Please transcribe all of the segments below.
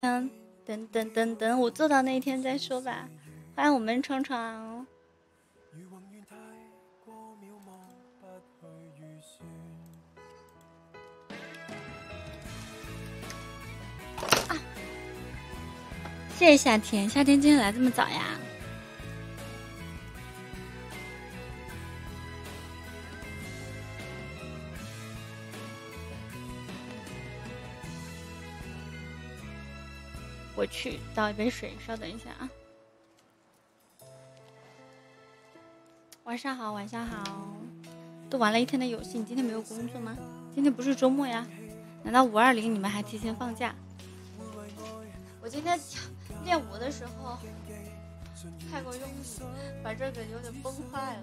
嗯，等等等等，我做到那一天再说吧。欢迎我们闯闯。啊！谢谢夏天，夏天今天来这么早呀？我去倒一杯水，稍等一下啊。晚上好，晚上好。都玩了一天的游戏，你今天没有工作吗？今天不是周末呀？难道五二零你们还提前放假？我今天练舞的时候太过用力，把这个有点崩坏了。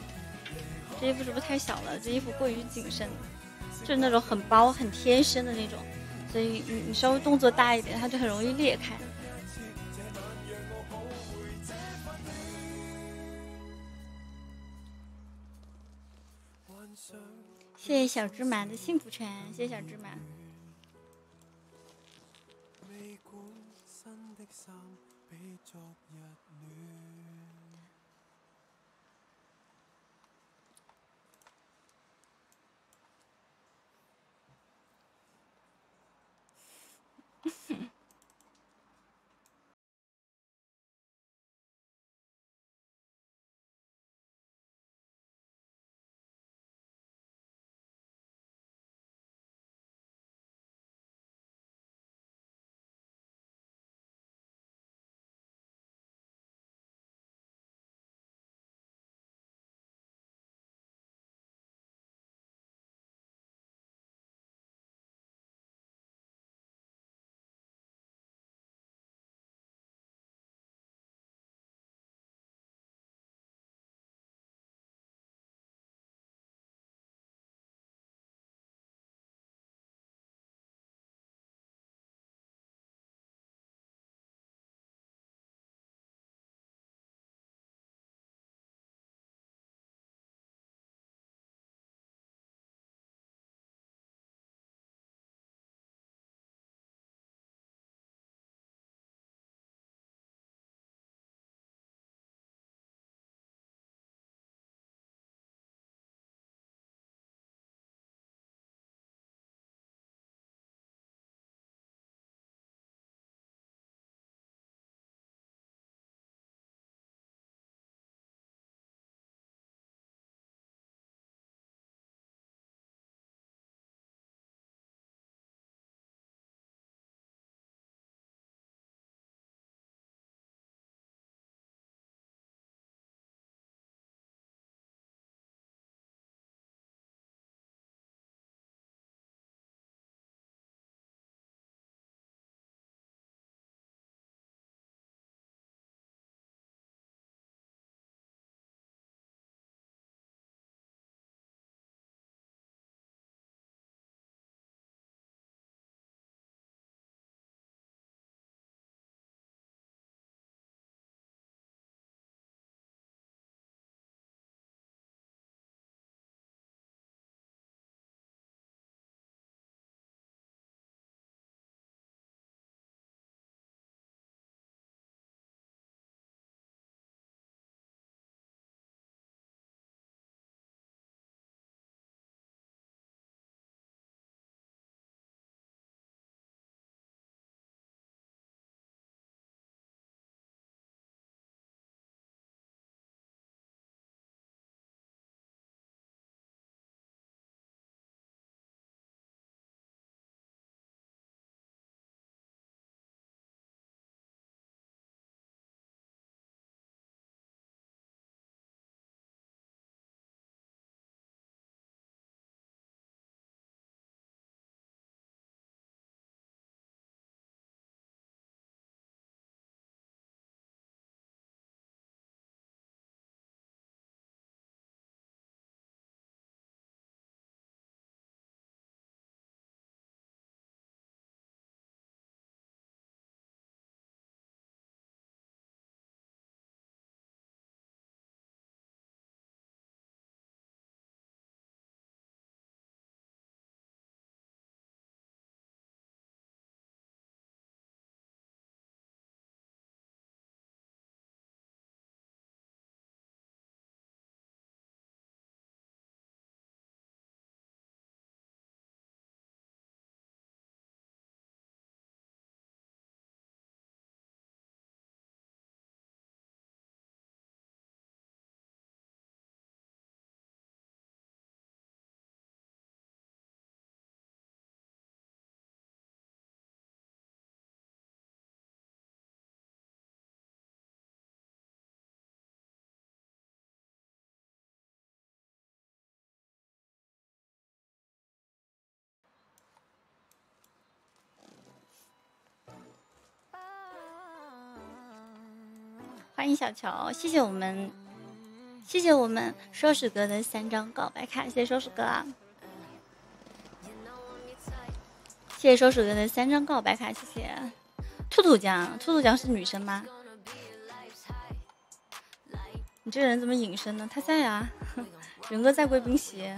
这衣服是不是太小了？这衣服过于紧身，就是那种很包、很贴身的那种，所以你你稍微动作大一点，它就很容易裂开。谢谢小芝麻的幸福圈，谢谢小芝麻。Yeah. 欢迎小乔，谢谢我们，谢谢我们收拾哥的三张告白卡，谢谢收拾哥啊！谢谢收拾哥的三张告白卡，谢谢。兔兔酱，兔兔酱是女生吗？你这个人怎么隐身呢？他在啊，人哥在贵宾席，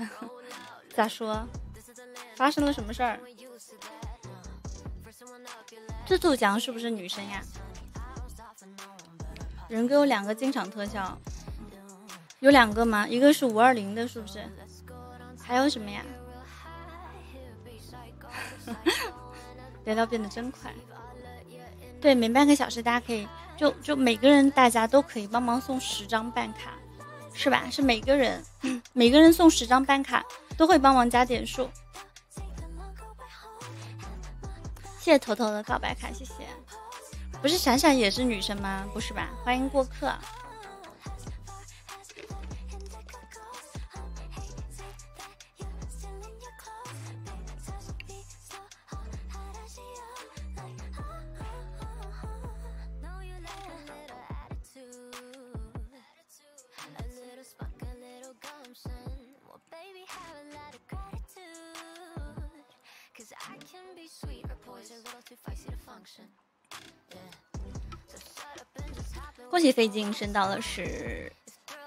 咋说？发生了什么事儿？兔兔酱是不是女生呀？人哥有两个进场特效，有两个吗？一个是五二零的，是不是？还有什么呀？聊聊变得真快。对，每半个小时大家可以就就每个人大家都可以帮忙送十张办卡，是吧？是每个人 每个人送十张办卡都会帮忙加点数。谢谢头头的告白卡，谢谢。不是闪闪也是女生吗？不是吧？欢迎过客。恭喜飞金升到了十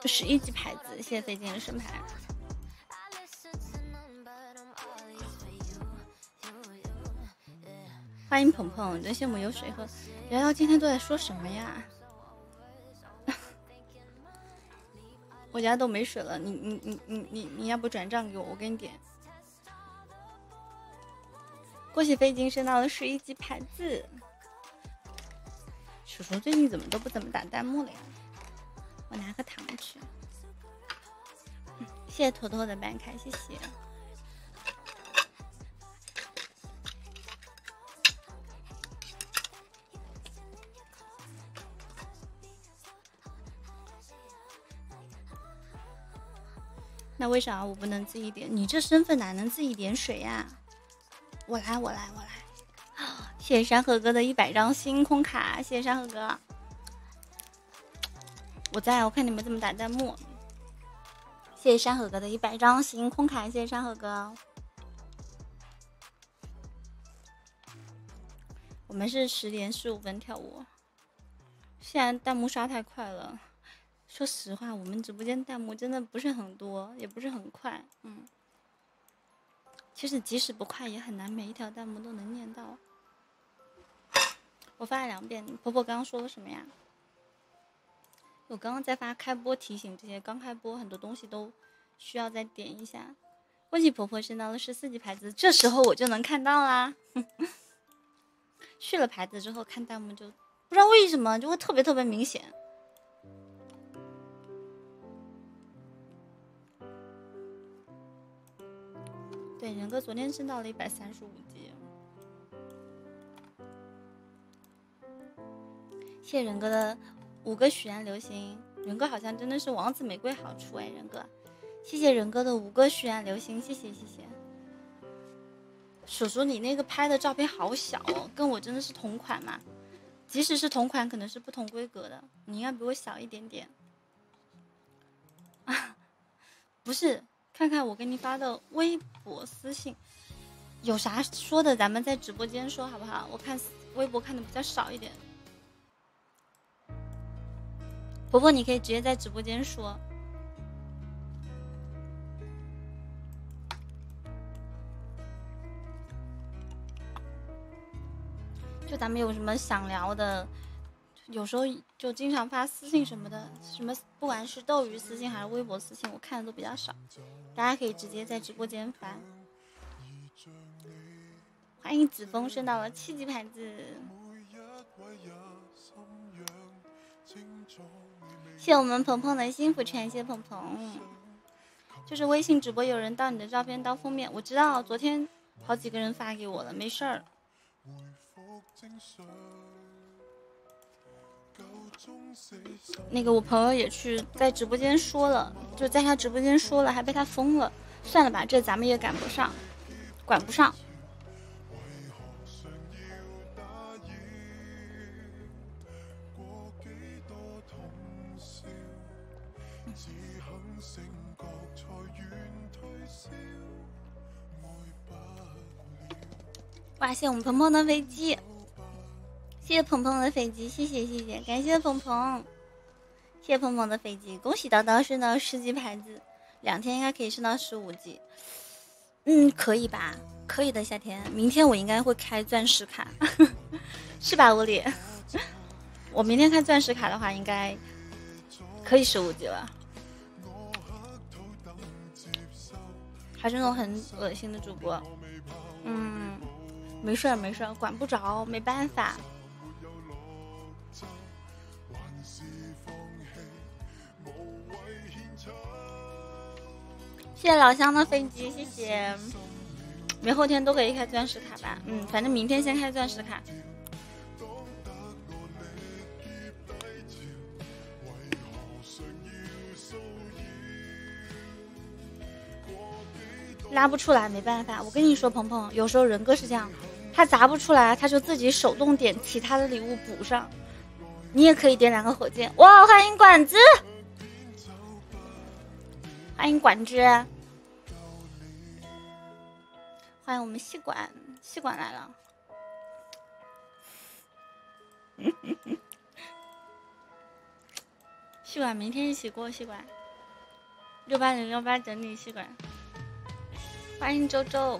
十一级牌子，谢谢飞金的升牌。欢迎鹏鹏，真羡慕有水喝。瑶瑶今天都在说什么呀？我家都没水了，你你你你你你要不转账给我，我给你点。恭喜飞金升到了十一级牌子。叔叔最近怎么都不怎么打弹幕了呀？我拿个糖吃。谢谢坨坨的办卡，谢谢。那为啥我不能自己点？你这身份哪能自己点水呀？我来，我来，我来。谢谢山河哥的一百张星空卡，谢谢山河哥。我在，我看你们怎么打弹幕。谢谢山河哥的一百张星空卡，谢谢山河哥。我们是十点十五分跳舞。现在弹幕刷太快了，说实话，我们直播间弹幕真的不是很多，也不是很快。嗯，其实即使不快，也很难每一条弹幕都能念到。我发了两遍，婆婆刚刚说了什么呀？我刚刚在发开播提醒，这些刚开播很多东西都需要再点一下。恭喜婆婆升到了十四级牌子，这时候我就能看到啦。续了牌子之后看弹幕就不知道为什么就会特别特别明显。对，人哥昨天升到了一百三十五级。谢谢人哥的五个许愿流星，仁哥好像真的是王子玫瑰好出哎，仁哥，谢谢仁哥的五个许愿流星，谢谢谢谢。叔叔，你那个拍的照片好小哦，跟我真的是同款吗？即使是同款，可能是不同规格的，你应该比我小一点点。啊，不是，看看我给你发的微博私信，有啥说的，咱们在直播间说好不好？我看微博看的比较少一点。婆婆，你可以直接在直播间说。就咱们有什么想聊的，有时候就经常发私信什么的，什么不管是斗鱼私信还是微博私信，我看的都比较少，大家可以直接在直播间发。欢迎子枫升到了七级牌子。谢我们鹏鹏的幸福圈，谢鹏鹏。就是微信直播有人盗你的照片当封面，我知道，昨天好几个人发给我了，没事儿。那个我朋友也去在直播间说了，就在他直播间说了，还被他封了。算了吧，这咱们也赶不上，管不上。哇！谢我们鹏鹏的飞机，谢谢鹏鹏的飞机，谢谢谢谢，感谢鹏鹏，谢谢鹏鹏的飞机，恭喜叨叨升到十级牌子，两天应该可以升到十五级，嗯，可以吧？可以的，夏天，明天我应该会开钻石卡，是吧，屋里？我明天开钻石卡的话，应该可以十五级了，还是那种很恶心的主播，嗯。没事儿，没事儿，管不着，没办法。谢谢老乡的飞机，谢谢。明后天都可以开钻石卡吧？嗯，反正明天先开钻石卡。拉不出来，没办法。我跟你说，鹏鹏，有时候人哥是这样的。他砸不出来，他就自己手动点其他的礼物补上。你也可以点两个火箭哇！欢迎管子，欢迎管子，欢迎我们细管，细管来了。细管明天一起过，细管六八零六八整理细管。欢迎周周。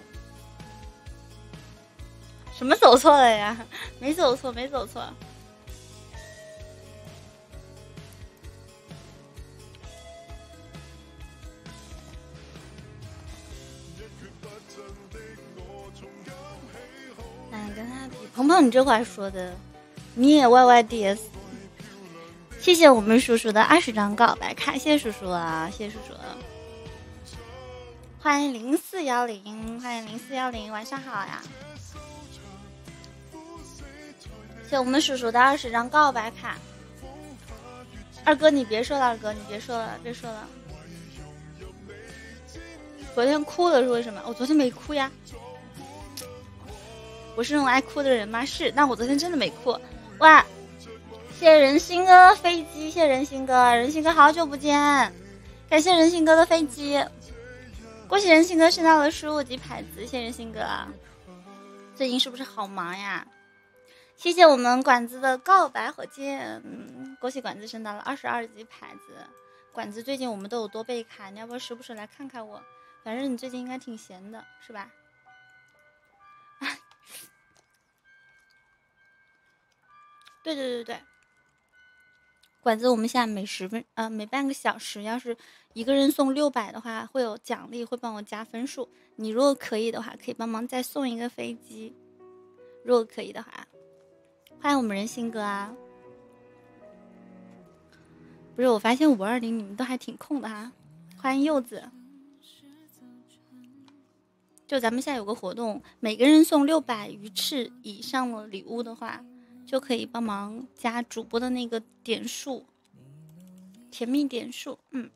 什么走错了呀？没走错，没走错。哪跟他比？鹏鹏，你这话说的，你也 Y Y D S。谢谢我们叔叔的二十张告白卡，谢谢叔叔啊，谢谢叔叔。欢迎零四幺零，欢迎零四幺零，晚上好呀。谢我们叔叔的二十张告白卡，二哥你别说了，二哥你别说了，别说了。昨天哭了是为什么？我昨天没哭呀。我是那种爱哭的人吗？是，那我昨天真的没哭。哇，谢谢人心哥飞机，谢谢人心哥，人心哥好久不见，感谢人心哥的飞机，恭喜人心哥升到了十五级牌子，谢谢人心哥。最近是不是好忙呀？谢谢我们管子的告白火箭，恭喜管子升到了二十二级牌子。管子最近我们都有多倍卡，你要不要时不时来看看我？反正你最近应该挺闲的，是吧？对对对对，管子，我们现在每十分呃每半个小时，要是一个人送六百的话，会有奖励，会帮我加分数。你如果可以的话，可以帮忙再送一个飞机。如果可以的话。欢迎我们人心哥啊！不是，我发现五二零你们都还挺空的哈。欢迎柚子，就咱们现在有个活动，每个人送六百鱼翅以上的礼物的话，就可以帮忙加主播的那个点数，甜蜜点数。嗯，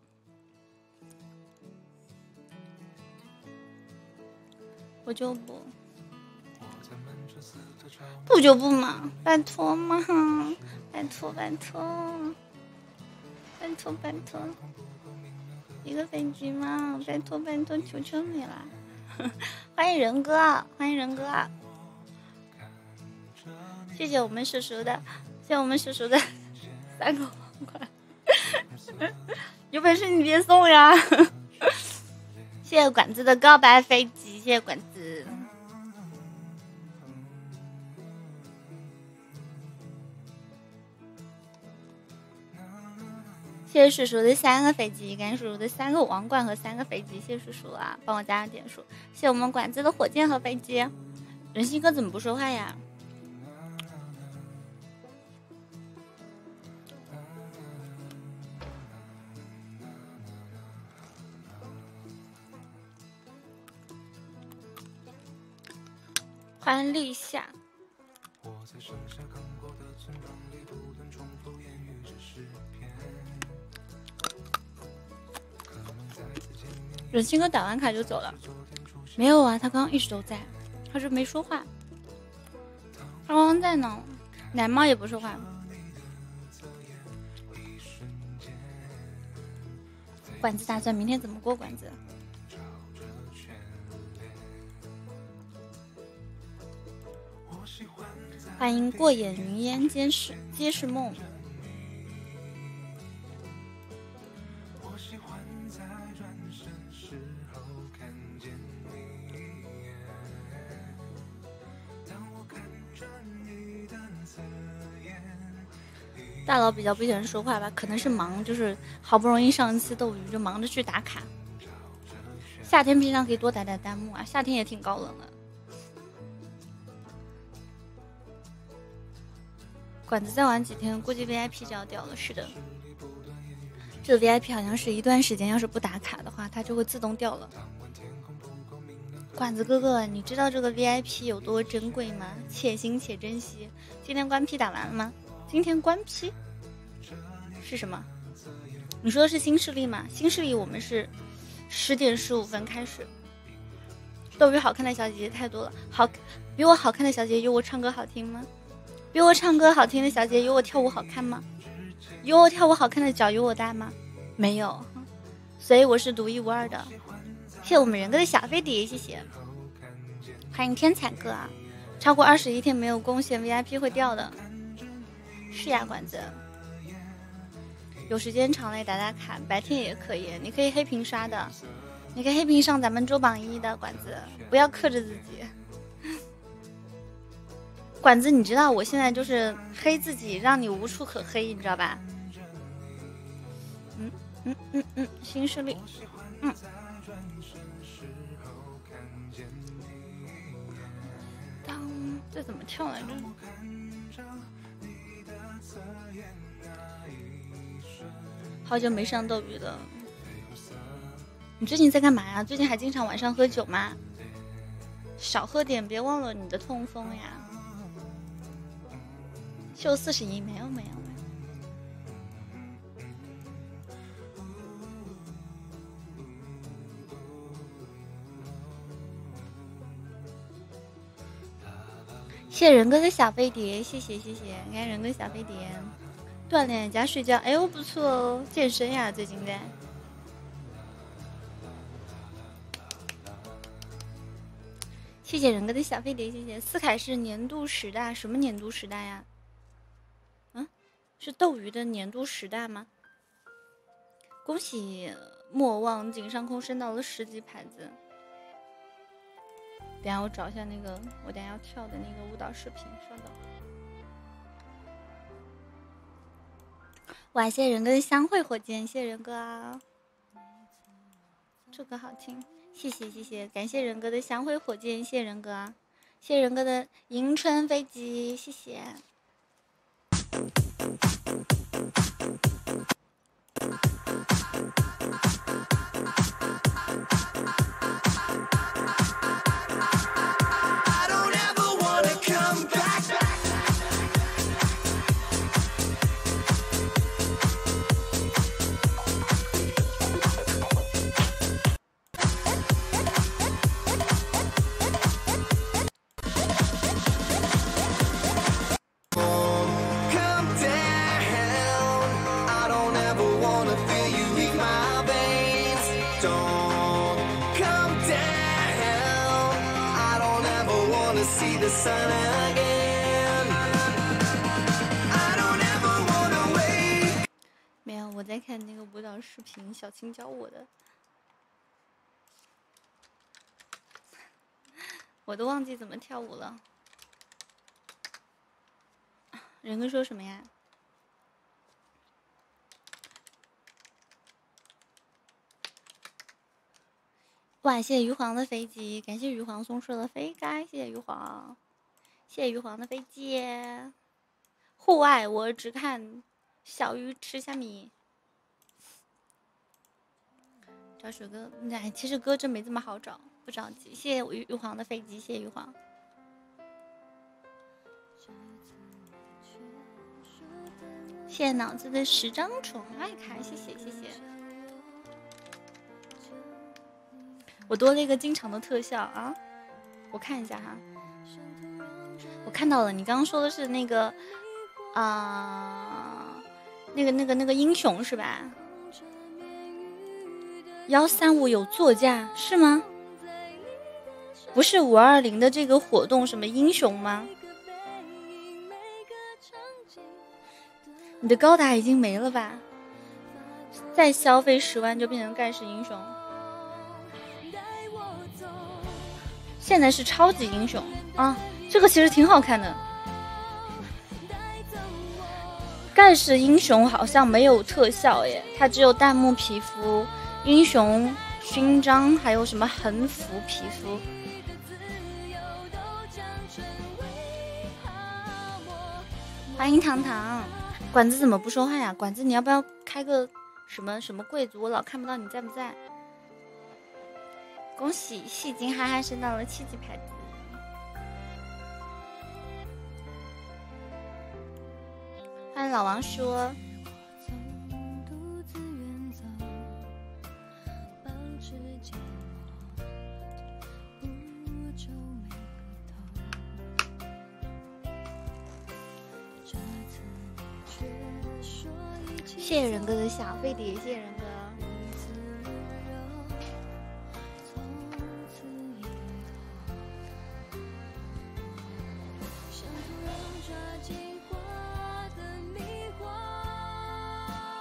我就不。不就不嘛，拜托嘛，拜托拜托，拜托拜托，一个飞机嘛，拜托拜托，求求你了！欢迎仁哥，欢迎仁哥，谢谢我们叔叔的，谢谢我们叔叔的 三个皇冠，有本事你别送呀！谢谢管子的告白飞机，谢谢管子。谢谢叔叔的三个飞机，感谢叔叔的三个王冠和三个飞机，谢谢叔叔啊，帮我加上点数。谢谢我们管子的火箭和飞机。人心哥怎么不说话呀？欢迎立夏。忍心哥打完卡就走了，没有啊，他刚刚一直都在，他是没说话，他刚刚在呢。奶猫也不说话。管子打算明天怎么过？管子？欢迎过眼云烟，皆是皆是梦。大佬比较不喜欢说话吧，可能是忙，就是好不容易上一次斗鱼，就忙着去打卡。夏天平常可以多打打弹幕啊，夏天也挺高冷的。管子再玩几天，估计 VIP 就要掉了。是的，这个 VIP 好像是一段时间，要是不打卡的话，它就会自动掉了。管子哥哥，你知道这个 VIP 有多珍贵吗？且行且珍惜。今天官批打完了吗？今天官批是什么？你说的是新势力吗？新势力我们是十点十五分开始。斗鱼好看的小姐姐太多了，好比我好看的小姐姐有我唱歌好听吗？比我唱歌好听的小姐姐有我跳舞好看吗？有我跳舞好看的脚有我大吗？没有，所以我是独一无二的。谢我们人哥的小飞碟，谢谢。欢迎天才哥啊！超过二十一天没有贡献，VIP 会掉的。是呀，管子。有时间长了打打卡，白天也可以。你可以黑屏刷的，你可以黑屏上咱们周榜一的管子，不要克制自己。管子，你知道我现在就是黑自己，让你无处可黑，你知道吧？嗯嗯嗯嗯，新势力，嗯。当这怎么跳来着？好久没上斗鱼了，你最近在干嘛呀？最近还经常晚上喝酒吗？少喝点，别忘了你的痛风呀。就四十一，没有没有。谢谢人哥的小飞碟，谢谢谢谢，感谢仁哥小飞碟。锻炼加睡觉，哎呦不错哦，健身呀最近在。谢谢仁哥的小飞碟，谢谢。思凯是年度十大，什么年度十大呀？嗯是斗鱼的年度十大吗？恭喜莫忘井上空升到了十级牌子。等下我找一下那个我等下要跳的那个舞蹈视频，稍等。哇，谢谢人哥的相会火箭，谢谢人哥啊，这歌好听，谢谢谢谢，感谢人哥的相会火箭，谢谢人哥，谢谢人哥的迎春飞机，谢谢。视频，小青教我的，我都忘记怎么跳舞了。人哥说什么呀？哇！谢谢鱼皇的飞机，感谢鱼皇送出的飞盖，谢谢鱼皇，谢谢鱼皇的飞机。户外我只看小鱼吃虾米。找首歌，哎，其实歌真没这么好找，不着急。谢谢玉玉皇的飞机，谢谢玉皇。谢谢脑子的十张宠爱卡，谢谢谢谢。我多了一个经常的特效啊，我看一下哈，我看到了，你刚刚说的是那个啊，那个那个那个英雄是吧？幺三五有座驾是吗？不是五二零的这个活动什么英雄吗？你的高达已经没了吧？再消费十万就变成盖世英雄。现在是超级英雄啊，这个其实挺好看的。盖世英雄好像没有特效耶，它只有弹幕皮肤、英雄勋章，还有什么横幅皮肤。欢迎糖糖，管子怎么不说话呀？管子，你要不要开个什么什么贵族？我老看不到你在不在。恭喜戏精哈哈升到了七级牌子。欢迎老王说。谢谢人哥的小飞碟，谢谢人哥。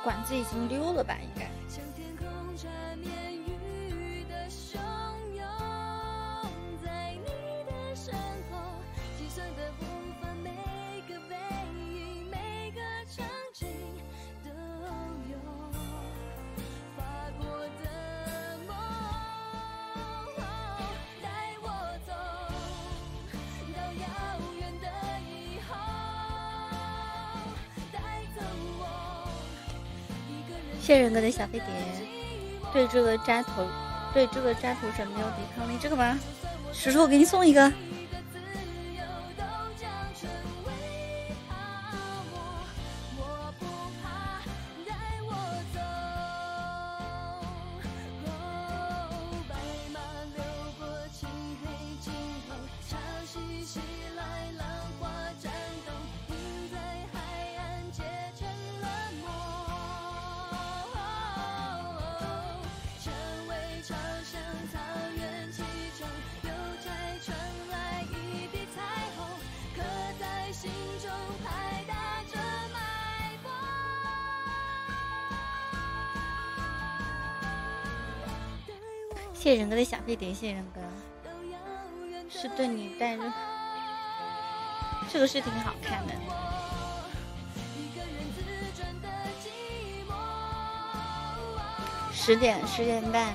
管子已经溜了吧？应该。谢人哥的小飞碟，对这个扎头，对这个扎头绳没有抵抗力，这个吗？叔叔，我给你送一个。谢人哥的小飞碟，谢人哥，是对你带着，这个是挺好看的。十点十点半，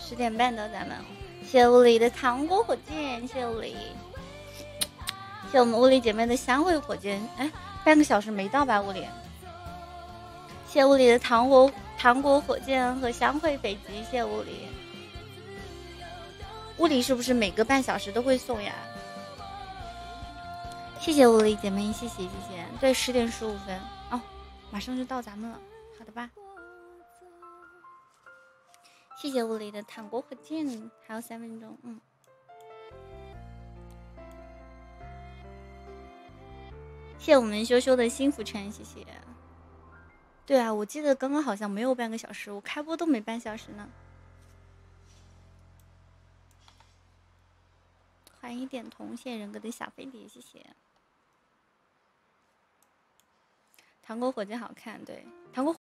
十点半到咱们，谢屋里的糖果火箭，谢屋里，谢我们屋里姐妹的香味火箭，哎，半个小时没到吧屋里？谢屋里的糖果糖果火箭和香会北极，谢屋里。物理是不是每个半小时都会送呀？谢谢物理姐妹，谢谢谢谢。对，十点十五分哦，马上就到咱们了，好的吧？谢谢物理的糖果火箭，还有三分钟，嗯。谢谢我们羞羞的幸福圈，谢谢。对啊，我记得刚刚好像没有半个小时，我开播都没半小时呢。欢迎点同线人格的小飞碟，谢谢。糖果火箭好看，对，糖果。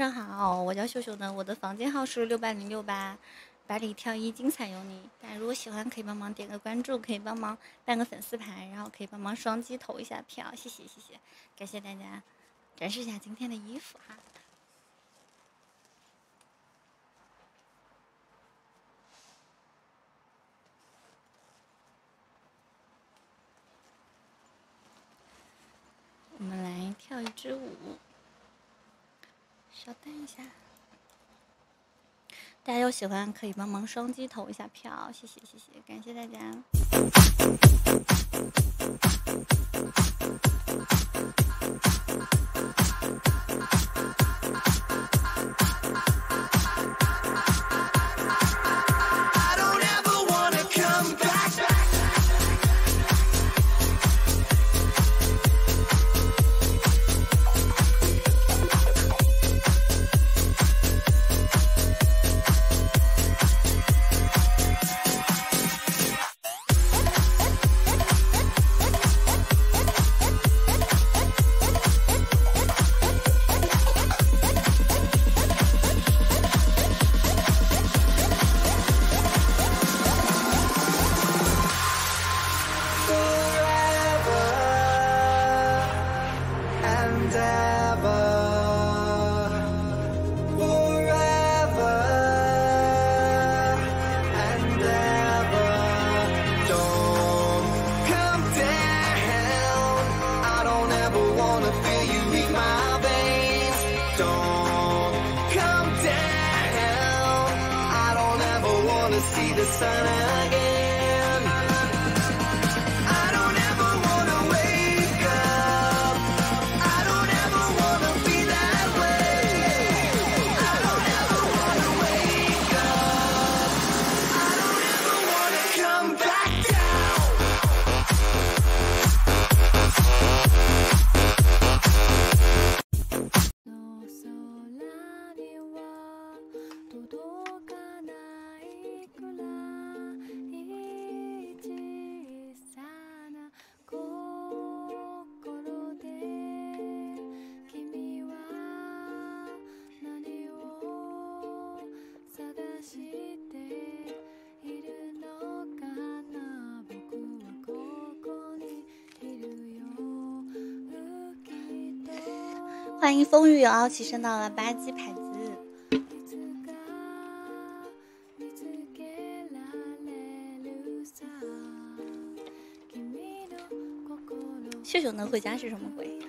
晚上好，我叫秀秀呢，我的房间号是六八零六八，百里挑一，精彩有你。大家如果喜欢，可以帮忙点个关注，可以帮忙办个粉丝牌，然后可以帮忙双击投一下票，谢谢谢谢，感谢大家，展示一下今天的衣服哈。我们来跳一支舞，稍等一下。大家有喜欢可以帮忙双击投一下票，谢谢谢谢，感谢大家。欢迎风雨哦，提升到了吧唧牌子。秀秀能回家是什么鬼？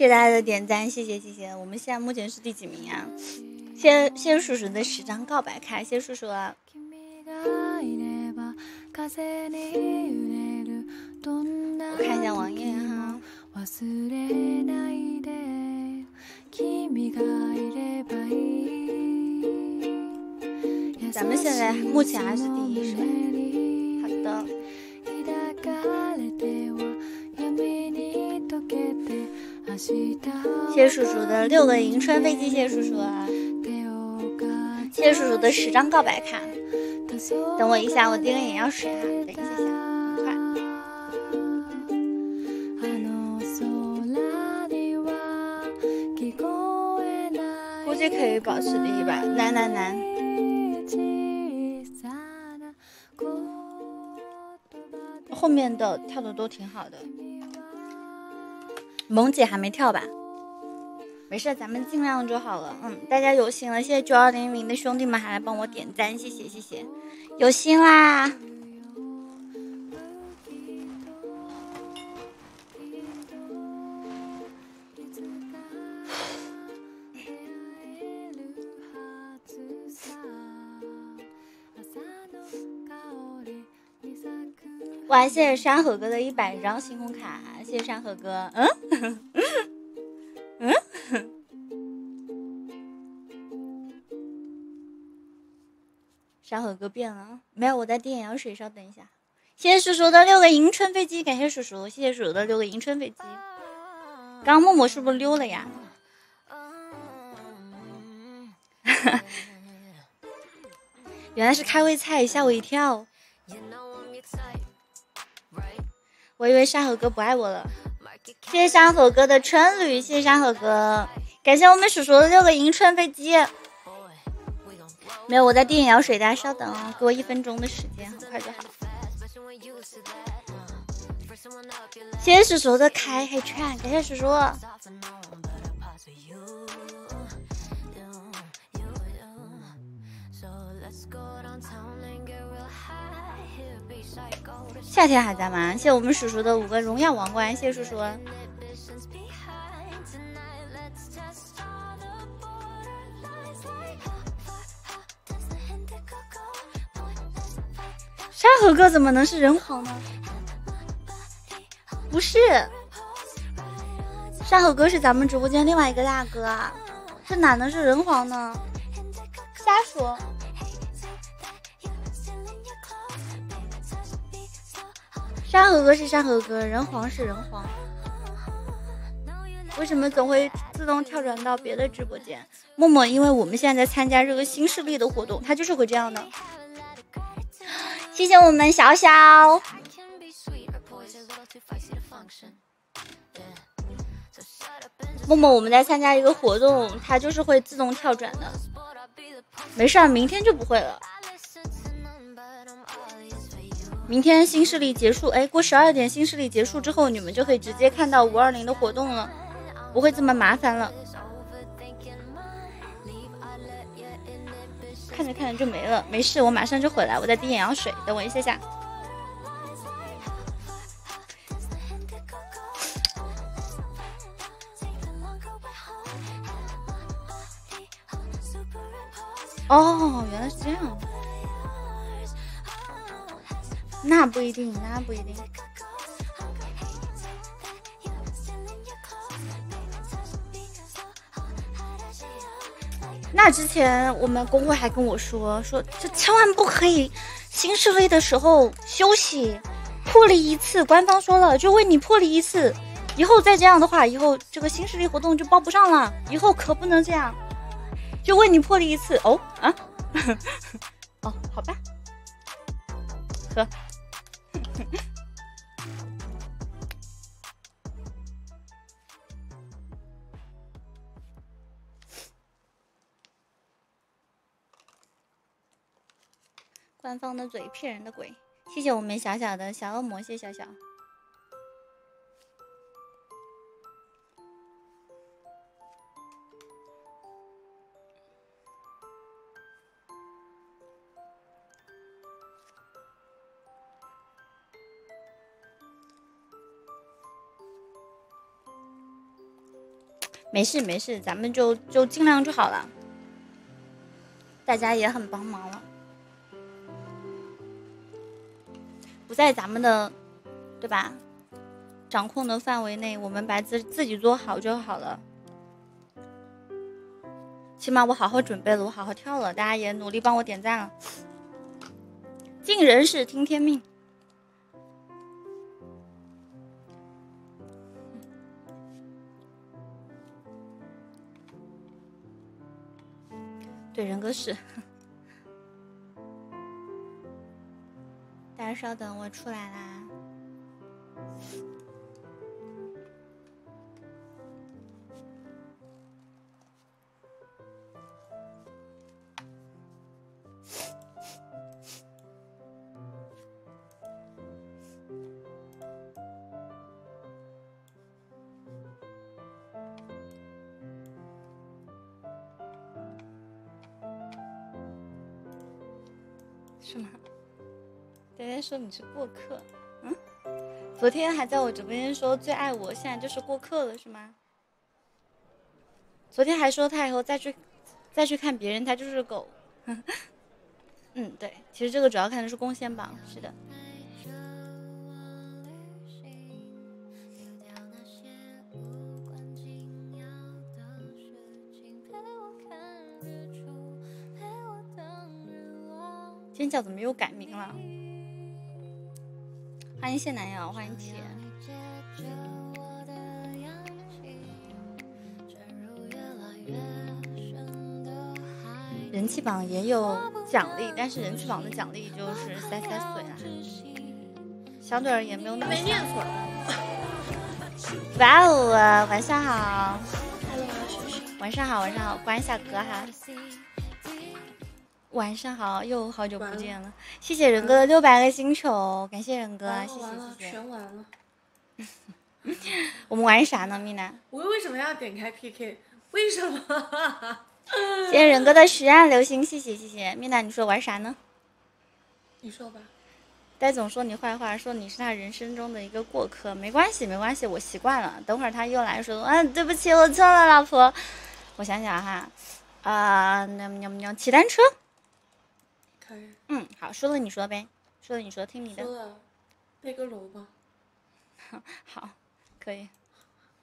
谢谢大家的点赞，谢谢谢谢。我们现在目前是第几名啊？谢谢谢叔叔的十张告白卡，谢谢叔叔。我看一下网页哈。咱们现在目前还是第一，是吧？好的。谢叔叔的六个迎春飞机，谢叔叔，谢谢叔叔的十张告白卡。等我一下，我滴个眼药水哈，等一下下，快。估计可以保持第一吧，难难难。后面的跳的都挺好的。萌姐还没跳吧？没事，咱们尽量就好了。嗯，大家有心了，谢谢九二零零的兄弟们还来帮我点赞，谢谢谢谢，有心啦！哇，谢谢山河哥的一百张星空卡，谢谢山河哥。嗯，嗯，山河哥变了，没有，我在滴眼药水，稍等一下。谢谢叔叔的六个迎春飞机，感谢叔叔，谢谢叔叔的六个迎春飞机。刚刚默默是不是溜了呀？原来是开胃菜，吓我一跳。我以为山河哥不爱我了。谢谢山河哥的春旅，谢谢山河哥，感谢我们叔叔的六个迎春飞机。没有，我在电影要水，大家稍等啊，给我一分钟的时间，很快就好。谢谢叔叔的开黑券，感谢叔叔。夏天还在吗？谢谢我们叔叔的五个荣耀王冠，谢谢叔叔。山河哥怎么能是人皇呢？不是，山河哥是咱们直播间另外一个大哥啊，这哪能是人皇呢？瞎说。山河哥是山河哥，人皇是人皇，为什么总会自动跳转到别的直播间？默默，因为我们现在在参加这个新势力的活动，他就是会这样的。谢谢我们小小。默默，我们在参加一个活动，它就是会自动跳转的。没事儿，明天就不会了。明天新势力结束，哎，过十二点新势力结束之后，你们就可以直接看到五二零的活动了，不会这么麻烦了。看着看着就没了，没事，我马上就回来，我在滴眼药水，等我一下下。哦，原来是这样。那不一定，那不一定。那之前我们工会还跟我说，说这千万不可以新势力的时候休息，破例一次。官方说了，就为你破例一次，以后再这样的话，以后这个新势力活动就报不上了。以后可不能这样，就为你破例一次。哦啊，哦，好吧，呵。官方的嘴骗人的鬼，谢谢我们小小的小恶魔，谢小小。没事没事，咱们就就尽量就好了。大家也很帮忙了，不在咱们的，对吧？掌控的范围内，我们把自自己做好就好了。起码我好好准备了，我好好跳了，大家也努力帮我点赞了。尽人事，听天命。人格是。大家稍等，我出来啦。说你是过客，嗯？昨天还在我直播间说最爱我，现在就是过客了，是吗？昨天还说他以后再去再去看别人，他就是狗。嗯，对，其实这个主要看的是贡献榜，是的。尖叫怎么又改名了？欢迎谢男友，欢迎铁。人气榜也有奖励，但是人气榜的奖励就是塞塞水啊，相对而言没有那么。没念错。哇哦，晚上好。晚上好，晚上好，关一下歌哈。晚上好，又好久不见了。谢谢仁哥的六百个星球，感谢仁哥，谢谢谢谢。全完了。我们玩啥呢，米娜？我为什么要点开 PK？为什么？谢谢仁哥的许愿流星，谢谢谢谢。米娜，你说玩啥呢？你说吧。戴总说你坏话，说你是他人生中的一个过客，没关系没关系，我习惯了。等会儿他又来说，嗯，对不起，我错了，老婆。我想想哈，啊，喵喵喵，骑单车。可以。嗯，好，输了你说呗，输了你说，听你的。说了，背个楼吧。好，可以。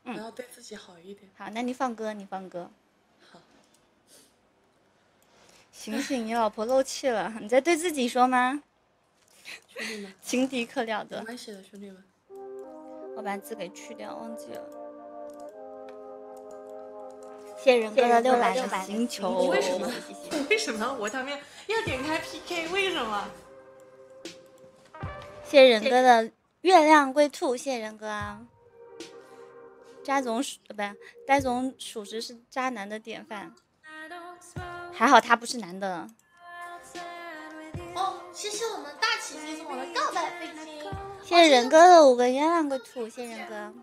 嗯。然后对自己好一点。好，那你放歌，你放歌。好。醒醒，你老婆漏气了，你在对自己说吗？兄弟们。情敌可了得。没关系的，兄弟们。我把字给去掉，忘记了。谢谢人哥的六百个星球。为什么？为什么我上面要点开 PK？为什么？谢谢人哥的月亮归兔，谢谢人哥。渣总属不是，呆总属实是渣男的典范。还好他不是男的。哦，谢谢我们大奇迹送我的告白飞机。谢谢仁哥的五个月亮归兔，谢谢仁哥。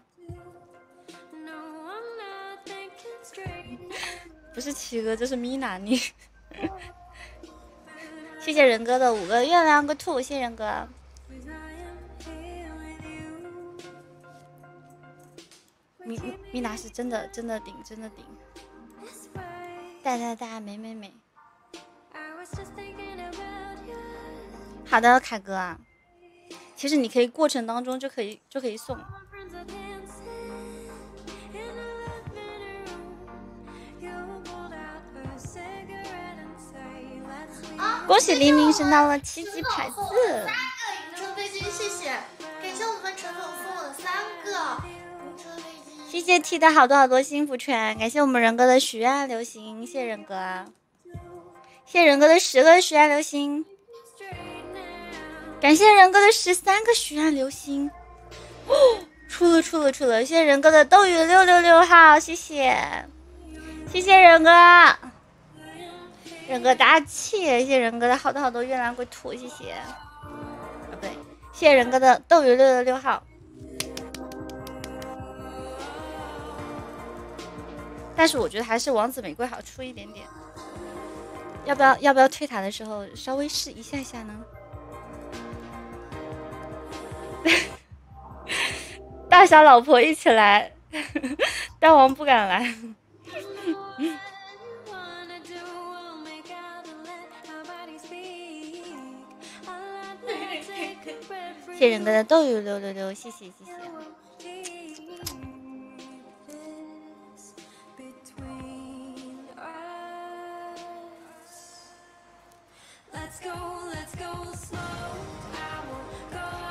不是七哥，这是米娜你。谢谢仁哥的五个月亮个兔，谢谢人哥。米米娜是真的真的顶，真的顶。大大大美美美。好的，凯哥。其实你可以过程当中就可以就可以送。恭喜黎明升到了七级排字。三个车飞机，谢谢，感谢我们陈总送我的三个车飞机。谢谢 T 的好多好多幸福圈，感谢我们人哥的许愿流星，谢谢人哥，谢谢人哥的十个许愿流星，感谢人哥的十三个许愿流星。哦，出了出了出了！谢谢人哥的斗鱼六六六号，谢谢，谢谢人哥。人哥大气，谢谢人哥的好多好多月亮龟兔，谢谢。啊，不对，谢谢人哥的斗鱼六六六号。但是我觉得还是王子玫瑰好出一点点。要不要要不要推塔的时候稍微试一下下呢？大小老婆一起来，大王不敢来。谢仁哥的斗鱼六六六，谢谢谢谢。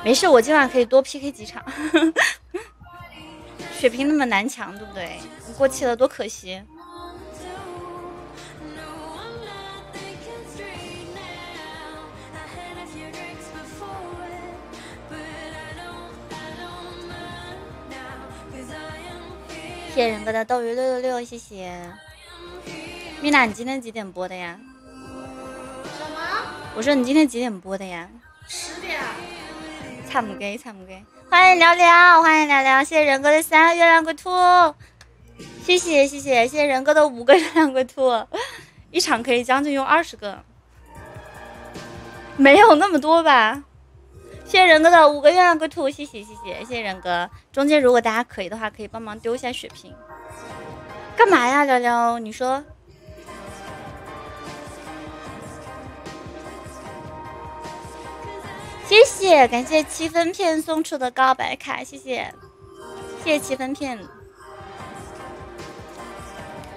没事，我今晚可以多 PK 几场。血瓶那么难抢，对不对？过期了多可惜。谢谢人哥的斗鱼六六六，谢谢。米娜，你今天几点播的呀？什么？我说你今天几点播的呀？十点。惨不给，惨不给。欢迎聊聊，欢迎聊聊。谢谢人哥的三个月亮龟兔，谢谢谢谢谢谢人哥的五个月亮龟兔，一场可以将近用二十个，没有那么多吧？谢谢人哥的五个月亮龟兔，谢谢谢谢谢谢人哥。中间如果大家可以的话，可以帮忙丢一下血瓶。干嘛呀，聊聊？你说。谢谢，感谢七分片送出的告白卡，谢谢，谢谢七分片。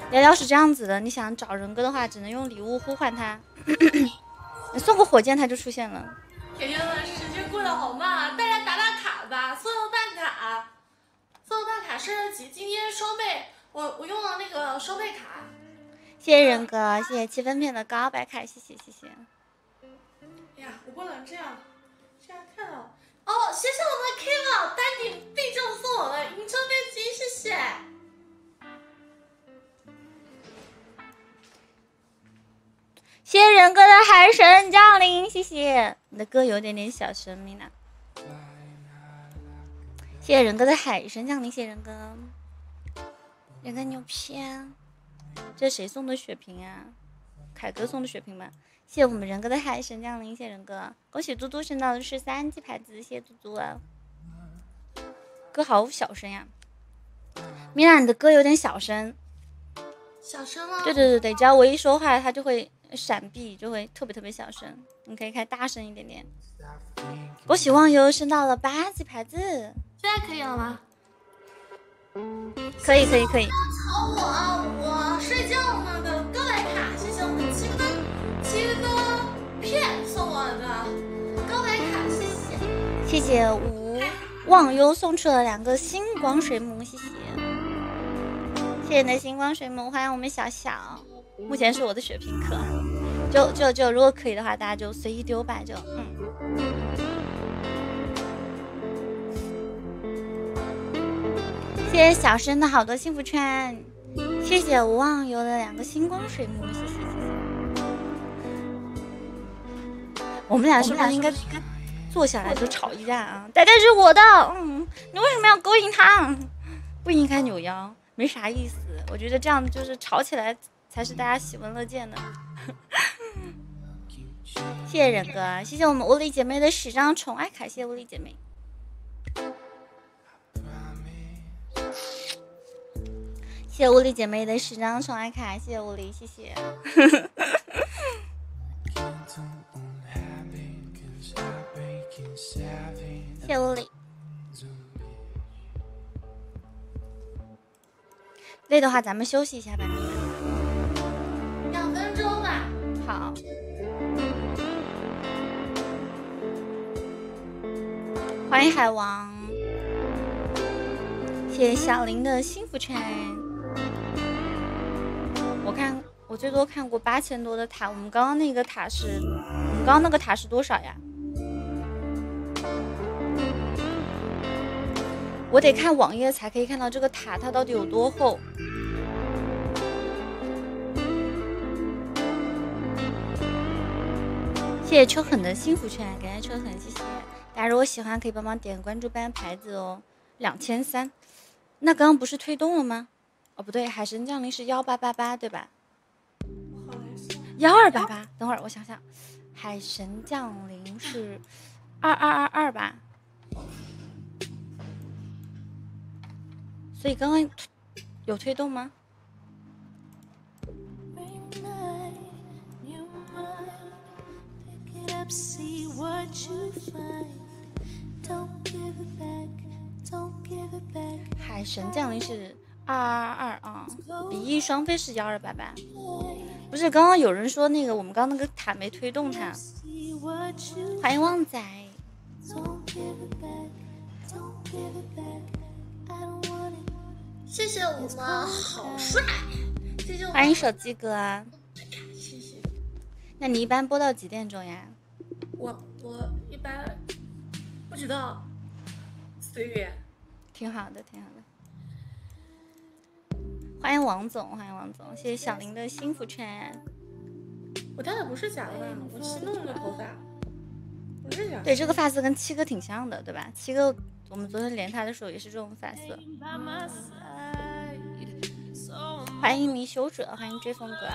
聊聊是这样子的，你想找人哥的话，只能用礼物呼唤他。你 送个火箭，他就出现了。姐姐们，时间过得好慢啊！大家打打卡吧，送送蛋卡，送送蛋卡升升级。今天双倍，我我用了那个双倍卡。谢谢仁哥，谢谢七分片的高白卡，谢谢谢谢。哎呀，我不能这样，这样看到哦，谢谢我们的 K 老丹顶必正送我的银车飞机，谢谢。谢谢仁哥的海神降临，谢谢你的歌有点点小声，米娜。谢谢仁哥的海神降临，谢谢人哥，人哥牛批啊！这谁送的血瓶啊？凯哥送的血瓶吗。谢谢我们人哥的海神降临，谢谢人哥，恭喜嘟嘟升到的是三级牌子，谢谢嘟嘟啊！歌好小声呀，米娜，你的歌有点小声，小声吗。对对对对，只要我一说话，它就会闪避，就会特别特别小声。你可以开大声一点点。恭喜忘忧升到了八级牌子，现在可以了吗？可以可以可以。吵我，我睡觉呢的各位卡，谢谢我们七个七个片送我的各位卡，谢谢。谢谢吴忘忧送出了两个星光水母，谢谢。谢谢你的星光水母，欢迎我们小小，目前是我的血瓶壳，就就就如果可以的话，大家就随意丢吧，就嗯。谢谢小生的好多幸福圈，谢谢无忘游的两个星光水母，谢谢谢谢。我们俩是不是应该坐下来就吵一架啊？呆呆是我的，嗯，你为什么要勾引他？不应该扭腰，没啥意思。我觉得这样就是吵起来才是大家喜闻乐见的。谢谢忍哥，谢谢我们屋里姐妹的十张宠爱卡，谢谢屋里姐妹。谢谢屋里姐妹的十张宠爱卡，谢谢屋里，谢谢。谢谢屋里。累的话，咱们休息一下吧。好。欢迎海王，谢谢小林的幸福圈。我看我最多看过八千多的塔，我们刚刚那个塔是，我们刚刚那个塔是多少呀？我得看网页才可以看到这个塔它到底有多厚。谢谢秋狠的幸福券，感谢秋狠，谢谢大家。如果喜欢可以帮忙点关注、搬牌子哦。两千三，那刚刚不是推动了吗？哦，不对，海神降临是幺八八八，对吧？幺二八八，等会儿我想想，海神降临是二二二二吧？所以刚刚有推动吗？海神降临是。二二二啊，比翼双飞是幺二八八，不是刚刚有人说那个我们刚那个塔没推动它。欢迎旺仔，谢谢我们好帅，谢谢欢迎手机哥，谢谢。那你一般播到几点钟呀？我我一般不知道，随缘。挺好的，挺好的。欢迎王总，欢迎王总，谢谢小林的幸福圈。我戴的不是假的吧？我是弄的头发，不是假。对，这个发色跟七哥挺像的，对吧？七哥，我们昨天连他的时候也是这种发色。欢迎迷修者，欢迎追风哥。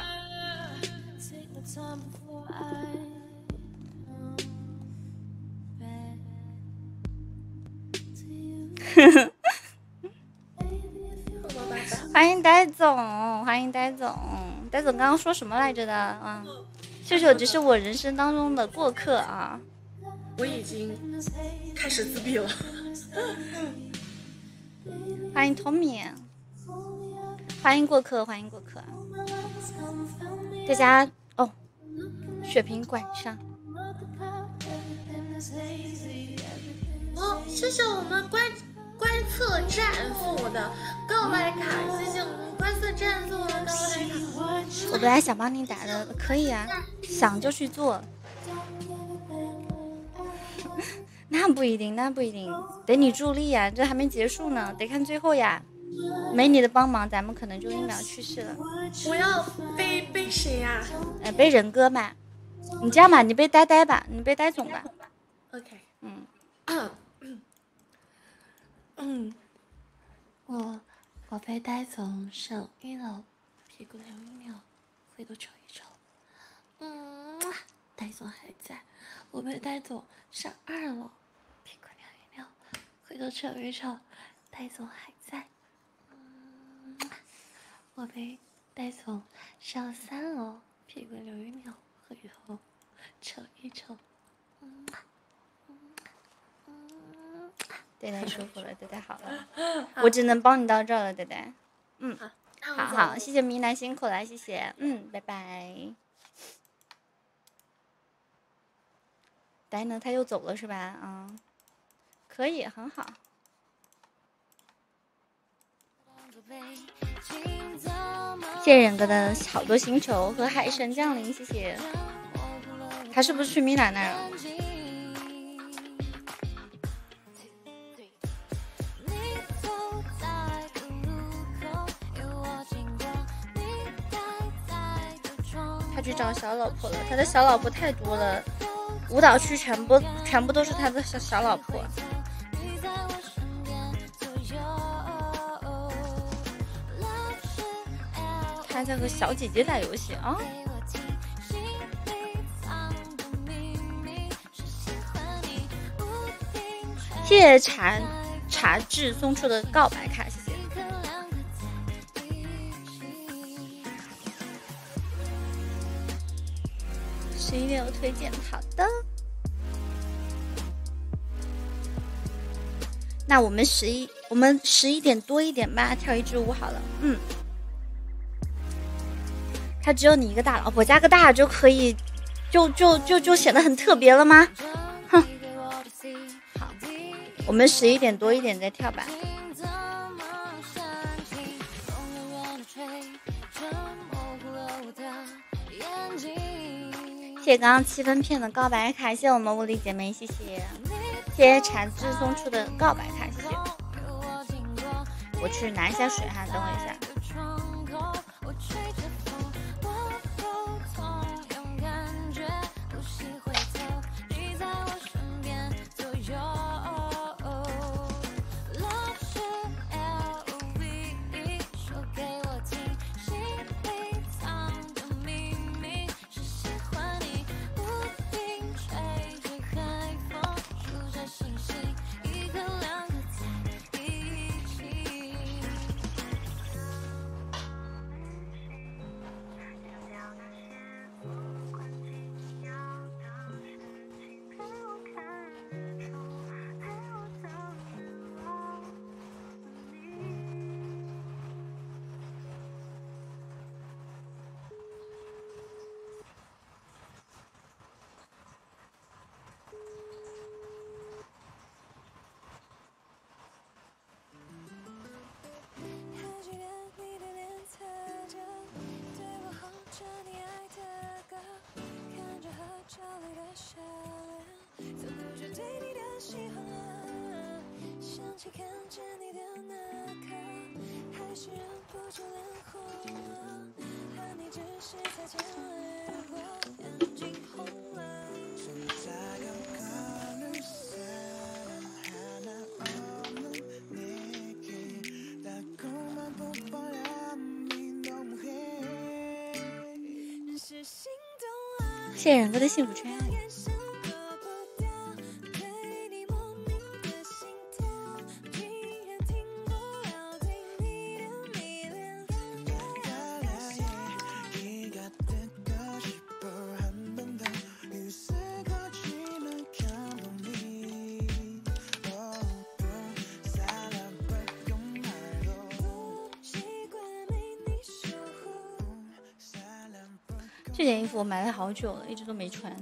欢迎呆总，欢迎呆总，呆总刚刚说什么来着的啊？秀秀只是我人生当中的过客啊！我已经开始自闭了。欢迎 Tommy，欢迎过客，欢迎过客。大家哦，血瓶管上。哦，谢谢我们关。观测站送我的告白卡，谢谢我们观测站送我的高白卡。我本来想帮你打的，可以啊，想就去做。那不一定，那不一定，得你助力呀，这还没结束呢，得看最后呀。没你的帮忙，咱们可能就一秒去世了。我要背背谁呀？哎，背人哥嘛。你这样吧，你背呆呆吧，你背呆总吧。OK。嗯。嗯。我我背呆总上一楼，屁股扭一扭，回头瞅一瞅。嗯，呆总还在。我被带总上二楼。屁股扭一扭回头瞅一瞅，戴总还在。嗯我被戴总上三楼，屁股扭一扭，回头瞅一瞅。嗯 呆呆舒服了，呆呆好了。我只能帮你到这儿了，呆呆。嗯，好好，谢谢米娜辛苦了，谢谢。嗯，拜拜。呆呢？他又走了是吧？嗯。可以，很好。谢谢忍哥的好多星球和海神降临，谢谢。他是不是去米兰那儿了？去找小老婆了，他的小老婆太多了，舞蹈区全部全部都是他的小小老婆。他在和小姐姐打游戏啊！谢谢茶茶质送出的告白卡，十一点有推荐，好的。那我们十一，我们十一点多一点吧，跳一支舞好了。嗯。他只有你一个大老婆，加个大就可以，就就就就显得很特别了吗？哼！好，我们十一点多一点再跳吧。谢谢刚刚七分片的告白卡，谢谢我们物理姐妹，谢谢，谢谢产自送出的告白卡，谢谢。我去拿一下水哈，等我一下。谢谢冉哥的幸福圈。这我买了好久了，一直都没穿。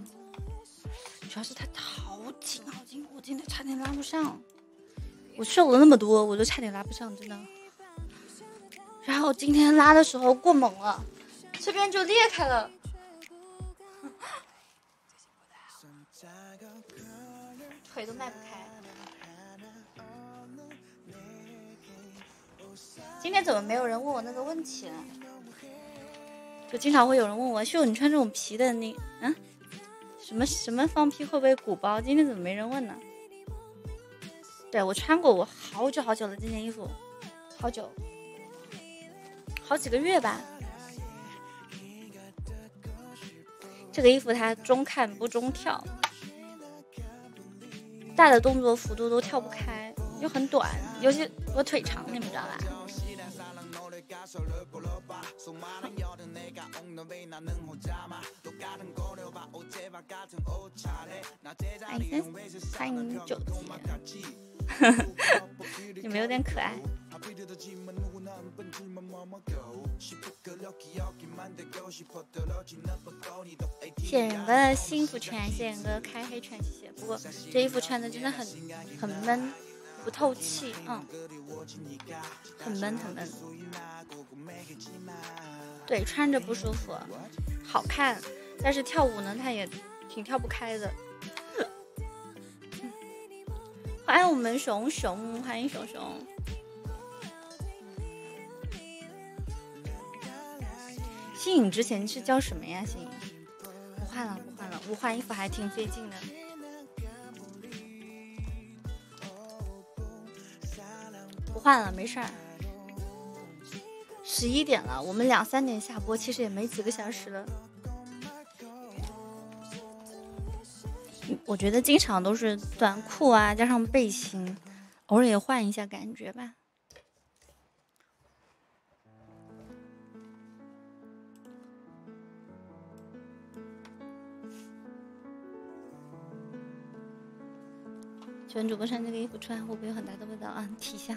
主要是它好紧好紧，我今天差点拉不上。我瘦了那么多，我都差点拉不上，真的。然后今天拉的时候过猛了，这边就裂开了，腿都迈不开。今天怎么没有人问我那个问题了？就经常会有人问我，秀，你穿这种皮的你，嗯，什么什么放屁会不会鼓包？今天怎么没人问呢？对我穿过，我好久好久了这件衣服，好久，好几个月吧。这个衣服它中看不中跳，大的动作幅度都跳不开，又很短，尤其我腿长，你们知道吧？欢迎欢迎九级，你们有点可爱？谢人哥的幸福圈，谢人哥开黑圈，谢谢。不过这衣服穿的真的很很闷，不透气，嗯，很闷很闷。对，穿着不舒服，好看，但是跳舞呢，它也挺跳不开的。欢迎我们熊熊，欢迎熊熊。新颖之前是叫什么呀？新颖，不换了，不换了，我换衣服还挺费劲的。换了，没事儿。十一点了，我们两三点下播，其实也没几个小时了。我觉得经常都是短裤啊，加上背心，偶尔也换一下感觉吧。请问主播穿这个衣服穿会不会有很大的味道啊？体香。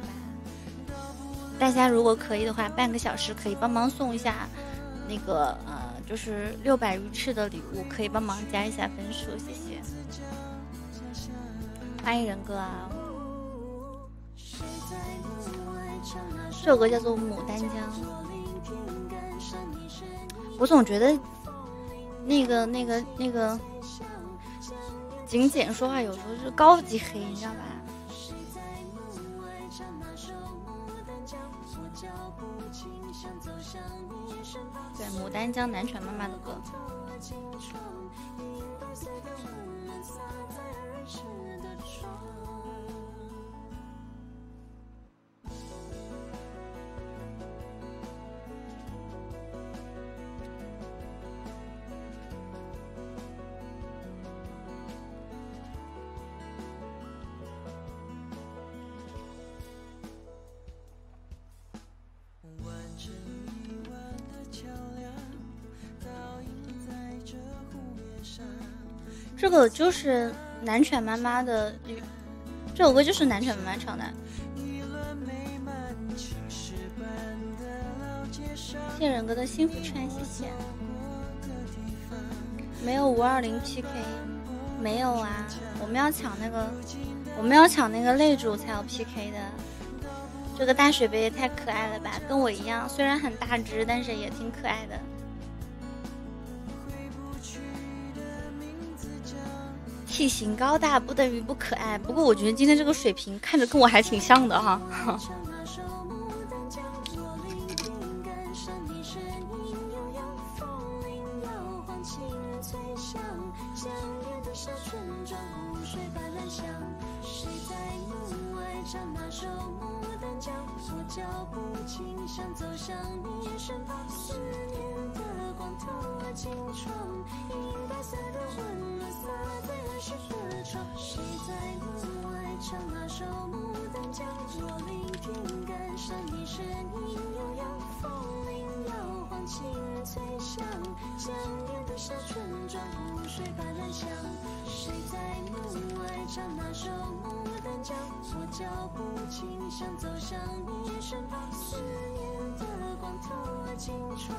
大家如果可以的话，半个小时可以帮忙送一下那个呃，就是六百鱼翅的礼物，可以帮忙加一下分数，谢谢。欢迎人哥啊！这首歌叫做《牡丹江》。我总觉得那个、那个、那个景简说话有时候是高级黑，你知道吧？牡丹江》南拳妈妈的歌。个就是南犬妈妈的，这首歌就是南犬妈妈唱的。谢人哥的幸福圈，谢谢。没有五二零 PK，没有啊，我们要抢那个，我们要抢那个擂主才有 PK 的。这个大水杯也太可爱了吧，跟我一样，虽然很大只，但是也挺可爱的。体型高大不等于不可爱，不过我觉得今天这个水平看着跟我还挺像的。哈。脚步轻响走向你身旁思念的光透进窗银白色的温暖洒在儿时的床谁在门外唱那首牡丹江我聆听感伤你声音悠扬黄青翠香江边的小村庄午睡般安详谁在门外唱那首牡丹江我脚步轻响走向你身旁思念的光透过进窗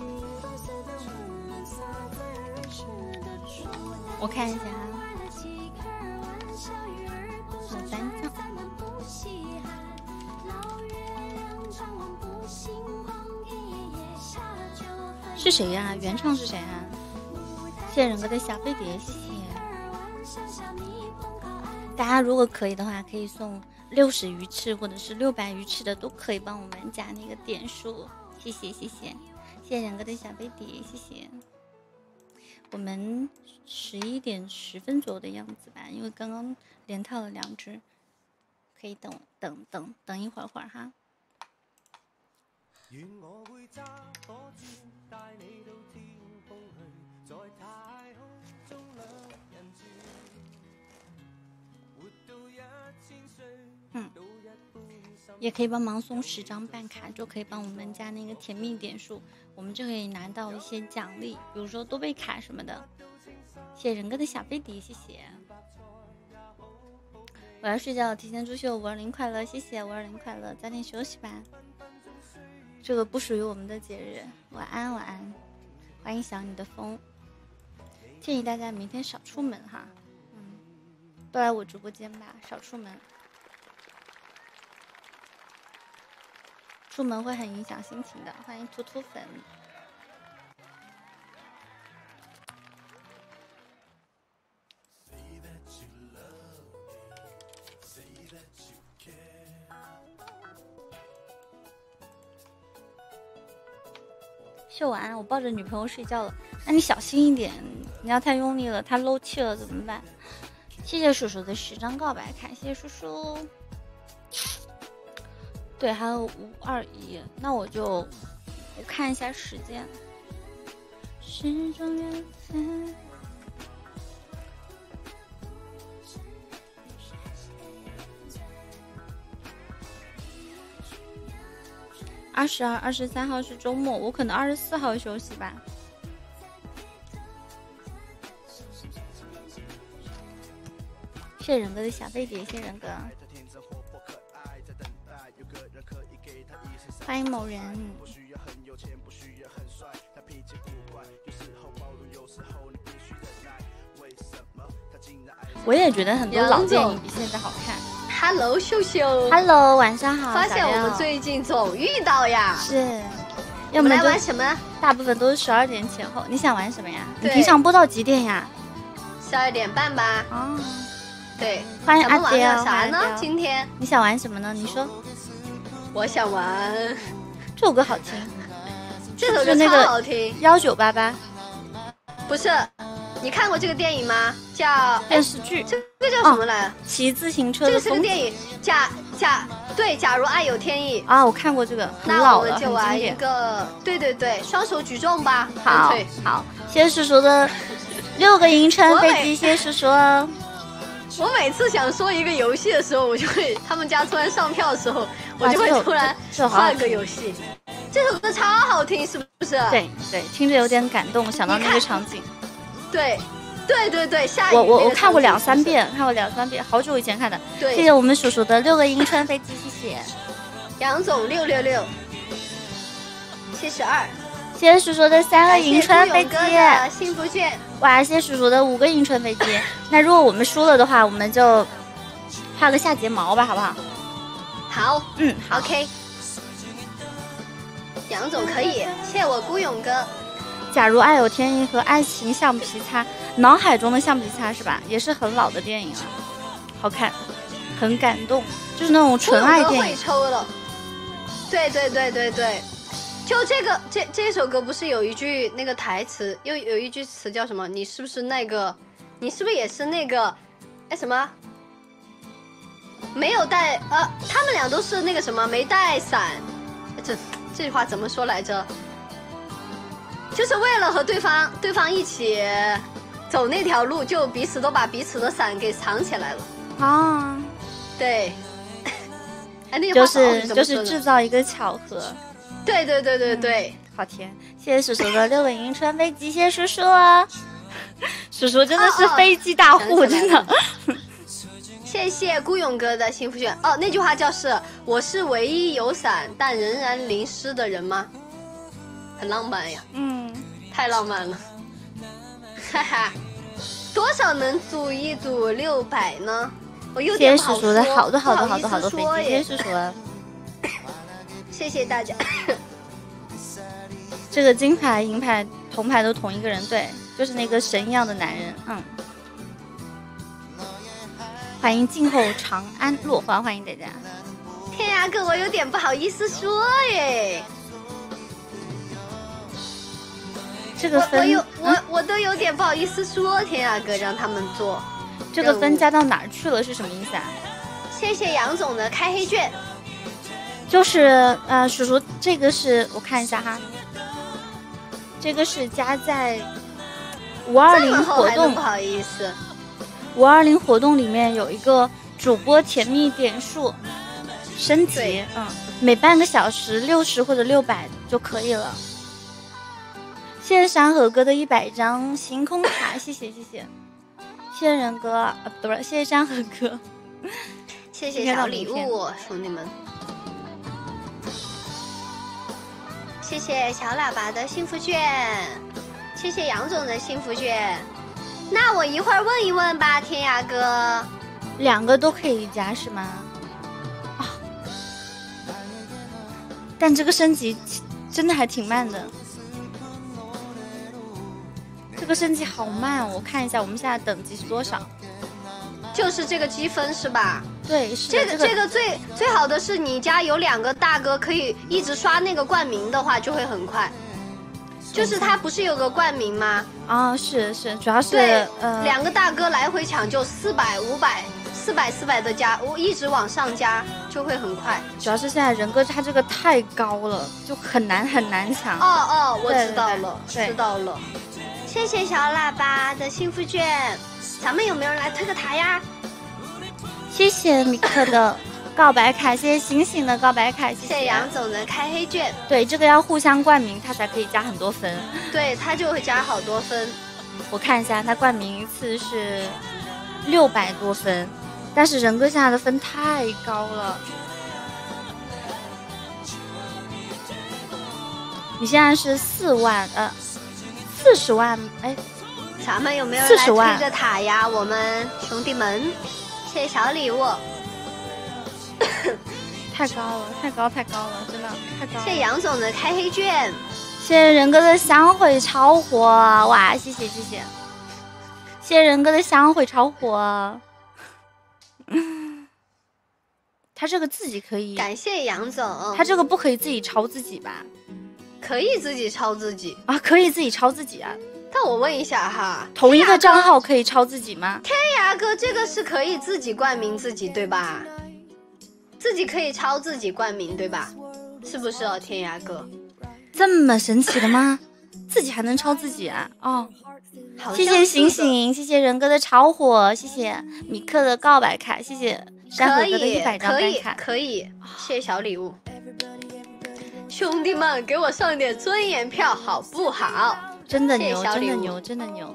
银白色的温暖洒在儿时的窗我看一下小鱼儿不上船是谁呀、原唱是谁啊？谢谢人哥的小飞碟，谢谢。大家如果可以的话，可以送六十鱼翅或者是六百鱼翅的，都可以帮我们加那个点数，谢谢谢谢，谢谢人哥的小飞碟，谢谢。我们十一点十分左右的样子吧，因为刚刚连套了两只，可以等等等等一会儿会儿哈。也可以帮忙送十张办卡，就可以帮我们加那个甜蜜点数，我们就可以拿到一些奖励，比如说多倍卡什么的。謝謝人哥的小飞碟，谢谢。我要睡觉了，提前祝秀五二零快乐，谢谢五二零快乐，早点休息吧。这个不属于我们的节日，晚安晚安，欢迎想你的风。建议大家明天少出门哈，嗯，都来我直播间吧，少出门。出门会很影响心情的。欢迎突突粉。秀完，我抱着女朋友睡觉了，那你小心一点，你要太用力了，她漏气了怎么办？谢谢叔叔的十张告白卡，谢谢叔叔。对，还有五二一，那我就我看一下时间。是种缘分。二十二、二十三号是周末，我可能二十四号休息吧。谢谢人哥的小飞碟，谢谢人哥。欢迎某人。我也觉得很多老电影比现在好看。Hello，秀秀。Hello，晚上好。发现我们最近总遇到呀。是，我们来要么就玩什么？大部分都是十二点前后。你想玩什么呀？你平常播到几点呀？十二点半吧。哦，对，欢迎咱们玩阿刁点啥呢今天你想玩什么呢？你说我想玩这首歌好听，这首歌超好听。幺九八八不是，你看过这个电影吗？叫哎电，视剧，这这叫什么来着？骑自行车这个是个电影，假假对，假如爱有天意。啊，我看过这个，很那我们就玩一。个，对对对，双手举重吧。好对，好，谢谢叔叔的六个银川飞机，谢谢叔叔哦。我每次想说一个游戏的时候，我就会他们家突然上票的时候，我就会突然换个游戏。这首歌超好听，是不是？对对，听着有点感动，想到那个场景。对对对对，下雨我我我看过。两三遍，看过两三遍，好久以前看的。对，谢谢我们叔叔的六个银川飞机，谢谢。杨总六六六，七十二，谢谢叔叔的三个银川飞机幸福券。哇！谢谢叔叔的五个银川飞机。那如果我们输了的话，我们就画个下睫毛吧，好不好？好嗯，好。，OK。杨总可以，谢谢我孤勇哥。假如爱有天意和爱情橡皮擦，脑海中的橡皮擦是吧？也是很老的电影了，好看，很感动，就是那种纯爱电影。抽了。对对对对对，就这个这这首歌不是有一句那个台词，又有一句词叫什么？你是不是那个？你是不是也是那个？哎什么？没有带呃，他们俩都是那个什么没带伞，这这句话怎么说来着？就是为了和对方对方一起走那条路，就彼此都把彼此的伞给藏起来了。啊，对，哎，那句就是就是制造一个巧合。对对对对对，好甜！谢谢叔叔的六个银川飞机，谢谢叔叔啊！叔叔真的是飞机大户，真的。谢谢孤勇哥的幸福券哦，那句话叫是“我是唯一有伞但仍然淋湿的人吗？”很浪漫呀，嗯，太浪漫了，哈哈。多少能组一组六百呢？我又点谢谢叔叔的好多好多好多好多飞机，谢谢叔叔。谢谢大家。这个金牌、银牌、铜牌都同一个人，对，就是那个神一样的男人，嗯。欢迎静候长安落花，欢迎大家。天涯哥，我有点不好意思说耶。这个分，我有我我都有点不好意思说，天涯哥让他们做。这个分加到哪儿去了？是什么意思啊？谢谢杨总的开黑券。就是呃，叔叔，这个是我看一下哈，这个是加在五二零活动，不好意思。五二零活动里面有一个主播甜蜜点数升级，嗯，每半个小时六十或者六百就可以了。谢谢山河哥的一百张星空卡，谢谢谢谢，谢谢人哥啊，不是，谢谢山河哥，谢谢小礼物，兄弟们，谢谢小喇叭的幸福券，谢谢杨总的幸福券。那我一会儿问一问吧，天涯哥，两个都可以加是吗？啊，但这个升级真的还挺慢的，这个升级好慢，我看一下我们现在等级是多少？就是这个积分是吧？对，是这个这个最最好的是你家有两个大哥可以一直刷那个冠名的话，就会很快。就是他不是有个冠名吗？啊，是是，主要是呃，两个大哥来回抢就四百五百四百四百的加，我一直往上加就会很快。主要是现在人哥他这个太高了，就很难很难抢。哦哦，我知道了，知道了。谢谢小喇叭的幸福券，咱们有没有人来推个塔呀？谢谢米克的。告白卡，谢谢醒醒的告白卡，谢谢杨总的开黑券。对，这个要互相冠名，他才可以加很多分。对他就会加好多分。我看一下，他冠名一次是六百多分，但是人哥现在的分太高了。你现在是四万，呃，四十万，哎，咱们有没有来推个塔呀？我们兄弟们，谢谢小礼物。太高了，太高，太高了，真的太高了。谢谢杨总的开黑券，谢谢人哥的香会超火，哇，谢谢谢谢，谢谢人哥的香会超火。他这个自己可以，感谢杨总。他这个不可以自己抄自己吧？可以自己抄自己啊？可以自己抄自己啊？但我问一下哈，同一个账号可以抄自己吗？天涯哥，这个是可以自己冠名自己对吧？自己可以抄自己冠名，对吧？是不是哦，天涯哥？这么神奇的吗？自己还能抄自己啊？哦，谢谢醒醒，谢谢人哥的超火，谢谢米克的告白卡，谢谢山河哥的一百张可以，可以，谢谢小礼物。兄弟们，给我上点尊严票好不好？真的牛，真的牛，真的牛。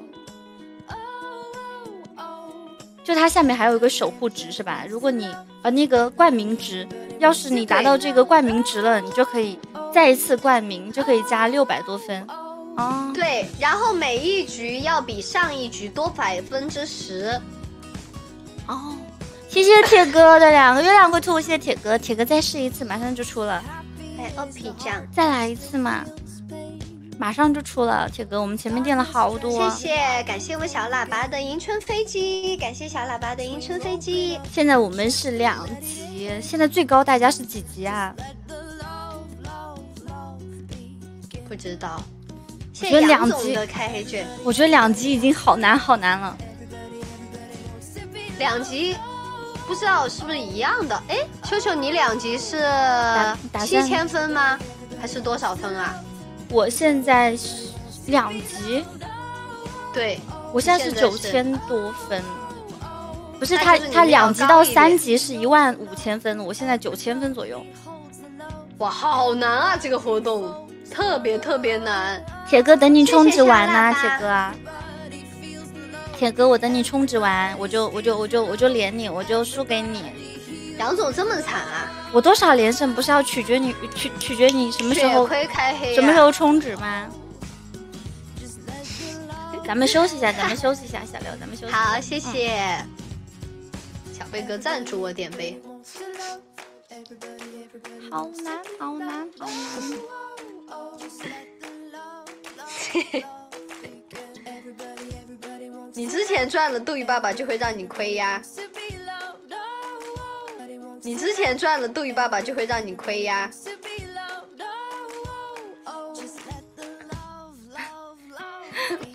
就它下面还有一个守护值是吧？如果你呃那个冠名值，要是你达到这个冠名值了，你就可以再一次冠名，就可以加六百多分。哦，对，然后每一局要比上一局多百分之十。哦，谢谢铁哥的两个月亮龟兔，谢谢铁哥，铁哥再试一次，马上就出了。哎，二皮酱，再来一次嘛。马上就出了，铁哥，我们前面垫了好多。谢谢，感谢我小喇叭的迎春飞机，感谢小喇叭的迎春飞机。现在我们是两级，现在最高大家是几级啊？不知道。谢谢两级的开黑券。我觉得两级已经好难好难了。两级不知道是不是一样的？哎，秋秋，你两级是七千分吗？还是多少分啊？我现在两级，对我现在是九千多分，不是他他两级到三级是一万五千分，我现在九千分左右。哇，好难啊！这个活动特别特别难。铁哥等你充值完呢，谢谢铁哥。铁哥，我等你充值完，我就我就我就我就连你，我就输给你。杨总这么惨啊？我多少连胜不是要取决你取取决你什么时候什么时候充值吗？咱们休息一下，咱们休息一下，小刘，咱们休息一下。好，谢谢。小贝哥赞助我点杯。好难，好难，好难。你之前赚了斗鱼爸爸就会让你亏呀。你之前赚了斗鱼爸爸就会让你亏呀。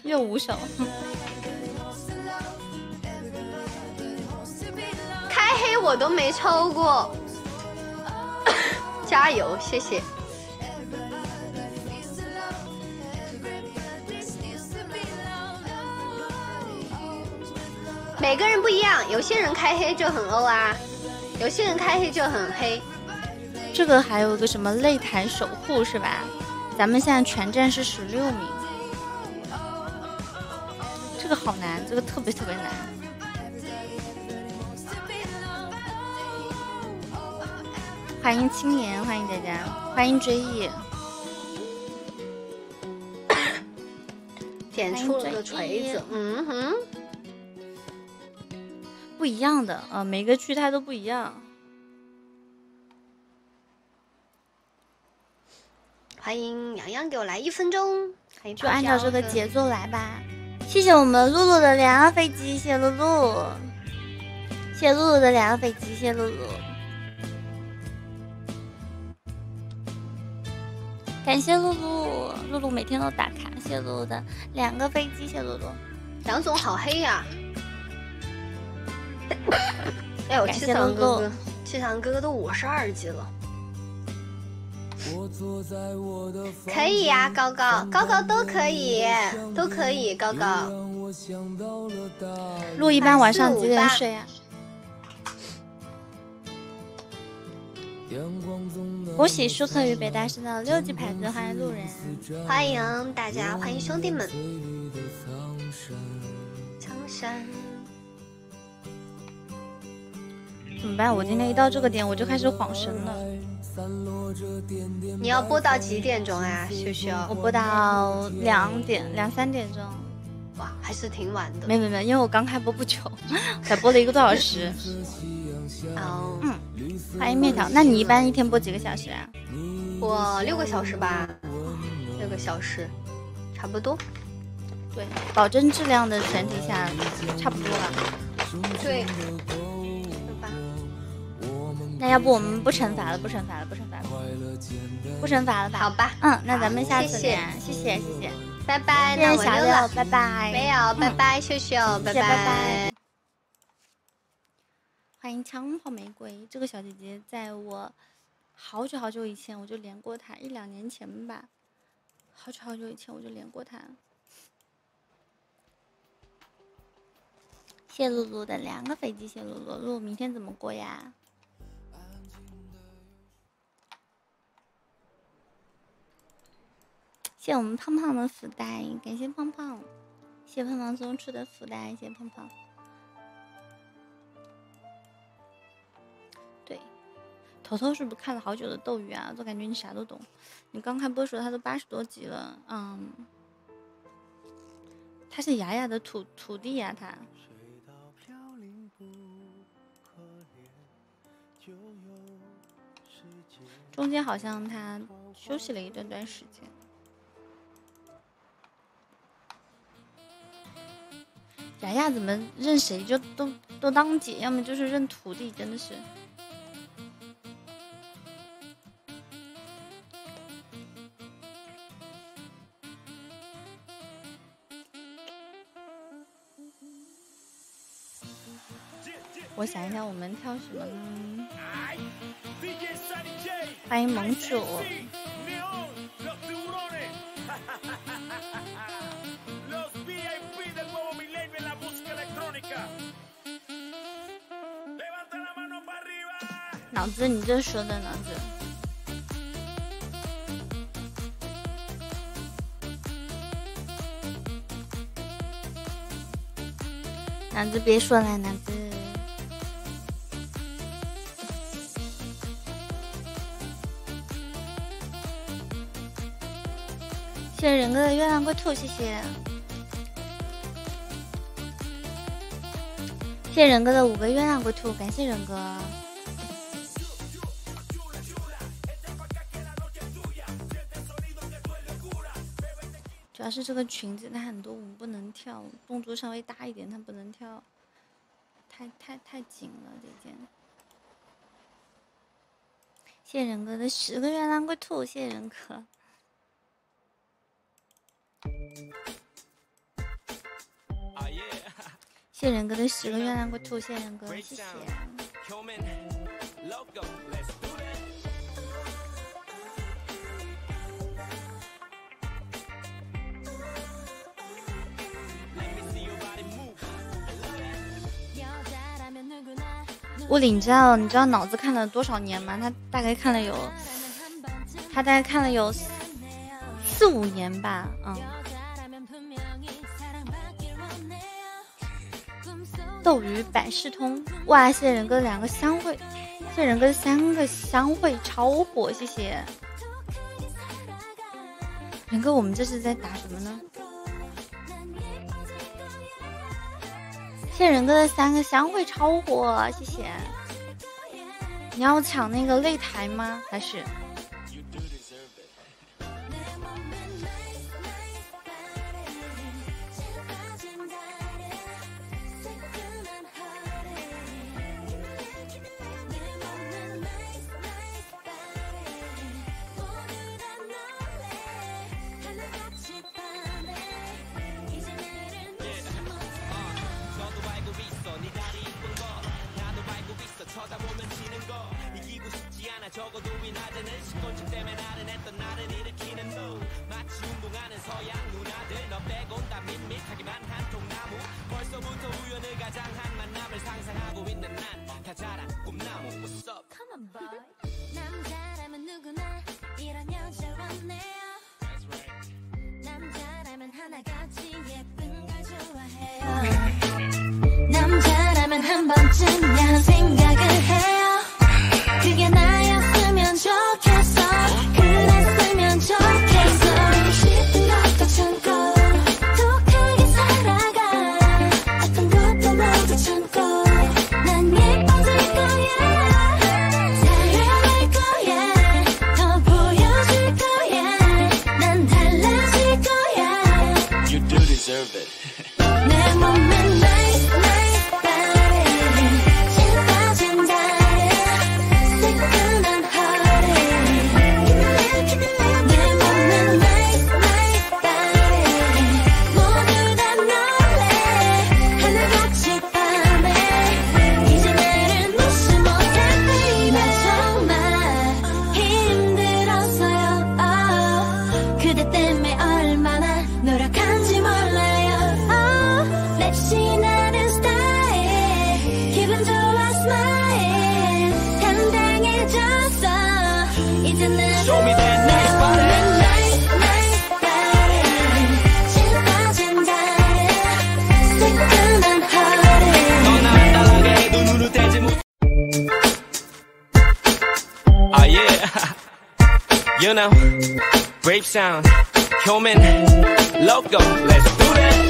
又五手。开黑我都没抽过，加油，谢谢。每个人不一样，有些人开黑就很欧啊，有些人开黑就很黑。这个还有个什么擂台守护是吧？咱们现在全站是十六名，这个好难，这个特别特别难。欢迎青年，欢迎大家，欢迎追忆。点出了个锤子，嗯哼，不一样的，呃，每个区它都不一样。欢迎洋洋给我来一分钟，就按照这个节奏来吧。谢谢我们露露的两个飞机，谢谢露露，谢谢露露的两个飞机，谢谢露露。感谢露露，露露每天都打卡，谢谢露露的两个飞机，谢谢露露。杨总好黑呀、哎呦，感七谢露露堂哥哥，七堂哥哥都五十二级了。可以呀、高高高高都可以，都可以，高高。露一般晚上几点睡啊？恭喜舒克与北大升到六级牌子，欢迎路人。欢迎大家，欢迎兄弟们。苍山，怎么办？我今天一到这个点我就开始晃神了。你要播到几点钟啊，秀秀？我播到两点两三点钟。哇，还是挺晚的。没没没，因为我刚开播不久，才播了一个多小时。哦，嗯，欢迎面条。那你一般一天播几个小时啊？我六个小时吧，六个小时，差不多。对，保证质量的前提下，差不多了。对？那要不我们不惩罚了，不惩罚了，不惩罚了，不惩罚了吧？好吧。嗯，那咱们下次见，谢谢谢谢，拜拜，谢谢小那我溜了六，。拜拜。没有，拜拜，秀秀，拜谢谢拜拜欢迎枪炮玫瑰，这个小姐姐在我好久好久以前我就连过她，一两年前吧，好久好久以前我就连过她。谢露露的两个飞机，谢露露，露露明天怎么过呀？谢我们胖胖的福袋，感谢胖胖，谢胖胖送出的福袋，谢胖胖。对，头头是不是看了好久的斗鱼啊？都感觉你啥都懂。你刚开播时候他都八十多级了，嗯，他是雅雅的徒徒弟呀、他。中间好像他休息了一段段时间。雅雅怎么认谁就都都当姐，要么就是认徒弟，真的是。我想一下，我们跳什么呢？欢迎盟主。你这你这说的呢？男子别说了男子。谢谢忍哥的月亮归兔谢谢。谢谢忍哥的五个月亮归兔感谢忍哥。要是这个裙子它很多舞不能跳，动作稍微大一点它不能跳，太太太紧了这件。谢谢人哥的十个月亮龟兔，谢谢人哥。谢谢人哥的十个月亮龟兔，谢人哥，谢谢。物理，你知道你知道脑子看了多少年吗？他大概看了有，他大概看了有四五年吧，嗯。斗鱼百事通，哇！谢谢人哥两个相会，谢谢人哥三个相会超火，谢谢人哥。我们这是在打什么呢？谢仁哥的三个香会超火，谢谢。你要抢那个擂台吗？还是？ 서양 누나들 너 빼곤 다 밋밋하기만 한 통나무. 벌써부터 우연을 가장한 만남을 상상하고 있는 난 가자란 꿈나무. What's up? Come on boy. 남자라면 누구나 이런 여자 왔네요. That's right. 남자라면 하나같이 예쁜 걸 좋아해요. 남자라면 한 번쯤 야 생각을 해. Grape sound, human, loco, let's do that.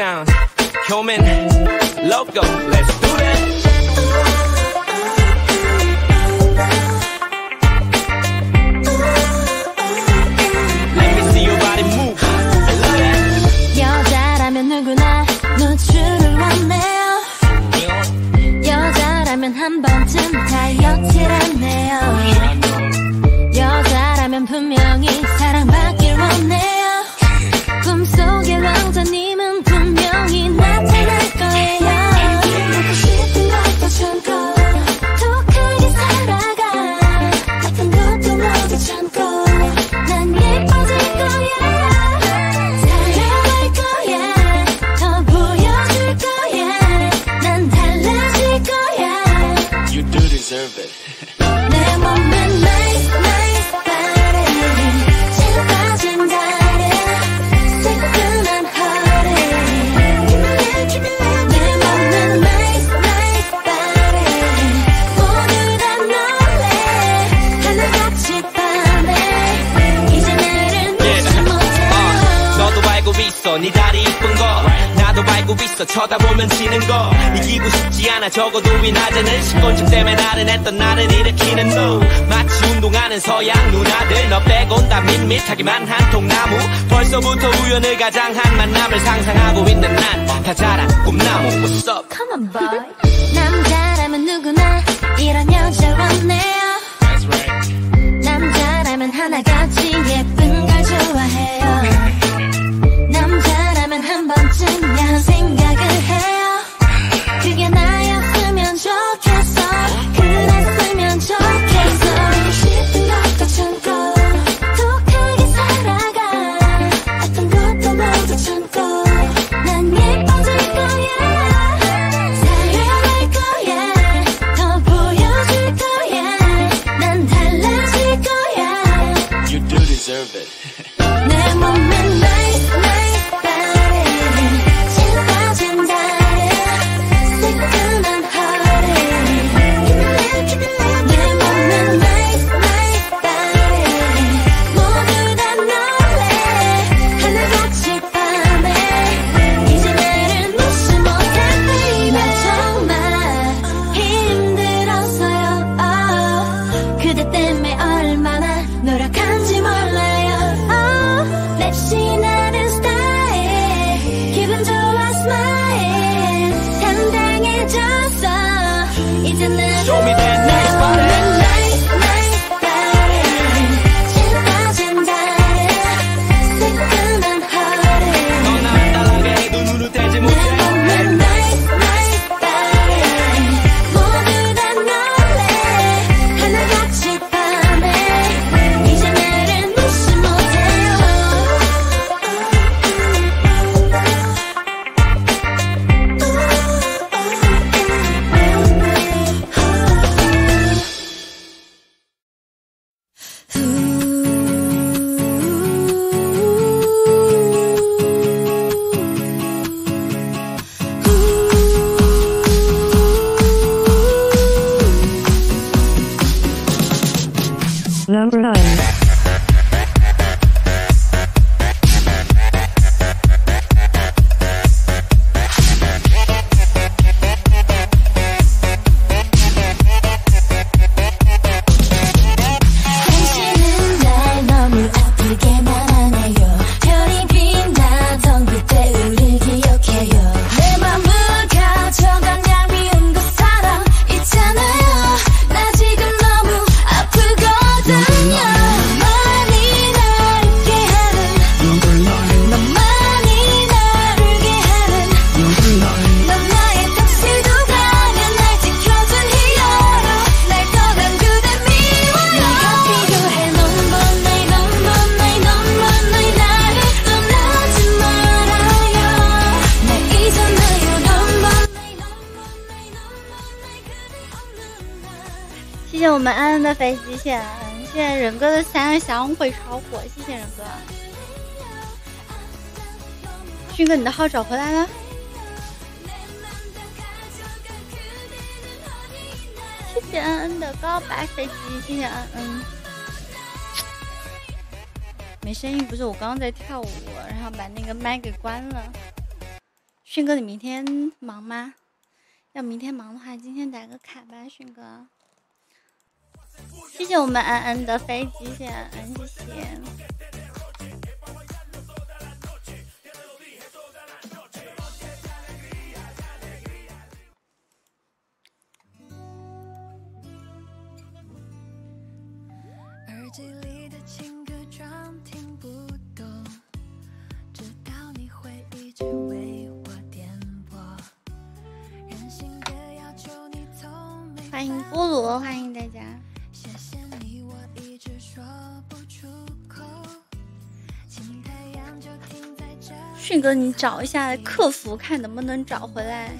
sound. Human, loco, let's 张开号找回来了。谢谢安安的告白飞机谢谢安安没声音不是我刚刚在跳舞然后把那个麦给关了。迅哥你明天忙吗？要明天忙的话今天打个卡吧迅哥。谢谢我们安安的飞机谢谢安安谢谢。俊哥，你找一下客服看能不能找回来，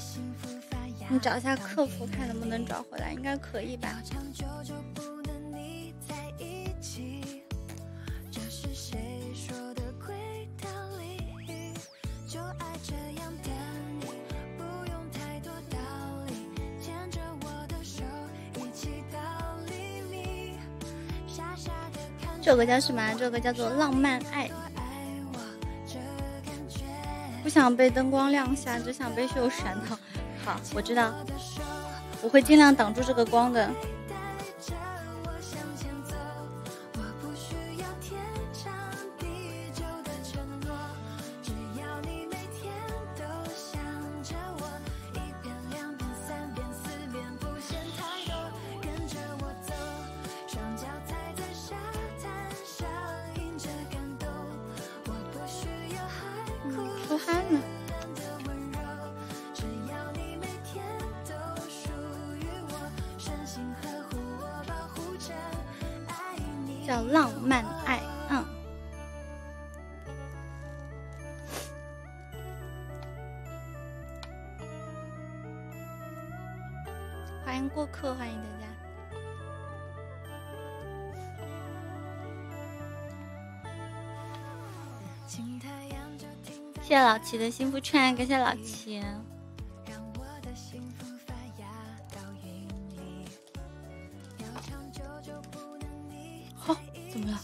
你找一下客服看能不能找回来，应该可以吧？这首歌叫什么？这首歌叫做浪漫爱。不想被灯光亮瞎，只想被秀闪到。好，我知道，我会尽量挡住这个光的。浪漫爱，嗯。欢迎过客，欢迎大家。谢谢老齐的幸福串，感谢老齐。怎么了？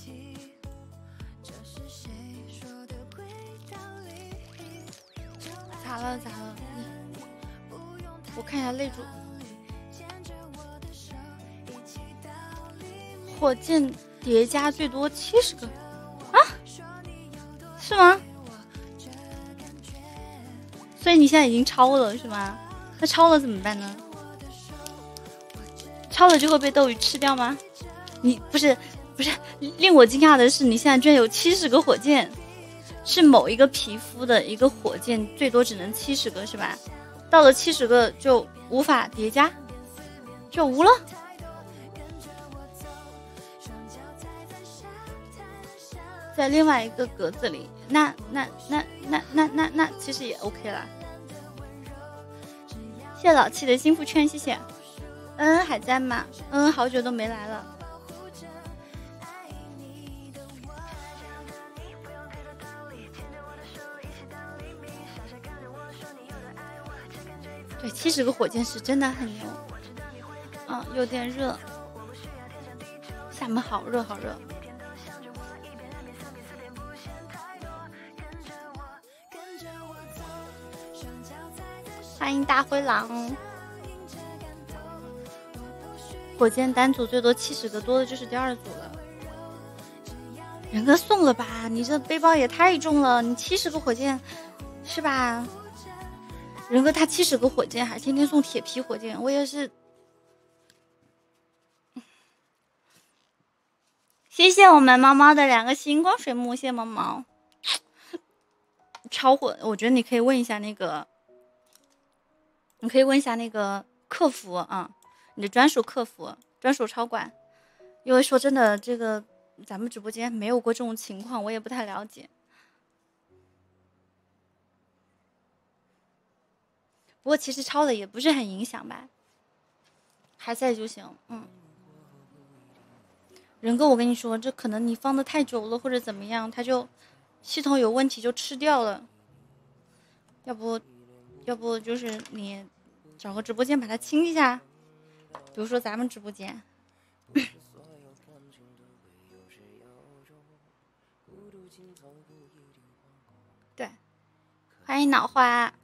咋了？咋了？你，我看一下泪珠。火箭叠加最多七十个啊？是吗？所以你现在已经超了是吗？那超了怎么办呢？超了就会被斗鱼吃掉吗？你不是不是令我惊讶的是，你现在居然有七十个火箭，是某一个皮肤的一个火箭，最多只能七十个是吧？到了七十个就无法叠加，就无了。在另外一个格子里，那那那那那那那其实也 OK 了。谢谢老七的幸福圈，谢谢。嗯，还在吗？嗯，好久都没来了。对，七十个火箭是真的很牛。嗯，有点热，厦门好热好热。欢迎大灰狼，火箭单组最多七十个，多的就是第二组了。人哥送了吧，你这背包也太重了，你七十个火箭是吧？人哥他七十个火箭，还天天送铁皮火箭，我也是。谢谢我们猫猫的两个星光水木，谢谢猫猫。超火，我觉得你可以问一下那个。你可以问一下那个客服啊，你的专属客服、专属超管，因为说真的，这个咱们直播间没有过这种情况，我也不太了解。不过其实抄的也不是很影响吧，还在就行。嗯，人哥，我跟你说，这可能你放的太久了，或者怎么样，它就系统有问题就吃掉了，要不？要不就是你找个直播间把它清一下，比如说咱们直播间。对，欢迎脑花。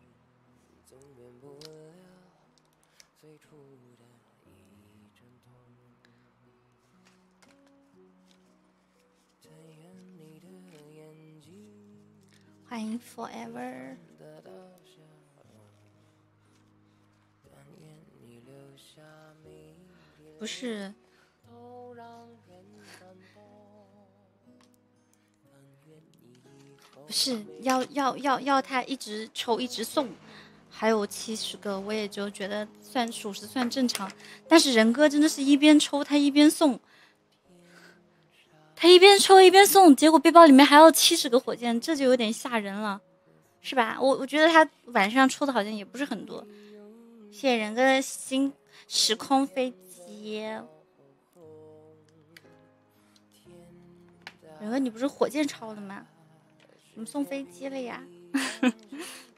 欢迎 Forever。不是，不是要要要要他一直抽一直送，还有七十个，我也就觉得算属实算正常。但是人哥真的是一边抽他一边送，他一边抽一边送，结果背包里面还有七十个火箭，这就有点吓人了，是吧？我我觉得他晚上抽的好像也不是很多。谢谢人哥的新时空飞机。人哥，你不是火箭超的吗？怎么送飞机了呀？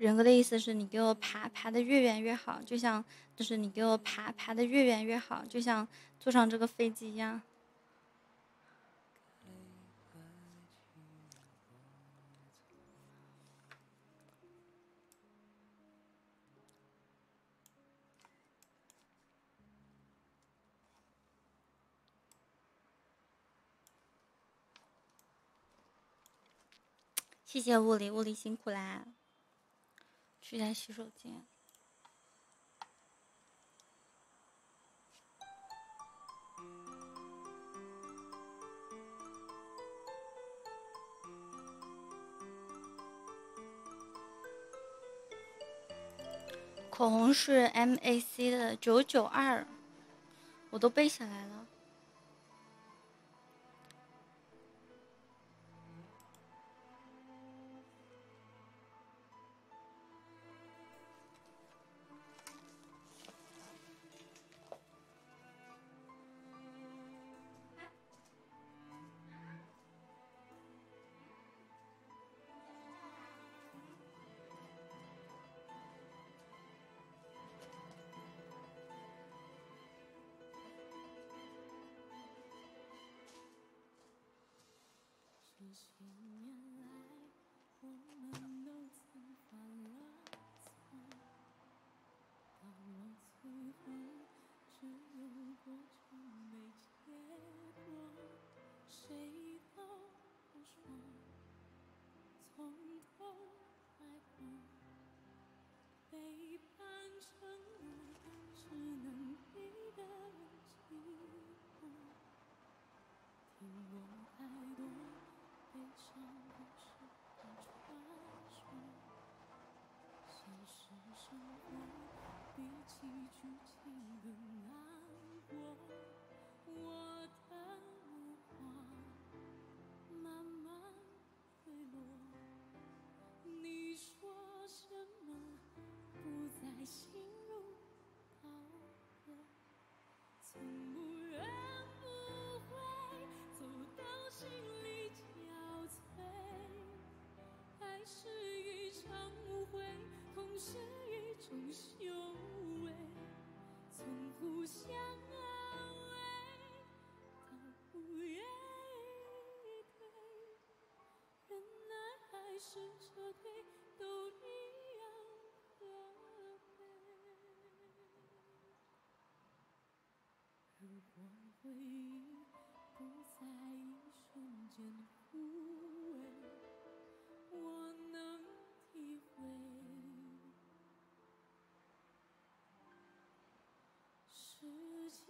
人格的意思是你给我爬爬的越远越好，就像就是你给我爬爬的越远越好，就像坐上这个飞机一样。谢谢物理，物理辛苦啦！去一下洗手间。口红是 MAC 的九九二，我都背下来了。背叛承诺，只能一个人寂寞。听过太多悲伤的事话传说，现实生活比起剧情更难过。爱情如苦海，从无怨无悔走到心里憔悴。爱是一场误会，痛是一种修为，从互相安慰到不言以对，忍耐还是撤退？如果回忆不在一瞬间枯萎我能体会世间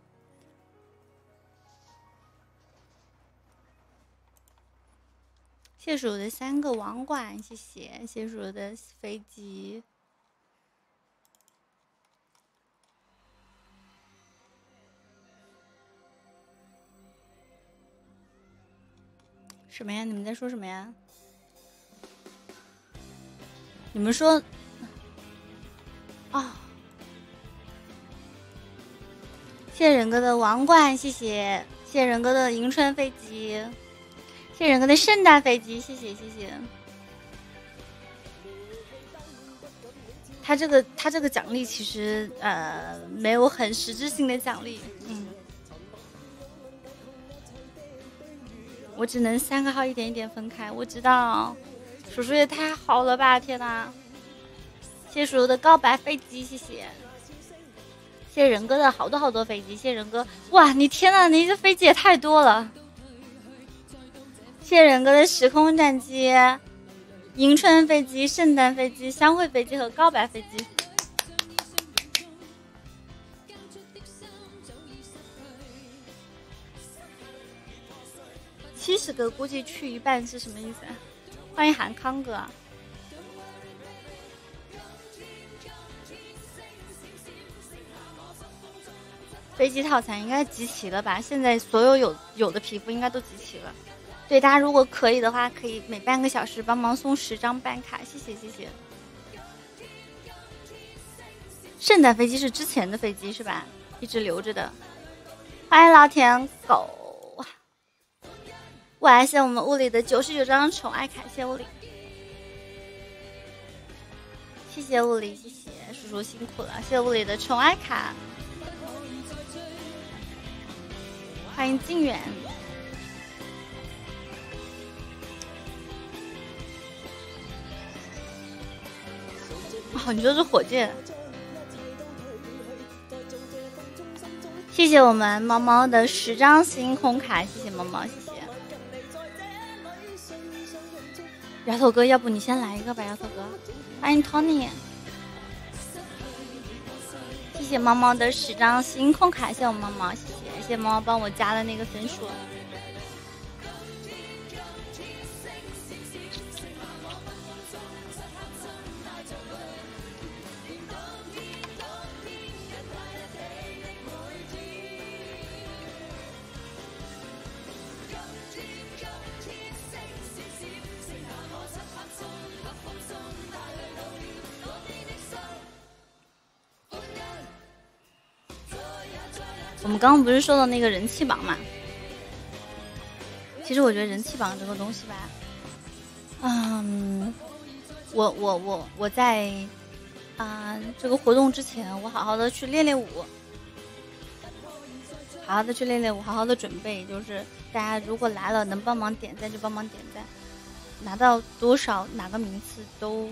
谢谢叔叔的三个网管，谢谢，谢谢叔叔的飞机。什么呀？你们在说什么呀？你们说啊？谢谢仁哥的王冠，谢谢谢谢仁哥的迎春飞机，谢谢仁哥的圣诞飞机，谢谢谢谢。他这个他这个奖励其实呃没有很实质性的奖励，嗯，我只能三个号一点一点分开。我知道，叔叔也太好了吧！天呐，谢谢叔叔的告白飞机，谢谢。谢谢仁哥的好多好多飞机，谢谢仁哥！哇，你天呐，你这飞机也太多了！谢谢仁哥的时空战机、迎春飞机、圣诞飞机、相会飞机和告白飞机。七十个估计去一半是什么意思？欢迎韩康哥。飞机套餐应该集齐了吧？现在所有有有的皮肤应该都集齐了。对，大家如果可以的话，可以每半个小时帮忙送十张办卡，谢谢谢谢。圣诞飞机是之前的飞机是吧？一直留着的。欢迎老舔狗。哇，谢谢我们屋里的九十九张宠爱卡，谢谢屋里。谢谢屋里，谢谢叔叔辛苦了，谢谢屋里的宠爱卡。欢迎静远。哦，你说是火箭？谢谢我们猫猫的十张星空卡，谢谢猫猫，谢谢。丫头哥，要不你先来一个吧，丫头哥。欢迎 Tony。谢谢猫猫的十张星空卡，谢谢我猫猫，谢谢。谢谢猫猫帮我加了那个分数。我们刚刚不是说的那个人气榜嘛？其实我觉得人气榜这个东西吧，嗯，我我我我在啊这个活动之前，我好好的去练练舞，好好的去练练舞，好好的准备。就是大家如果来了，能帮忙点赞就帮忙点赞，拿到多少哪个名次都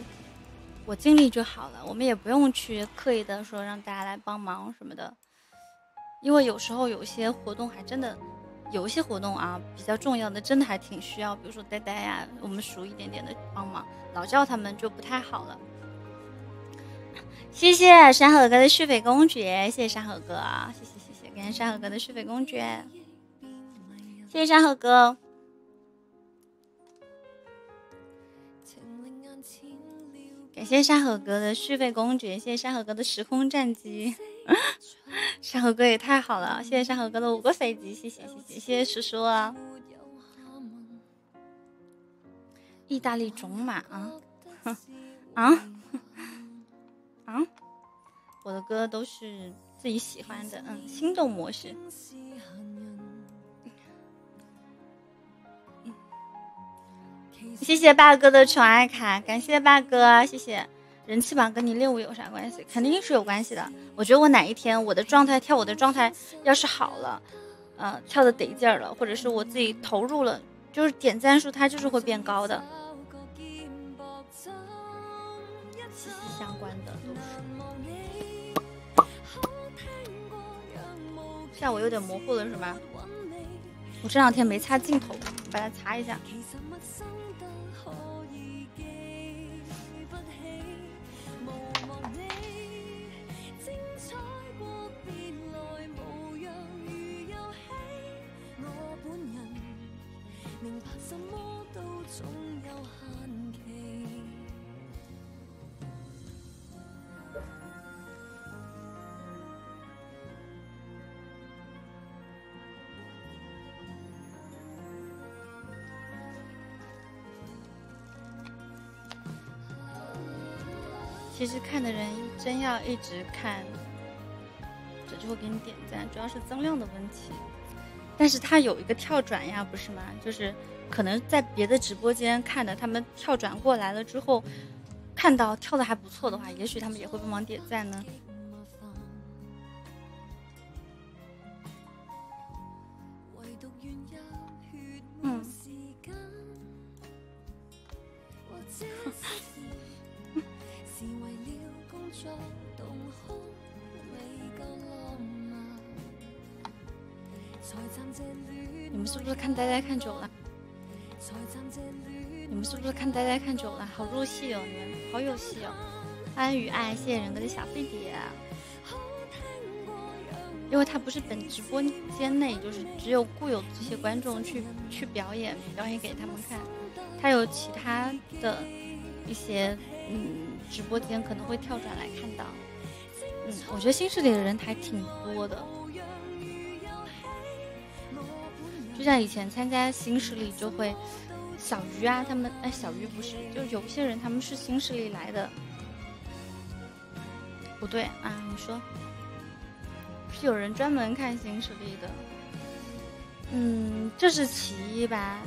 我尽力就好了。我们也不用去刻意的说让大家来帮忙什么的。因为有时候有些活动还真的，有一些活动啊比较重要的，真的还挺需要，比如说呆呆呀，我们熟一点点的帮忙，老叫他们就不太好了。谢谢山河哥的续费公爵，谢谢山河哥，谢谢谢谢，感谢山河哥的续费公爵，谢谢山河哥，感谢山河哥的续费公爵，谢谢山河哥的时空战机。山河哥也太好了，谢谢山河哥的五个飞机，谢谢谢谢谢谢叔叔啊！意大利种马啊，啊啊！我的歌都是自己喜欢的，嗯，心动模式。谢谢霸哥的宠爱卡，感谢霸哥，谢谢。人气榜跟你练舞有啥关系？肯定是有关系的。我觉得我哪一天我的状态跳舞的状态要是好了，呃，跳的得劲儿了，或者是我自己投入了，就是点赞数它就是会变高的，息息相关的都是。现在我有点模糊了是吗？我这两天没擦镜头，把它擦一下。其实看的人真要一直看，这就会给你点赞，主要是增量的问题。但是它有一个跳转呀，不是吗？就是可能在别的直播间看的，他们跳转过来了之后，看到跳的还不错的话，也许他们也会帮忙点赞呢。嗯。你们是不是看呆呆看久了？你们是不是看呆呆看久了？好入戏哦，你们好有戏哦！安与爱，谢谢人哥的小飞碟。因为他不是本直播间内，就是只有固有这些观众去去表演，表演给他们看。他有其他的一些嗯直播间可能会跳转来看到。嗯，我觉得新势力的人还挺多的。就像以前参加新势力，就会小鱼啊，他们哎，小鱼不是，就有些人他们是新势力来的，不对啊，你说是有人专门看新势力的，嗯，这是其一吧。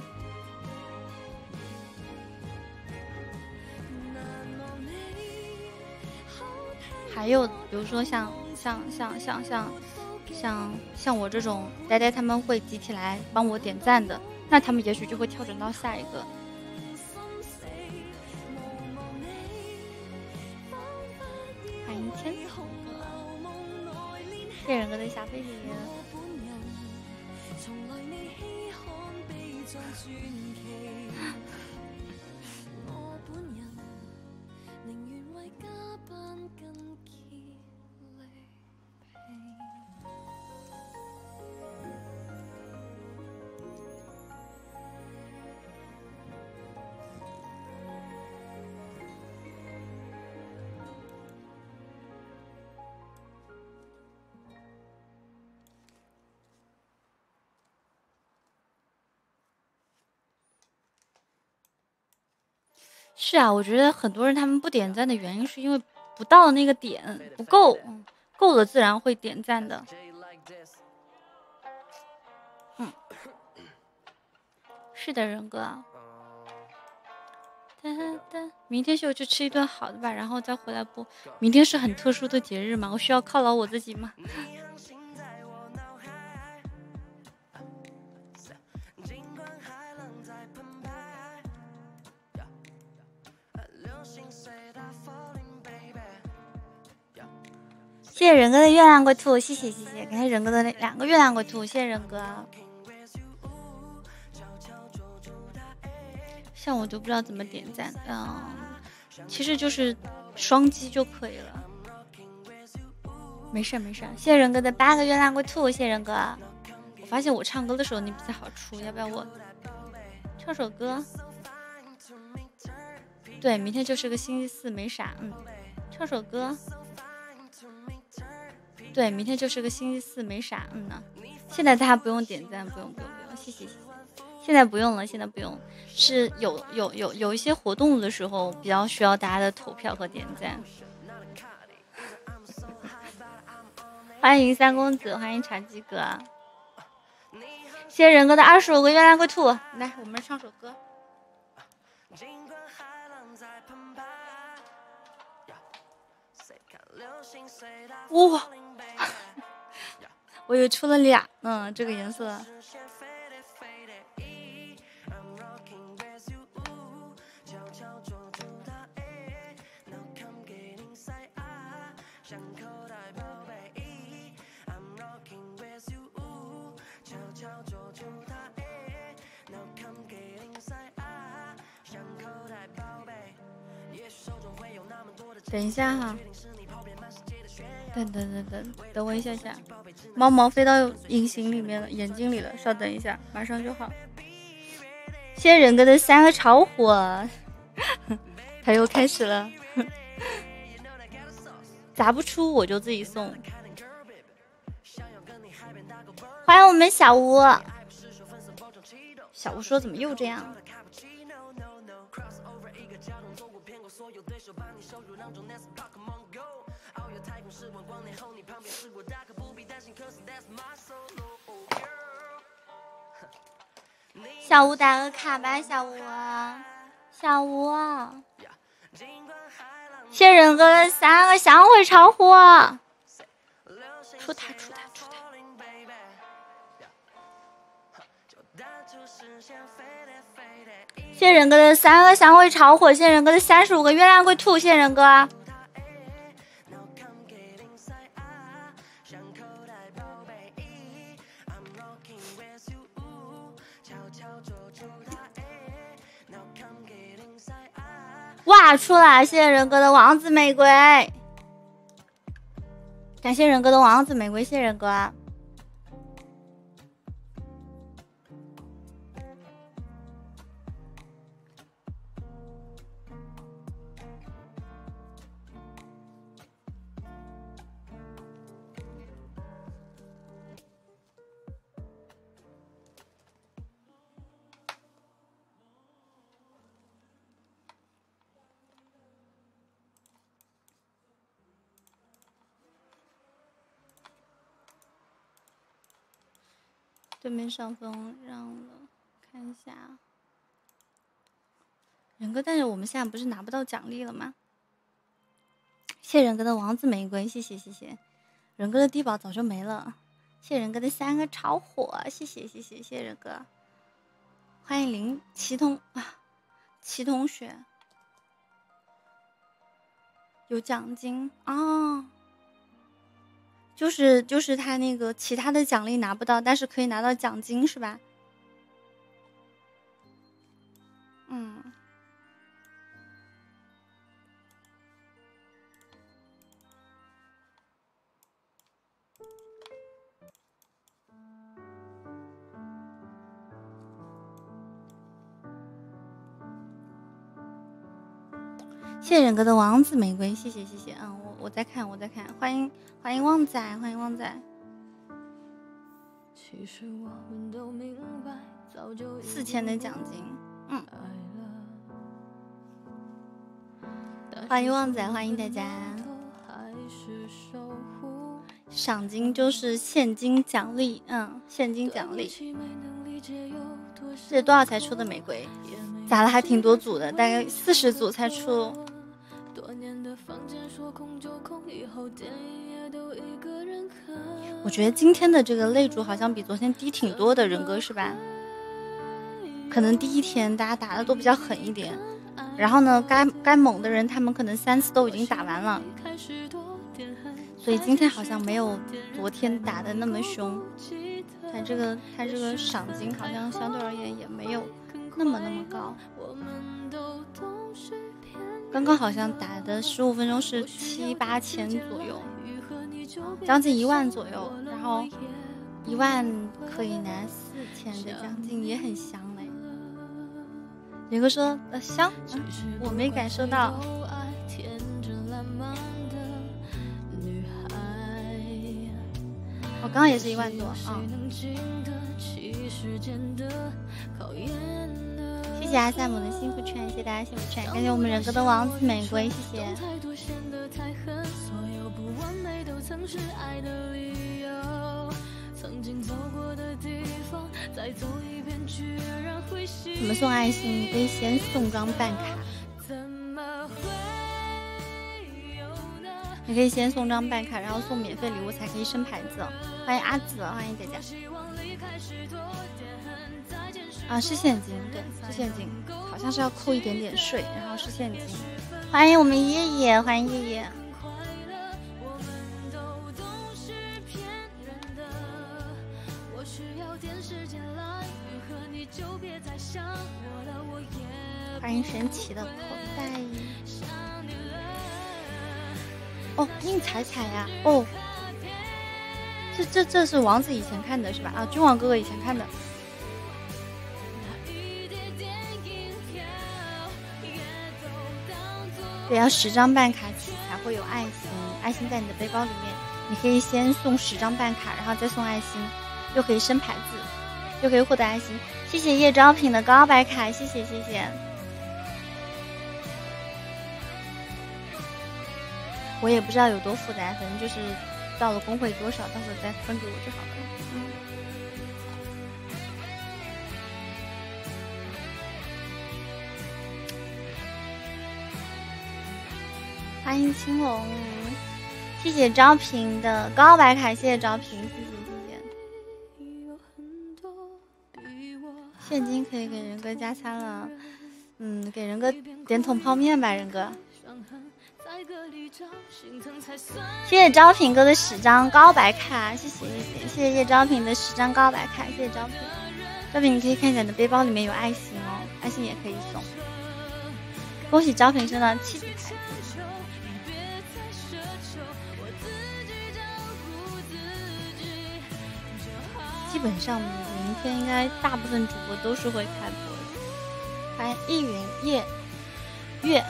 还有比如说像像像像像。像像像像我这种呆呆，他们会集体来帮我点赞的，那他们也许就会跳转到下一个。欢迎天童哥，谢人哥的小飞碟。是啊，我觉得很多人他们不点赞的原因是因为不到那个点不够，够了自然会点赞的。嗯，是的，人哥。哒哒，明天就去吃一顿好的吧，然后再回来播。明天是很特殊的节日嘛？我需要犒劳我自己吗？谢谢人哥的月亮龟兔，谢谢谢谢，感谢人哥的两个月亮龟兔，谢谢人哥。像我都不知道怎么点赞，嗯，其实就是双击就可以了。没事没事，谢谢人哥的八个月亮龟兔，谢谢人哥。我发现我唱歌的时候你比较好出，要不要我唱首歌？对，明天就是个星期四，没啥，嗯，唱首歌。对，明天就是个星期四，没啥，嗯呢。现在大家不用点赞，不用不用不用，谢谢谢谢。现在不用了，现在不用，是有有有有一些活动的时候比较需要大家的投票和点赞。欢迎三公子，欢迎茶几哥，谢谢仁哥的二十五个月亮龟兔，来，我们唱首歌。哇，我以为出了俩呢，这个颜色。等一下哈，等等等等等我一下下，猫毛飞到隐形里面了，眼睛里了，稍等一下，马上就好。谢谢人哥的三个超火，他又开始了，砸不出我就自己送。欢迎我们小吴，小吴说怎么又这样？小吴打个卡吧，小吴，小吴，谢人哥的三个香会超火，出台出台出台！谢人哥的三个香会超火，谢人哥的三十五个月亮龟兔，谢人哥。挂，出来！谢谢人哥的王子玫瑰，感谢人哥的王子玫瑰，谢谢人哥。对面上风让了，看一下。人哥，但是我们现在不是拿不到奖励了吗？谢仁哥的王子玫瑰，谢谢谢谢。人哥的低保早就没了。谢人哥的三个超火，谢谢谢谢谢仁哥。欢迎林齐同啊，齐同学有奖金啊。就是就是他那个其他的奖励拿不到，但是可以拿到奖金，是吧？谢谢忍哥的王子玫瑰，谢谢谢谢，嗯，我我在看我在看，欢迎。欢迎旺仔，欢迎旺仔。四千的奖金，嗯。欢迎旺仔，欢迎大家。赏金就是现金奖励，嗯，现金奖励。这多少才出的玫瑰？砸了还挺多组的，大概四十组才出。我觉得今天的这个擂主好像比昨天低挺多的，人哥是吧？可能第一天大家打的都比较狠一点，然后呢，该该猛的人他们可能三次都已经打完了，所以今天好像没有昨天打的那么凶。他这个他这个赏金好像相对而言也没有那么那么高。刚刚好像打的十五分钟是七八千左右，将近一万左右，然后一万可以拿四千的奖金，也很香嘞。林哥说呃香，我没感受到。我刚刚也是一万多啊。谢谢阿萨姆的幸福圈，谢谢大家幸福圈，感谢我们人哥的王子玫瑰，谢谢。怎么送爱心？可以先送张办卡。你可以先送张办卡，然后送免费礼物才可以升牌子。欢迎阿紫，欢迎姐姐。啊，是现金，对，是现金，好像是要扣一点点税，然后是现金。欢迎我们叶叶，欢迎叶叶。欢迎神奇的口袋。哦，应彩彩呀，哦，这这这是王子以前看的是吧？啊，君王哥哥以前看的。得要十张办卡起才会有爱心，爱心在你的背包里面，你可以先送十张办卡，然后再送爱心，又可以升牌子，又可以获得爱心。谢谢叶昭品的高白卡，谢谢谢谢。我也不知道有多复杂，反正就是到了工会多少，到时候再分给我就好了。欢迎青龙，谢谢招平的高白卡，谢谢招平，谢谢谢谢。现金可以给人哥加餐了，嗯，给人哥点桶泡面吧，人哥。谢谢招平哥的十张高白卡，谢谢谢谢谢谢叶招品的十张高白卡，谢谢招平。招平你可以看一下你的背包里面有爱心哦，爱心也可以送。恭喜招平升到七级牌子。基本上明天应该大部分主播都是会开播的。欢迎易云夜月。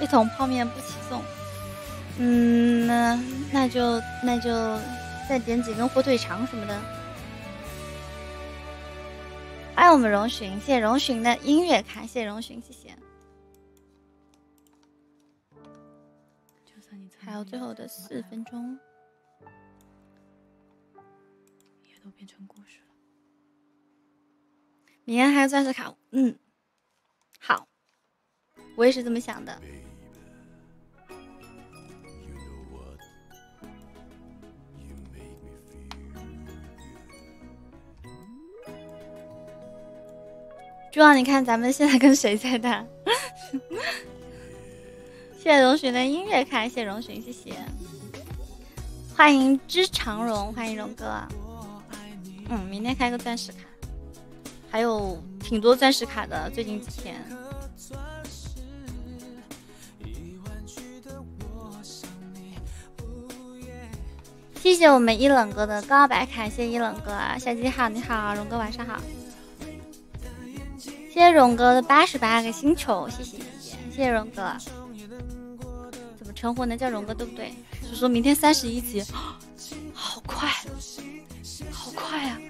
一桶泡面不起送，嗯，那那就那就再点几根火腿肠什么的。欢迎我们荣寻，谢谢荣寻的音乐卡，谢谢荣寻，谢谢。还有最后的四分钟，明天还有钻石卡，嗯，好，我也是这么想的。朱王，你看咱们现在跟谁在打？谢谢荣寻的音乐卡，谢谢荣寻，谢谢。欢迎知长荣，欢迎荣哥。嗯，明天开个钻石卡，还有挺多钻石卡的，最近几天。谢谢我们一冷哥的告白卡，谢谢一冷哥，小鸡好，你好，荣哥晚上好。谢谢荣哥的八十八个星球，谢谢谢谢谢谢荣哥。怎么称呼呢？叫荣哥对不对？就说明天三十一级，好快，好快呀！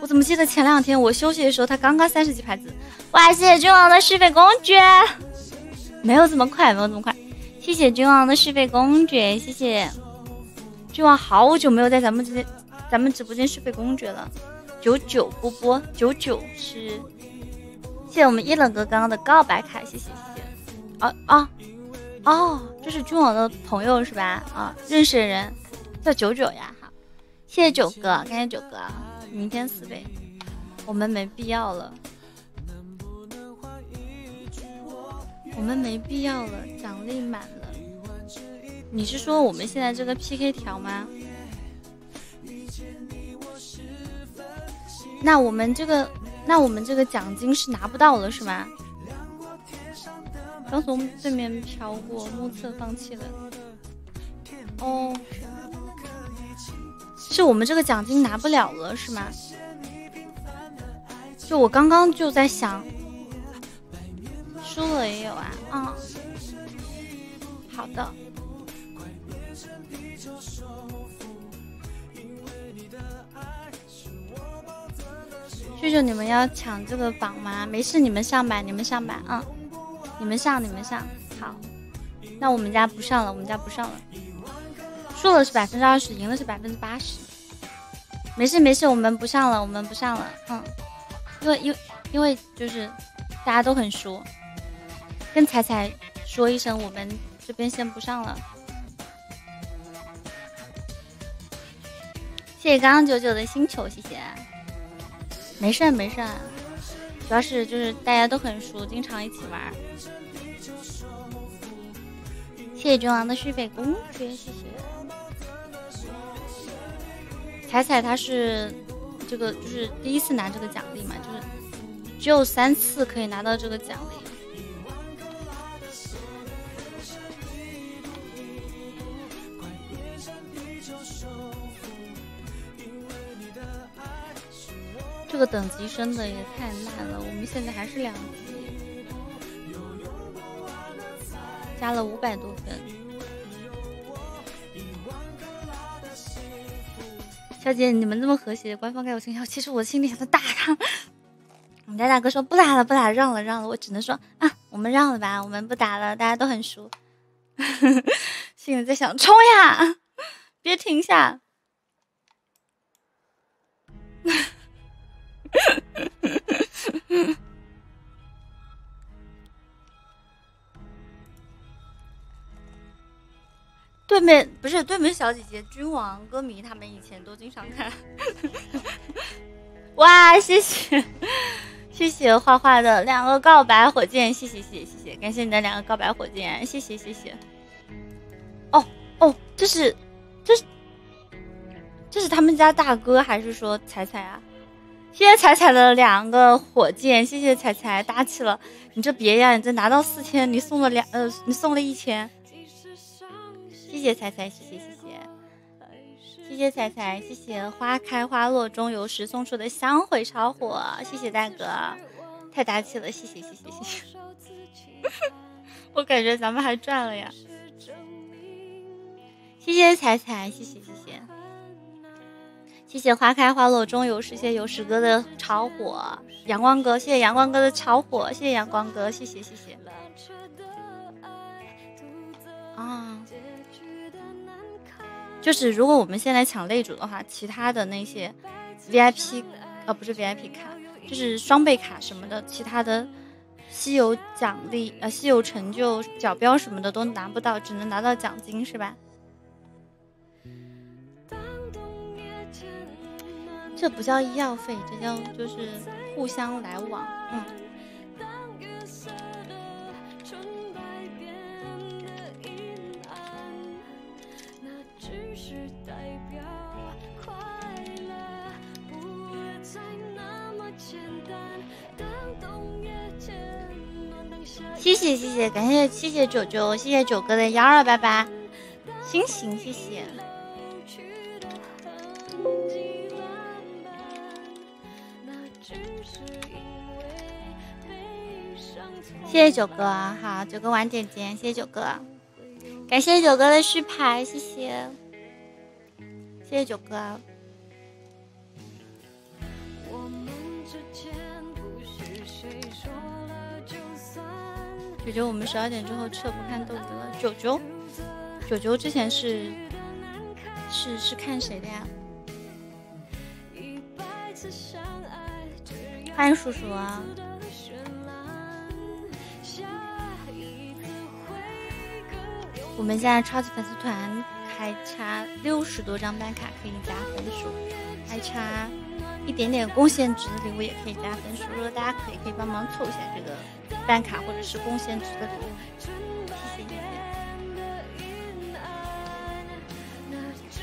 我怎么记得前两天我休息的时候，他刚刚三十级牌子？哇！谢谢君王的续费公爵，没有这么快，没有这么快。谢谢君王的续费公爵，谢谢君王，好久没有在咱们这边咱们直播间续费公爵了。九九波波，九九是。谢谢我们一冷哥刚刚的告白卡，谢谢谢谢。哦哦哦，这是君王的朋友是吧？啊，认识的人叫九九呀。好，谢谢九哥，感谢九哥。明天死呗，我们没必要了，我们没必要了，奖励满了。你是说我们现在这个 PK 条吗？那我们这个。那我们这个奖金是拿不到了，是吗？刚从对面飘过，目测放弃了。哦，是我们这个奖金拿不了了，是吗？就我刚刚就在想，输了也有啊，嗯，好的。舅舅，你们要抢这个榜吗？没事，你们上吧，你们上吧，嗯，你们上，你们上，好。那我们家不上了，我们家不上了。输了是百分之二十，赢了是百分之八十。没事没事，我们不上了，我们不上了，嗯，因为因为因为就是大家都很熟，跟彩彩说一声，我们这边先不上了。谢谢刚刚九九的星球，谢谢。没事没事，主要是就是大家都很熟，经常一起玩。谢谢君王的续费公爵，谢谢。彩彩她是这个就是第一次拿这个奖励嘛，就是只有三次可以拿到这个奖励。这个等级升的也太慢了，我们现在还是两级，加了五百多分。小姐，你们这么和谐，官方给我信号。其实我心里想的打他。我们家大哥说不打了，不打，让了，让了。我只能说啊，我们让了吧，我们不打了，大家都很熟。心里在想，冲呀，别停下。对面不是对面小姐姐，君王歌迷他们以前都经常看。哇，谢谢谢谢画画的两个告白火箭，谢谢谢谢谢谢，感谢你的两个告白火箭，谢谢谢谢。哦哦，这是这是这是他们家大哥还是说彩彩啊？谢谢彩彩的两个火箭，谢谢彩彩打起了。你这别呀，你这拿到四千，你送了两呃，你送了一千。谢谢彩彩，谢谢谢谢，谢谢彩彩，谢谢花开花落中有时送出的香会超火，谢谢大哥，太大气了，谢谢谢谢谢谢。我感觉咱们还赚了呀。谢谢彩彩，谢谢谢谢。谢谢花开花落中有时，谢谢有时哥的超火，阳光哥，谢谢阳光哥的超火，谢谢阳光哥，谢谢谢谢。啊，就是如果我们现在抢擂主的话，其他的那些 VIP，呃，不是 VIP 卡，就是双倍卡什么的，其他的稀有奖励，呃，稀有成就角标什么的都拿不到，只能拿到奖金，是吧？这不叫医药费，这叫就是互相来往。嗯。谢谢谢谢，感谢谢谢九九，谢谢九哥的幺二八八星星，谢谢。谢谢九哥，好，九哥晚点见，谢谢九哥，感谢九哥的续牌，谢谢，谢谢九哥。九九，我们十二点之后撤不看豆子了。九九，九九之前是是是看谁的呀？欢迎叔叔啊！我们现在超级粉丝团还差六十多张办卡可以加分数，还差一点点贡献值的礼物也可以加分数。如果大家可以，可以帮忙凑一下这个办卡或者是贡献值的礼物，谢谢谢谢。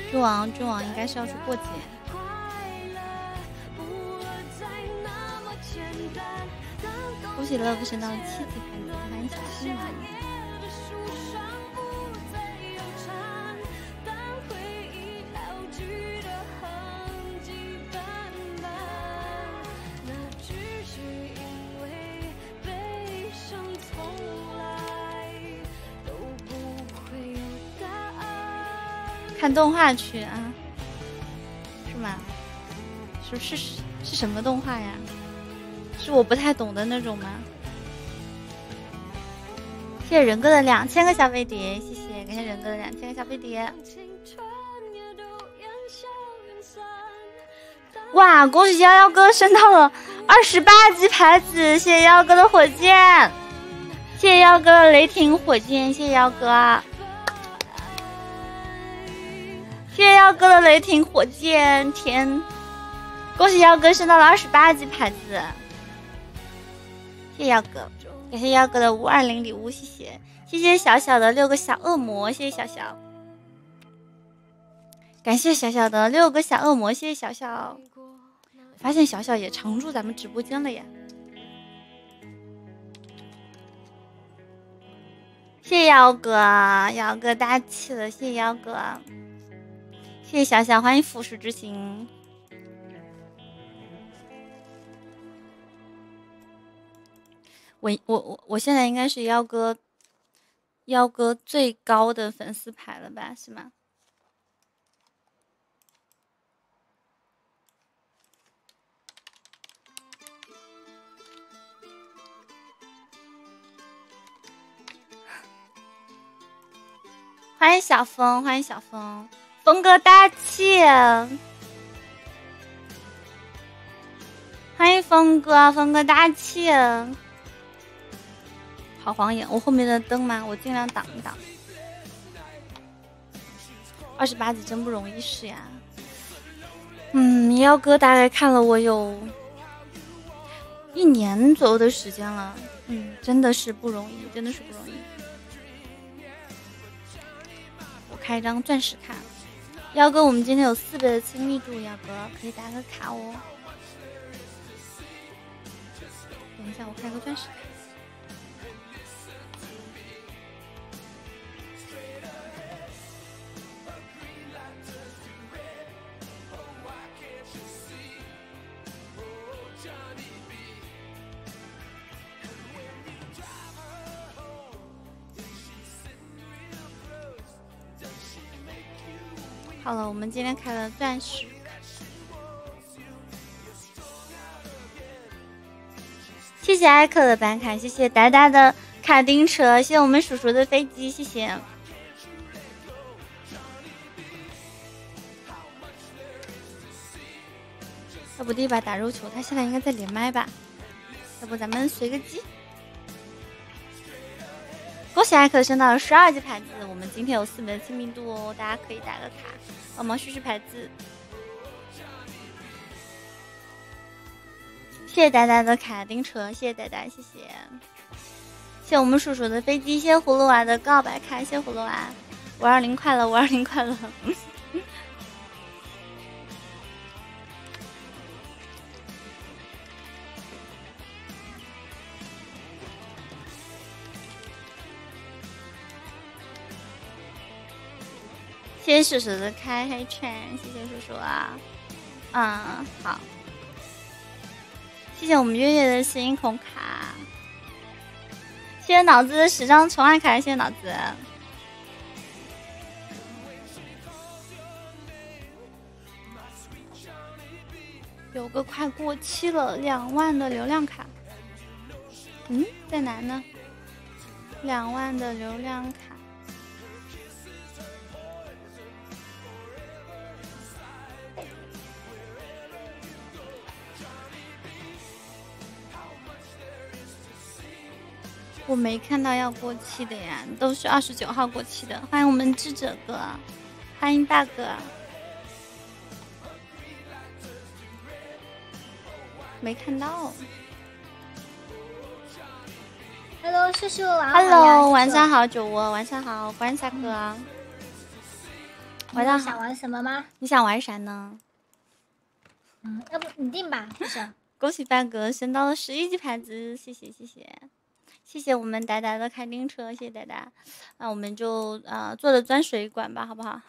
君王君王应该是要去过节。恭喜 love 升到七级排名，欢迎小新来。看动画去啊，是吗？是是是什么动画呀？是我不太懂的那种吗？谢谢仁哥的两千个小飞碟，谢谢，感谢仁哥的两千个小飞碟。哇，恭喜幺幺哥升到了二十八级牌子，谢谢幺哥的火箭，谢谢幺哥的雷霆火箭，谢谢幺哥。谢谢耀哥的雷霆火箭天，恭喜耀哥升到了二十八级牌子，谢谢耀哥，感谢耀哥的五二零礼物，谢谢。谢谢小小的六个小恶魔，谢谢小小，感谢小小的六个小恶魔，谢谢小小，发现小小也常驻咱们直播间了耶。谢谢耀哥，耀哥大气了，谢谢耀哥，谢谢小小，欢迎腐蚀之心。我我我我现在应该是幺哥，幺哥最高的粉丝牌了吧？是吗？欢迎小峰，欢迎小峰，峰哥大气！欢迎峰哥，峰哥大气！好晃眼，我后面的灯吗？我尽量挡一挡。二十八级真不容易是呀。嗯，幺哥大概看了我有一年左右的时间了。嗯，真的是不容易，真的是不容易。我开一张钻石卡，幺哥，我们今天有四倍的亲密度，幺哥可以打个卡哦。等一下，我开个钻石卡。好了，我们今天开了钻石谢谢艾克的板卡，谢谢达达的卡丁车，谢谢我们叔叔的飞机，谢谢。要不第一把打肉球，他现在应该在连麦吧？要不咱们随个机。恭喜艾克升到了十二级牌子，我们今天有四枚亲密度哦，大家可以打个卡，帮忙续续牌子。谢谢呆呆的卡丁车，谢谢呆呆，谢谢。谢谢我们叔叔的飞机，谢谢葫芦娃的告白卡，谢谢葫芦娃，五二零快乐，五二零快乐。谢谢叔叔的开黑券，谢谢叔叔啊，嗯，好，谢谢我们月月的星空卡，谢谢脑子的十张宠爱卡，谢谢脑子，有个快过期了两万的流量卡，嗯，在哪呢？两万的流量卡。我没看到要过期的呀，都是二十九号过期的。欢迎我们智者哥，欢迎大哥。没看到。Hello，叔叔，晚上好。Hello，晚上好，酒窝，晚上好，欢迎下哥。晚上想玩什么吗？你想玩啥呢？嗯，要不你定吧，叔叔。恭喜大哥升到了十一级牌子，谢谢谢谢。谢谢我们达达的开丁车，谢谢达达。那我们就呃坐着钻水管吧，好不好？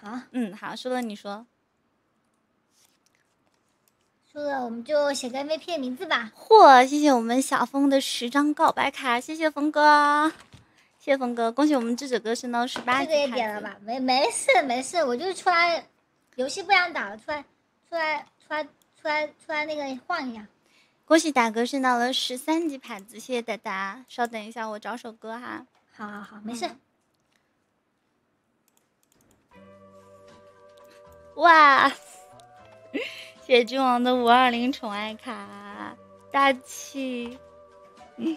好。嗯，好，输了你说。输了我们就写个 MVP 的名字吧。嚯！谢谢我们小峰的十张告白卡，谢谢峰哥，谢谢峰哥，恭喜我们智者哥升到十八级。这个也点了吧？没没事没事，我就出来，游戏不想打了，出来出来出来出来出来那个晃一下。恭喜大哥升到了十三级牌子，谢谢大大。稍等一下，我找首歌哈。好好好，没事。哇，谢谢君王的五二零宠爱卡，大气。嗯，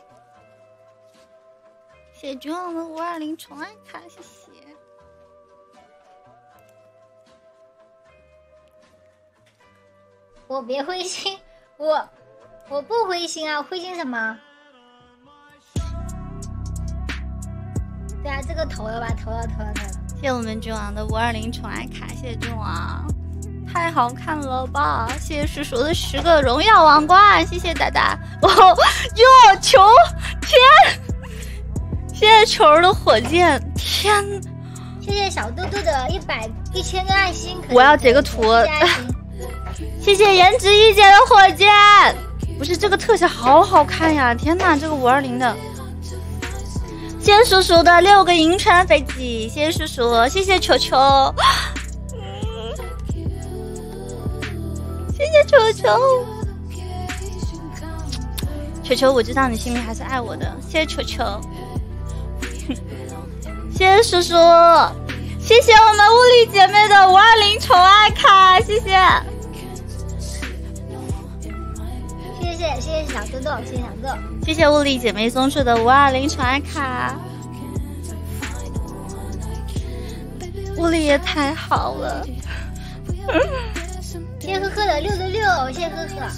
谢谢君王的五二零宠爱卡，谢谢。我别灰心，我。我不灰心啊，灰心什么？对啊，这个投了吧，投了，投了，投了。谢谢我们君王的五二零宠爱卡，谢谢君王，太好看了吧！谢谢叔叔的十个荣耀王冠，谢谢大大。哦哟，球天！谢谢球儿的火箭，天！谢谢小豆豆的一百一千个爱心，我要截个图谢谢颜值一姐的火箭，不是这个特效好好看呀！天哪，这个五二零的。谢谢叔叔的六个银川飞机，谢谢叔叔，谢谢球球，嗯谢谢球球，球球，我知道你心里还是爱我的，谢谢球球，谢谢叔叔，谢谢我们物理姐妹的五二零宠爱卡，谢谢。谢谢谢谢小豆豆，谢谢小豆。谢谢物理姐妹送出的五二零宠爱卡，物理也太好了，谢谢呵呵的六六六，谢谢呵呵。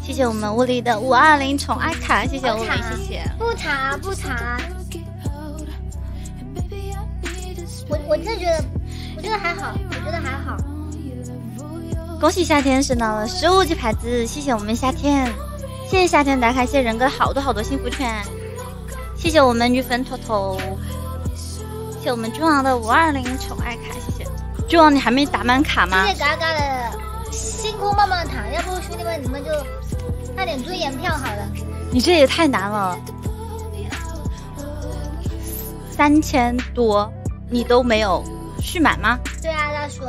谢谢我们物理的五二零宠爱卡，谢谢物理，谢谢。不查不查。我我真的觉得，我觉得还好，我觉得还好。恭喜夏天升到了十五级牌子，谢谢我们夏天，谢谢夏天打卡，谢谢人哥好多好多幸福券，谢谢我们女粉头头，谢谢我们君王的五二零宠爱卡，谢谢。君王，你还没打满卡吗谢？谢嘎嘎的星空棒棒糖，要不兄弟们你们就快点尊严票好了。你这也太难了，三千多，你都没有续满吗？对啊，大叔，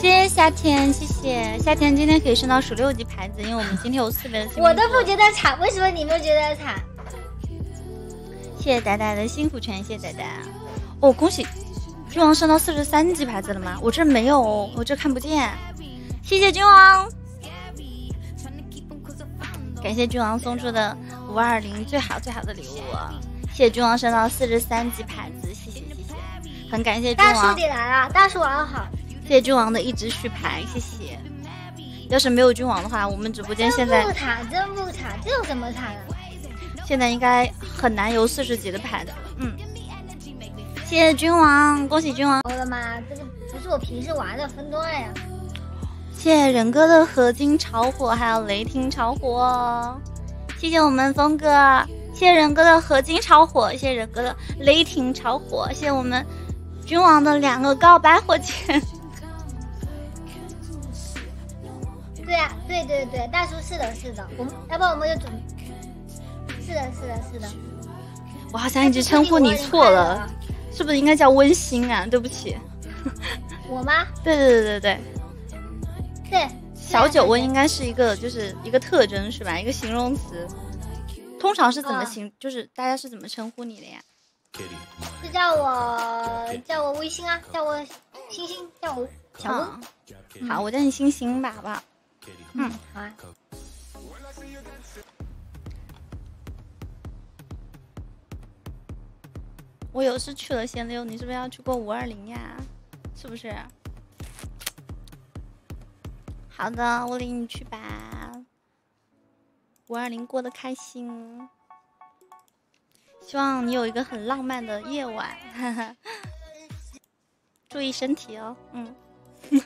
谢谢夏天，谢谢夏天，今天可以升到十六级牌子，因为我们今天有四倍的幸运我都不觉得惨，为什么你们觉得惨？谢谢呆呆的幸福圈，谢谢呆呆。哦，恭喜君王升到四十三级牌子了吗？我这没有，我这看不见。谢谢君王，感谢君王送出的五二零最好最好的礼物。谢谢君王升到四十三级牌子，谢谢谢谢，很感谢君大叔，你来了，大叔晚上好。谢谢君王的一直续牌，谢谢。要是没有君王的话，我们直播间现在真不惨，真不惨，这有什么惨的？现在应该很难有四十级的牌的。嗯，谢谢君王，恭喜君王。我的妈，这个不是我平时玩的分段呀。谢谢仁哥的合金炒火，还有雷霆炒火，谢谢我们峰哥，谢谢仁哥的合金炒火，谢谢仁哥的雷霆炒火，谢谢我们君王的两个告白火箭，对啊，对对对，大叔是的，是的，我们要不然我们就准。是的，是的，是的。我好像一直称呼你错了，是不是应该叫温馨啊？对不起，我吗？对对对对对，对，小酒窝应该是一个就是一个特征是吧？一个形容词，通常是怎么啊形？就是大家是怎么称呼你的呀？就叫我叫我微信啊，叫我星星，叫我小温。嗯，好，我叫你星星吧，好不好？嗯，好啊。我有事去了先溜，你是不是要去过五二零呀？是不是？好的，我领你去吧。五二零过得开心，希望你有一个很浪漫的夜晚。哈哈，注意身体哦。嗯，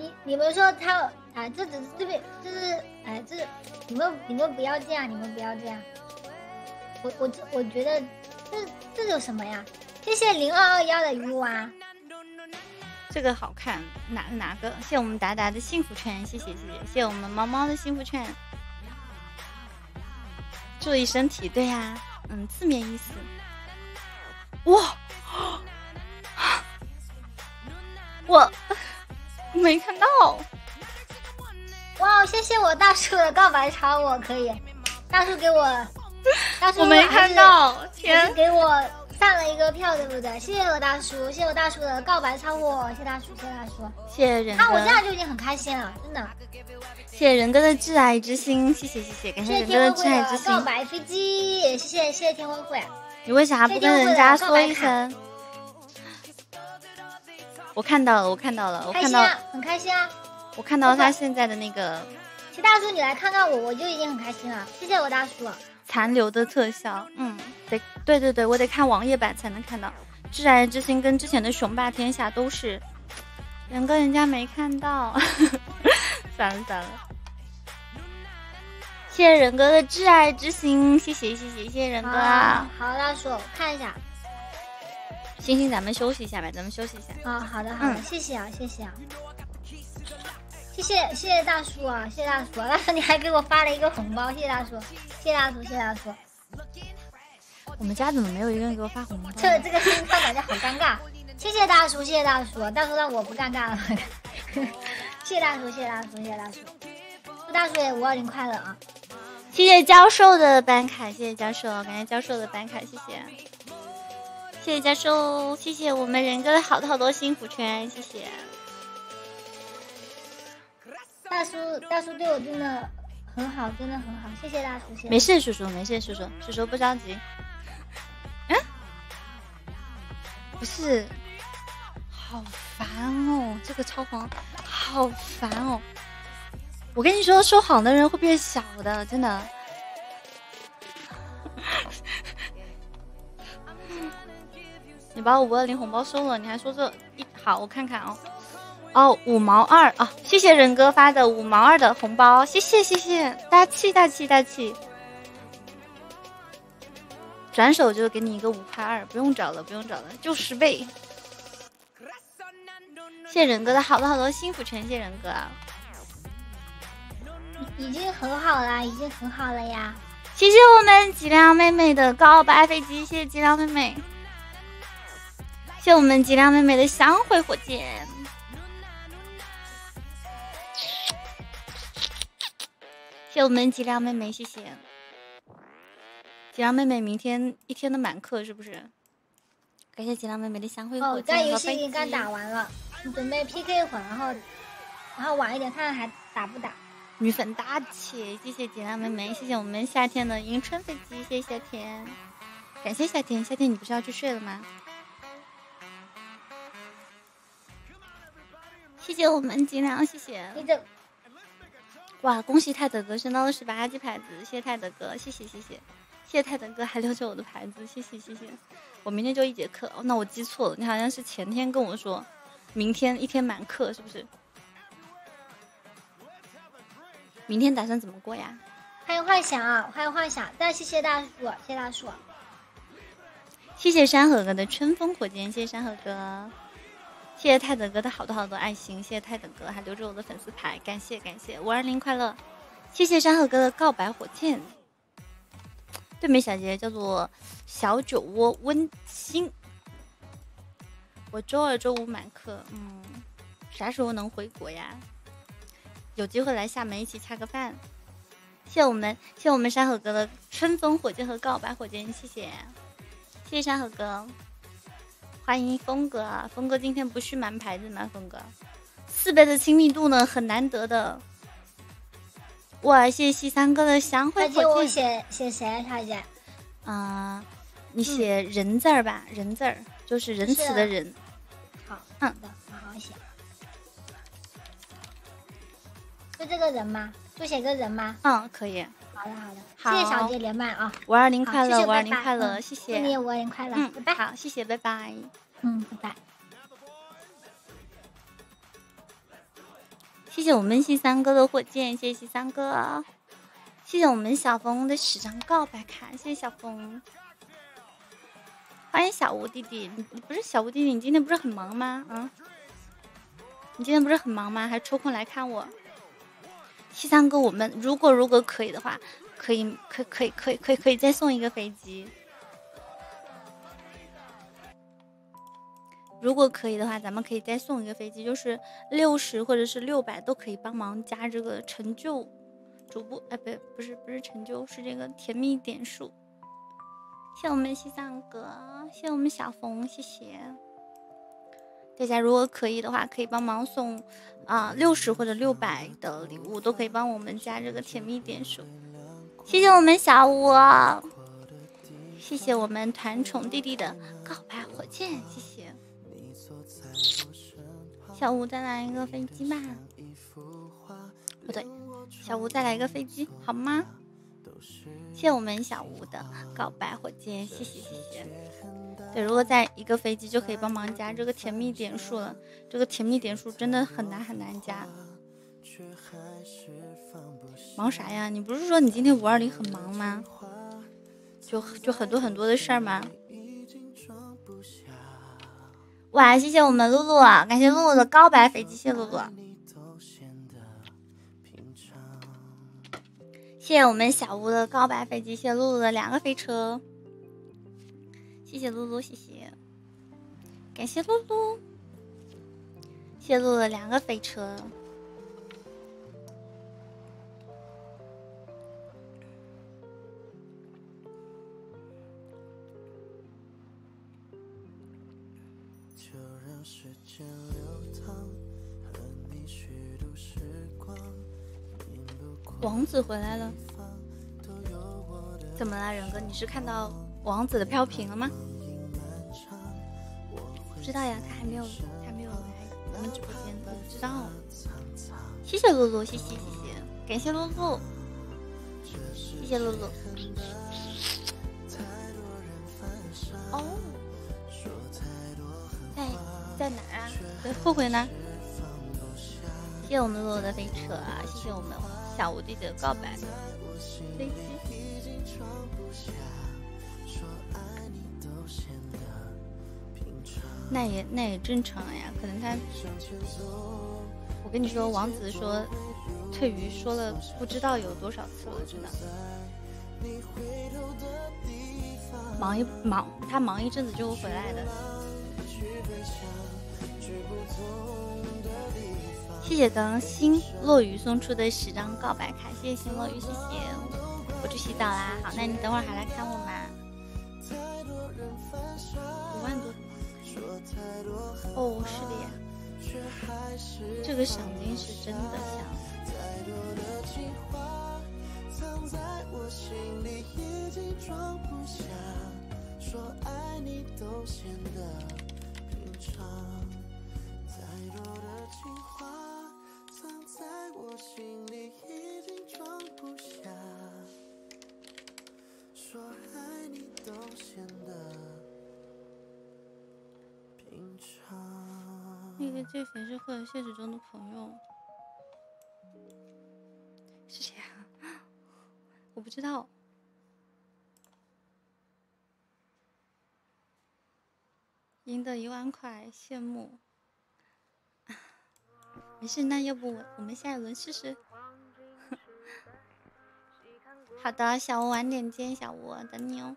你你们说他啊，这只是这边就是哎，这你们你们不要这样，你们不要这样。我我我觉得这这有什么呀？谢谢零二二幺的鱼蛙，这个好看，哪哪个？谢谢我们达达的幸福圈，谢谢谢谢，谢我们猫猫的幸福圈。注意身体，对呀、嗯，字面意思。哇，我没看到，哇，谢谢我大叔的告白超我可以，大叔给我，大叔我没看到，天，给我上了一个票，对不对？谢谢我大叔，谢谢我大叔的告白超我，谢谢大叔，谢谢大叔。谢谢人那我这哥，样就已经很开心了，真的。谢谢人哥的挚爱之心，谢谢谢谢，感谢谢人哥的挚爱之心。的告白飞机，谢谢谢谢天文会。你为啥不跟人家说一声？我看到了，我看到了，我看到，很开心啊！我看到他现在的那个齐大叔，你来看看我，我就已经很开心了。谢谢我大叔。残留的特效，嗯，得，对对对，我得看网页版才能看到。挚爱之心跟之前的雄霸天下都是，人哥人家没看到，算了算了。谢谢人哥的挚爱之心，谢谢谢谢谢谢人哥啊！好，大叔，看一下。星星，咱们休息一下呗，咱们休息一下。啊，好的好的，谢谢啊谢谢啊，谢谢谢谢大叔啊，谢谢大叔，大 叔你还给我发了一个红包，谢谢大叔，谢谢大叔谢谢大叔。我们家怎么没有一个人给我发红包？这这个心态感觉好尴尬。谢谢大叔，谢谢大叔，大叔让我不尴尬了。谢谢大叔，谢谢大叔，谢谢大叔，祝大叔也五二零快乐啊！谢谢教授的班卡，谢谢教授，感谢教授的班卡，谢谢，谢谢教授，谢谢我们人哥的好多好多幸福圈，谢谢。大叔，大叔对我真的很好，真的很好，谢谢大叔，谢谢。没事，叔叔，没事，叔叔，叔叔不着急。嗯，不是，好烦哦，这个超黄，好烦哦。我跟你说，说谎的人会变小的，真的。你把我五二零红包收了，你还说这一好，我看看哦。哦，五毛二啊！谢谢仁哥发的五毛二的红包，谢谢谢谢，大气大气大气。转手就给你一个五块二，不用找了不用找了，就十倍。谢谢人哥的好多好多幸福圈，谢谢人哥。已经很好啦，已经很好了呀！谢谢我们吉良妹妹的告白飞机，谢谢吉良妹妹。谢谢我们吉良妹妹的香灰火箭。谢我们吉良妹妹，谢谢。吉良妹妹明天一天的满课是不是？感谢吉良妹妹的香灰火箭哦，游戏已经刚打完了，准备 PK 一会儿，然后然后晚一点看看还打不打。女粉大气，谢谢吉良妹妹，谢谢我们夏天的迎春飞机，谢谢夏天，感谢夏天，夏天你不是要去睡了吗？谢谢我们吉良，谢谢。哇，恭喜泰德哥升到了十八级牌子，谢谢泰德哥，谢谢谢谢，谢谢泰德哥还留着我的牌子，谢谢谢谢。我明天就一节课，哦，那我记错了，你好像是前天跟我说，明天一天满课是不是？明天打算怎么过呀？欢迎幻想，啊欢迎幻想，再谢谢大叔，谢谢大叔，谢谢山河哥的春风火箭，谢谢山河哥，谢谢泰德哥的好多好多爱心，谢谢泰德哥还留着我的粉丝牌，感谢感谢，五二零快乐，谢谢山河哥的告白火箭，对面小姐姐叫做小酒窝温馨，我周二周五满课，嗯，啥时候能回国呀？有机会来厦门一起恰个饭，谢我们谢我们山河哥的春风火箭和告白火箭，谢谢。谢谢山河哥，欢迎峰哥啊，峰哥今天不是满牌子吗？峰哥四倍的亲密度呢，很难得的。哇，谢谢西三哥的香灰火箭。我写写谁，小姐？啊，你写人字儿吧，人字儿就是仁慈的人。好，嗯的，好好写。就这个人吗？就写个人吗？嗯，可以。好的，好的。谢谢小姐连麦啊！五二零快乐，五二零快乐，谢谢。祝你五二零快乐，拜拜。好，谢谢，拜拜。嗯，拜拜。谢谢我们西三哥的火箭，谢谢西三哥。谢谢我们小峰的十张告白卡，谢谢小峰。欢迎小吴弟弟，你不是小吴弟弟，你今天不是很忙吗？嗯，你今天不是很忙吗？还抽空来看我。西三哥，我们如果如果可以的话，可以可可以可以可以可以再送一个飞机。如果可以的话，咱们可以再送一个飞机，就是六十或者是六百都可以帮忙加这个成就主播，哎，不不是不是成就，是这个甜蜜点数。谢我们西藏哥，谢我们小峰，谢谢大家。如果可以的话，可以帮忙送啊六十或者六百的礼物，都可以帮我们加这个甜蜜点数。谢谢我们小五，谢谢我们团宠弟弟的告白火箭，谢谢。小五再来一个飞机吧。不对，小吴再来一个飞机好吗？谢谢我们小吴的告白火箭，谢谢谢谢。对，如果在一个飞机就可以帮忙加这个甜蜜点数了。这个甜蜜点数真的很难很难加。忙啥呀？你不是说你今天五二零很忙吗？就就很多很多的事儿吗？哇，谢谢我们露露，感谢露露的告白飞机，谢露露。谢谢我们小屋的告白飞机，谢露露的两个飞车，谢谢露露，谢谢，感谢露露，谢露露两个飞车。王子回来了，怎么了，仁哥？你是看到王子的飘屏了吗？不知道呀，他还没有，还没有来我们直播间，不知道。谢谢露露，谢谢谢谢，感谢露露，谢谢露露。哦，在在哪啊？在后悔呢？谢谢我们露露的飞车啊！谢谢我们。小无敌的告白，飞机。那也那也正常呀，可能他，我跟你说，王子说退鱼说了不知道有多少次了，真的。忙一忙，他忙一阵子就会回来的。谢谢刚刚新落雨送出的十张告白卡，谢谢新落雨，谢谢。我去洗澡啦，好，那你等会儿还来看我吗？五万多。哦，是的呀，这个赏金是真的香。在我心里已经装不下，说爱你都显得那个这谁是和现实中的朋友是谁啊？我不知道。赢得一万块，羡慕。没事，那要不我我们下一轮试试？好的，小吴晚点见，小吴等你哦。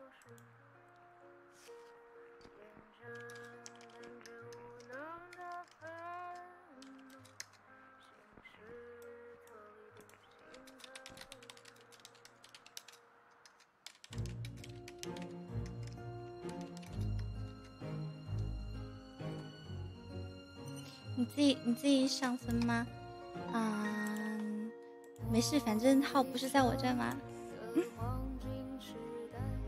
你自己你自己上分吗？嗯，没事，反正号不是在我这吗？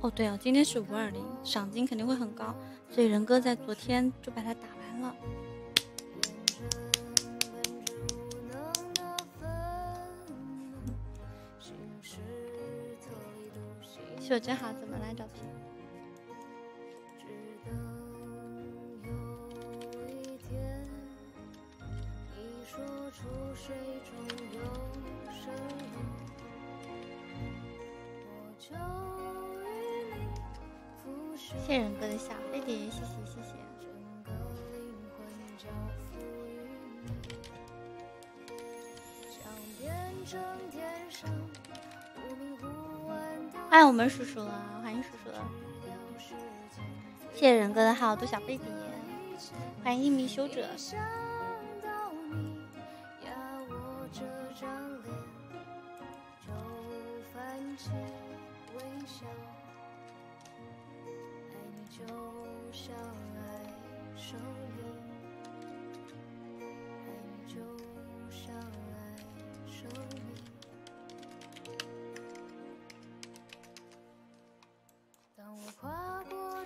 哦对哦，今天是五二零，赏金肯定会很高，所以仁哥在昨天就把它打完了。秀真好，怎么了，照片？谢仁哥的小飞碟，谢谢谢谢。欢迎我们叔叔啊，欢迎叔叔。谢谢仁哥的好多小飞碟，欢迎一米修者。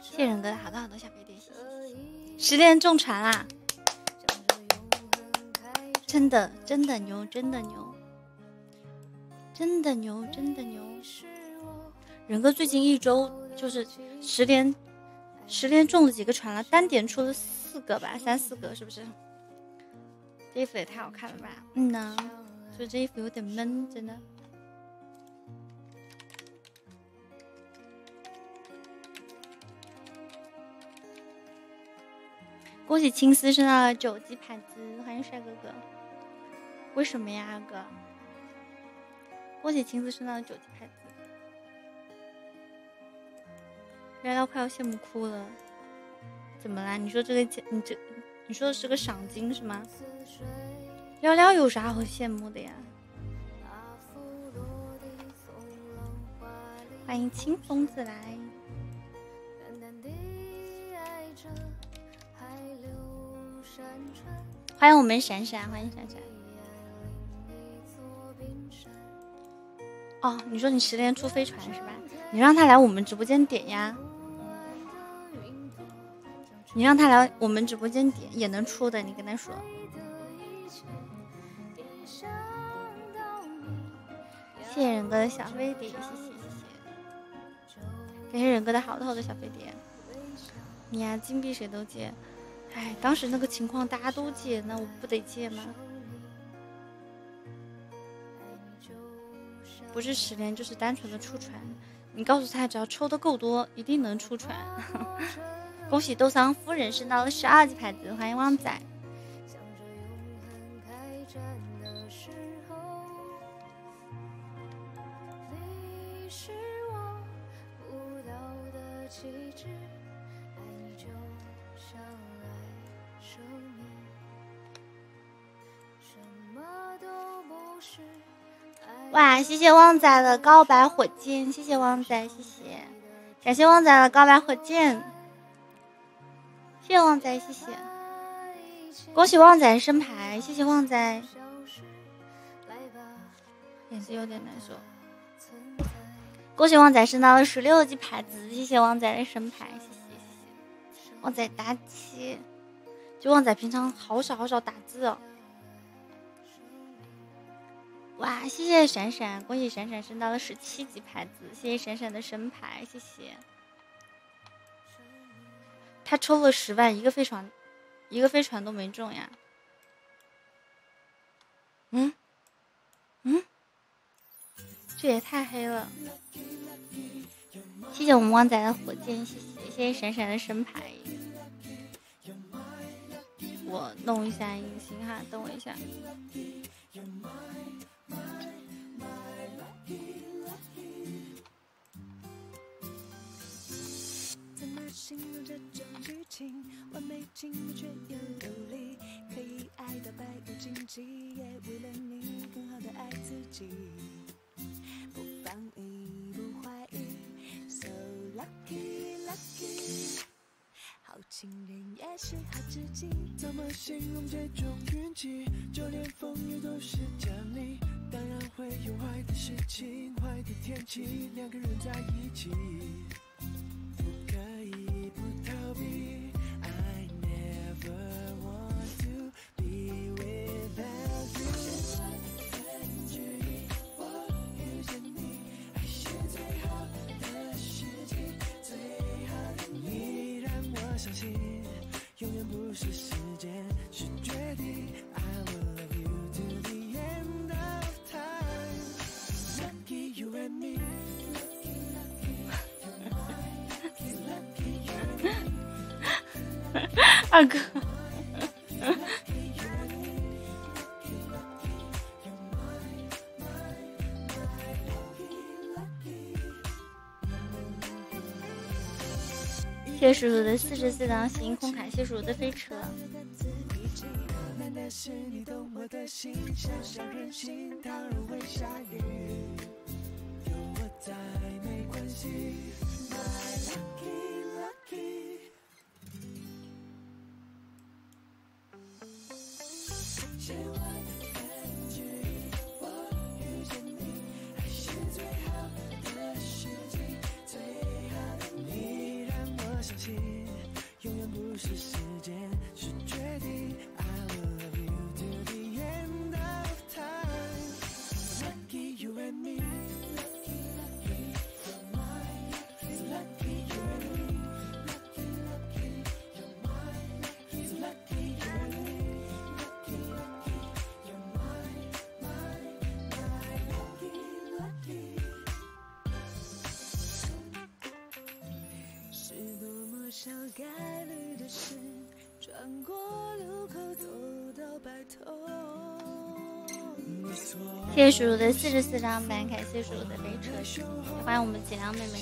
谢仁哥好多好多小飞碟，谢谢。十连中传啦！真的真的牛，真的牛，真的牛，真的牛。仁哥最近一周就是十连十连中了几个船了，单点出了四个吧，三四个是不是？这衣服也太好看了吧！嗯呐，就这衣服有点闷，真的。恭喜青丝升到了九级牌子，欢迎帅哥哥。为什么呀，哥？恭喜青丝升到了九级牌子。聊聊快要羡慕哭了，怎么啦？你说这个奖，你这你说的是个赏金是吗？聊聊有啥好羡慕的呀？欢迎清风自来。欢迎我们闪闪，欢迎闪闪。哦，你说你十连出飞船是吧？你让他来我们直播间点呀。你让他来我们直播间点也能出的，你跟他说。谢谢忍哥的小飞碟，谢谢谢谢。感谢忍哥的好多好多小飞碟。你呀，金币谁都借。哎，当时那个情况大家都借，那我不得借吗？不是十连就是单纯的出船。你告诉他，只要抽的够多，一定能出船。恭喜豆桑夫人升到了十二级牌子，欢迎旺仔。是哇，谢谢旺仔的告白火箭，谢谢旺仔，谢谢，感谢旺仔的告白火箭。谢谢旺仔，谢谢，恭喜旺仔升牌，谢谢旺仔。眼睛有点难受。恭喜旺仔升到了十六级牌子，谢谢旺仔的升牌，谢谢谢谢。旺仔打气，就旺仔平常好少好少打字哦。哇，谢谢闪闪，恭喜闪闪升到了十七级牌子，谢谢闪闪的升牌，谢谢。他抽了十万，一个飞船，一个飞船都没中呀。嗯，嗯，这也太黑了。谢谢我们旺仔的火箭，谢谢谢谢闪闪的神牌。我弄一下隐形哈，等我一下。形容这种剧情，完美情却又独立，可以爱到百无禁忌，也为了你更好的爱自己，情人也是好知己。怎么形容这种运气？就连风雨都是奖励，当然会有坏的事情，坏的天气，两个人在一起。二哥。谢叔叔的四十四张星空卡，谢叔叔的飞车。相谢谢叔叔的四十四张板卡，谢谢叔叔的飞车，欢迎我们锦良妹妹。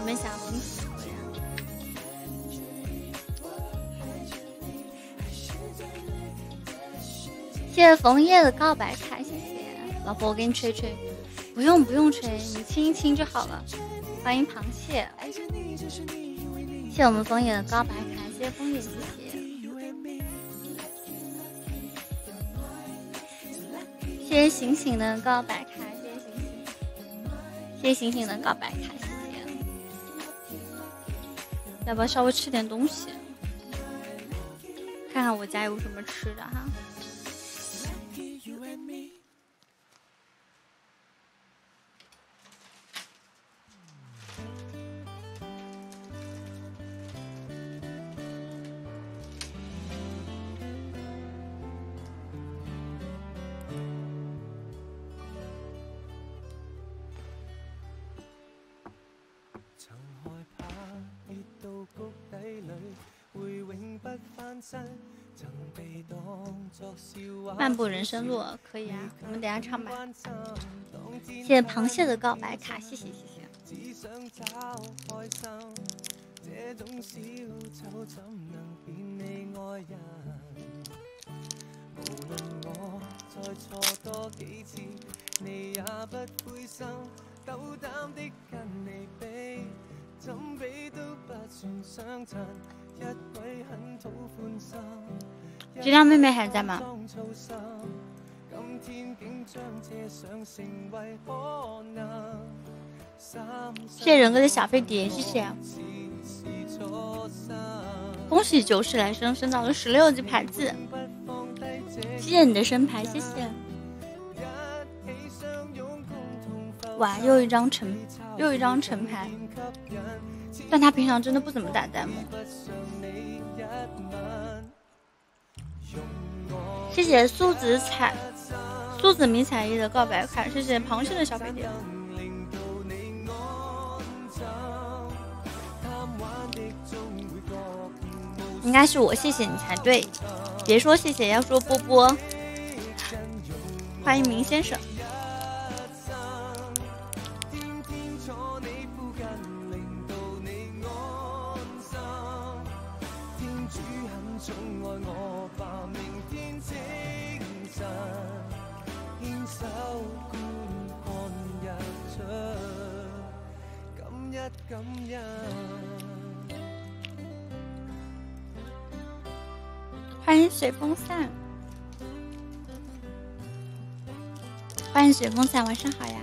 你们想听什么呀？谢谢枫叶的告白卡，谢谢老婆，我给你吹吹，不用不用吹，你亲一亲就好了。欢迎螃蟹，谢谢我们枫叶的告白卡，谢谢枫叶，谢谢。谢谢醒醒的告白卡，谢谢醒醒，谢谢醒醒的告白卡，谢谢。要不要稍微吃点东西？看看我家有什么吃的哈。人生路可以啊，我们等下唱吧。谢谢螃蟹的告白卡，谢谢谢谢。质量妹妹还在吗？谢谢仁哥的小飞碟，谢谢。恭喜九十来生升到了十六级牌子，谢谢你的升牌，谢谢。哇，又一张成，又一张成牌。但他平常真的不怎么打弹幕。谢谢苏子彩、苏子迷彩衣的告白卡，谢谢螃蟹的小飞碟。应该是我谢谢你才对，别说谢谢，要说波波。欢迎明先生。欢迎随风散，欢迎随风散，晚上好呀，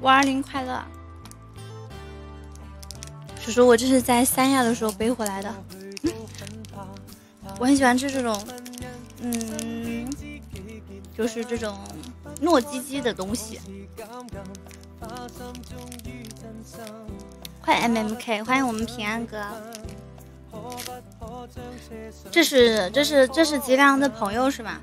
五二零快乐！叔叔，我这是在三亚的时候背回来的，我很喜欢吃这种，嗯，就是这种糯叽叽的东西。欢迎 M M K，欢迎我们平安哥。这是这是这是吉良的朋友是吗？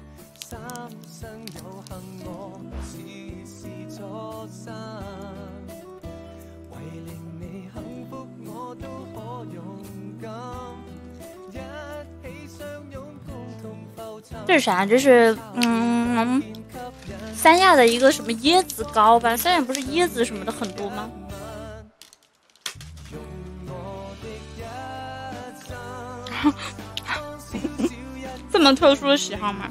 这是啥？这是嗯，三亚的一个什么椰子糕吧？三亚不是椰子什么的很多吗？这么特殊的喜好吗？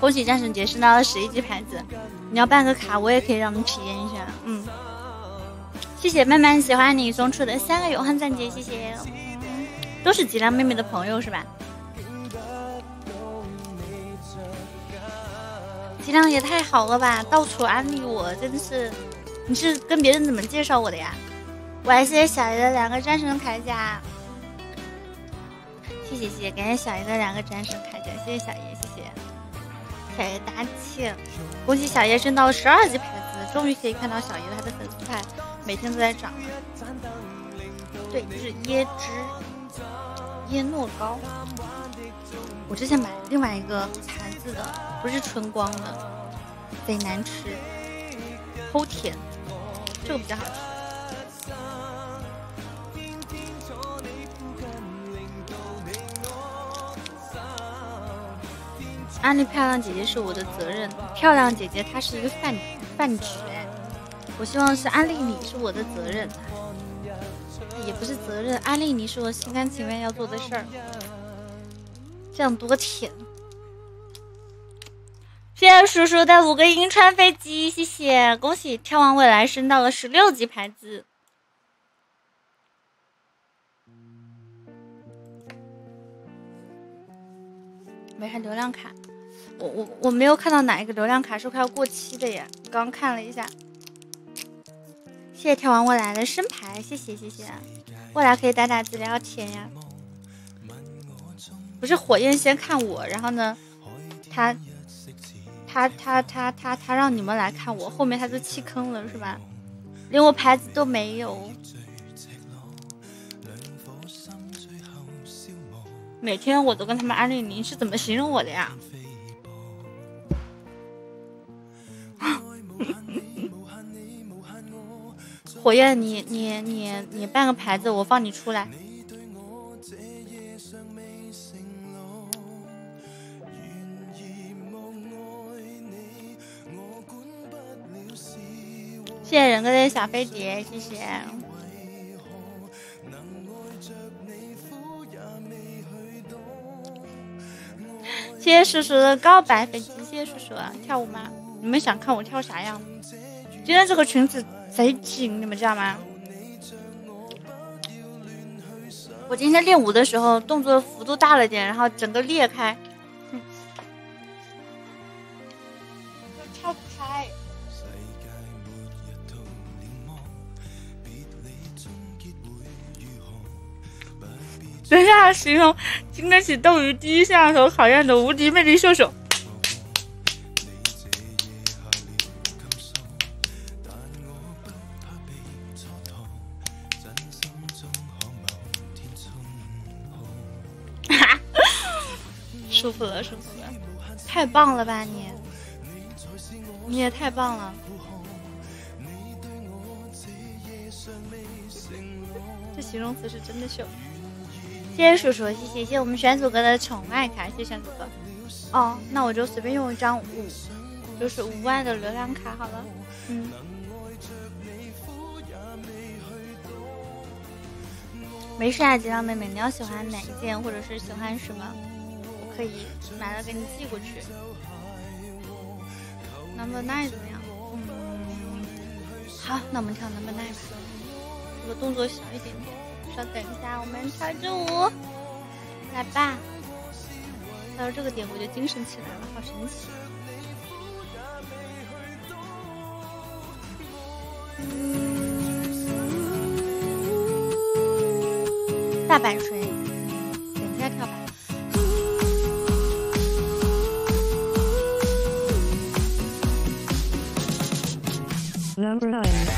恭喜战神节升到了十一级牌子，你要办个卡，我也可以让你体验一下。嗯，谢谢慢慢喜欢你送出的三个永恒钻戒，谢谢。都是吉良妹妹的朋友是吧？吉良也太好了吧，到处安利我，真的是。你是跟别人怎么介绍我的呀？我还谢谢小爷的两个战神铠甲，谢谢谢谢，感谢小爷的两个战神铠甲，谢谢小爷，谢谢小爷大气，恭喜小爷升到十二级牌子，终于可以看到小爷他的粉丝牌。每天都在涨。对，就是椰汁、椰诺膏。我之前买另外一个牌子的，不是春光的，贼难吃，齁甜。这个比较好吃。安利漂亮姐姐是我的责任，漂亮姐姐她是一个饭饭局哎，我希望是安利你是我的责任，也不是责任，安利你是我心甘情愿要做的事儿，这样多甜。谢谢叔叔的五个银川飞机，谢谢，恭喜眺望未来升到了十六级牌子。没看流量卡。我我我没有看到哪一个流量卡是快要过期的呀，刚看了一下。谢谢跳完未来的升牌，谢谢谢谢。未来可以打打字聊天呀。不是火焰先看我，然后呢，他他他他他他让你们来看我，后面他就弃坑了是吧？连我牌子都没有。每天我都跟他们安利您，是怎么形容我的呀？火焰，你你你你办个牌子，我放你出来。谢谢人哥的小飞碟，谢谢。谢谢叔叔的告白飞机，谢谢叔叔跳舞吗？你们想看我跳啥样？今天这个裙子贼紧，你们知道吗？我今天练舞的时候动作幅度大了点，然后整个裂开，跳不开。等一下形容经得起斗鱼第一摄像头考验的无敌魅力射手。太棒了吧你！你也太棒了。这形容词是真的秀。谢谢叔叔，谢谢谢谢我们选祖哥的宠爱卡，谢谢选祖哥。哦，那我就随便用一张五，就是五万的流量卡好了。嗯。没事啊，吉良妹妹，你要喜欢哪一件，或者是喜欢什么？可以买了给你寄过去。Number nine 怎么样？嗯，好，那我们跳 Number nine 吧。这个动作小一点点。稍等一下，我们跳支舞。来吧，到了这个点我就精神起来了，好神奇。大阪锤，number 9.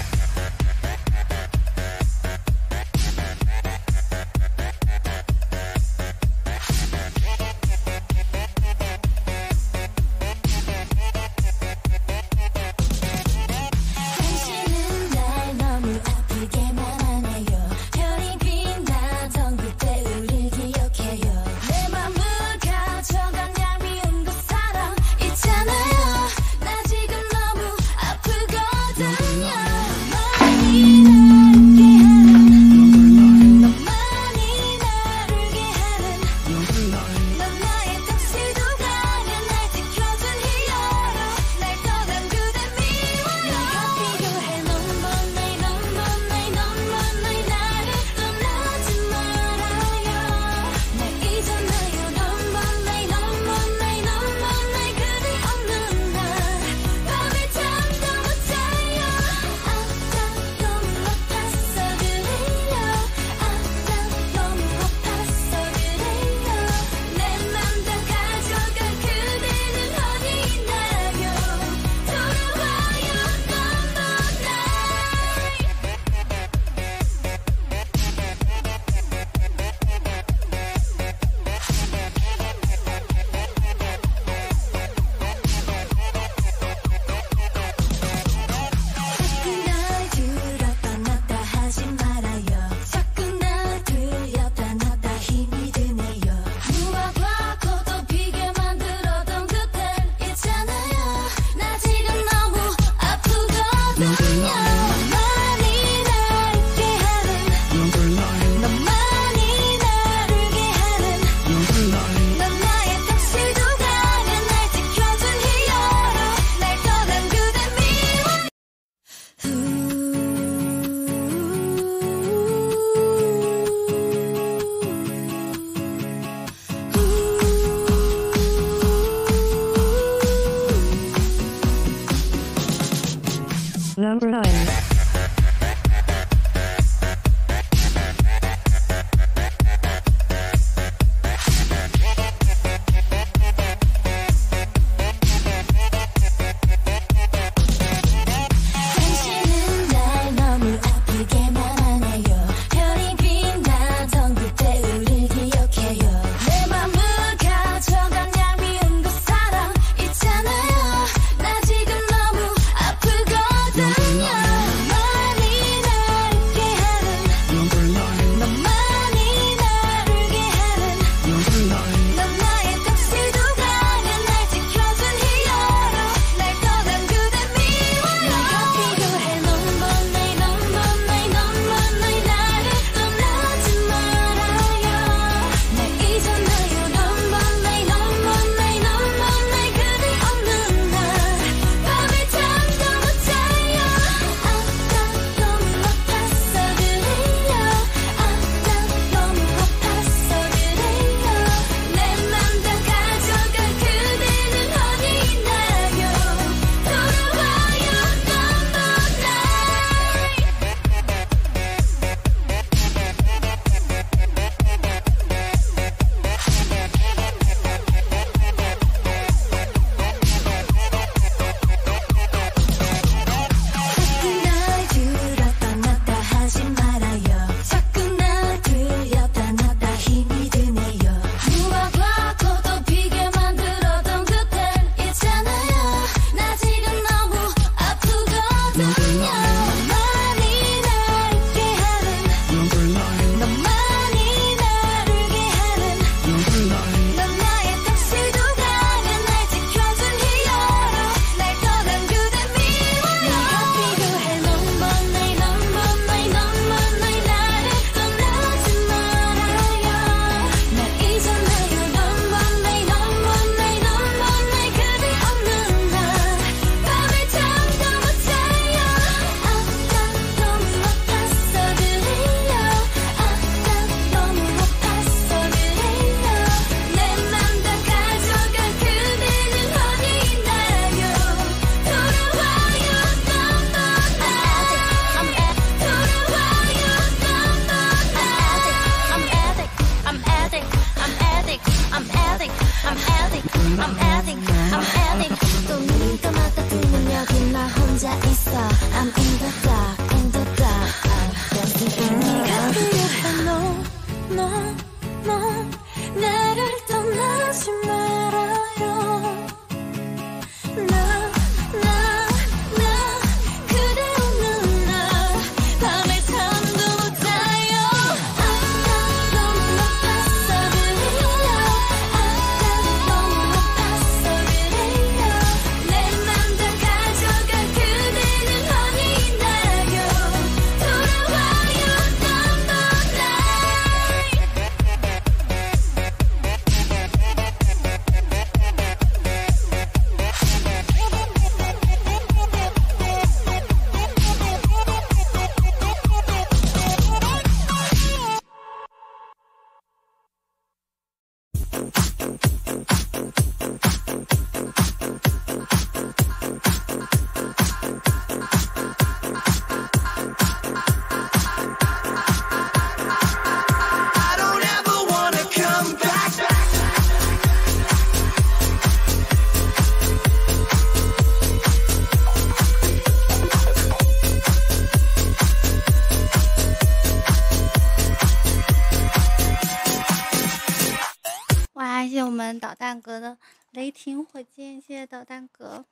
霆火箭，谢谢导弹哥，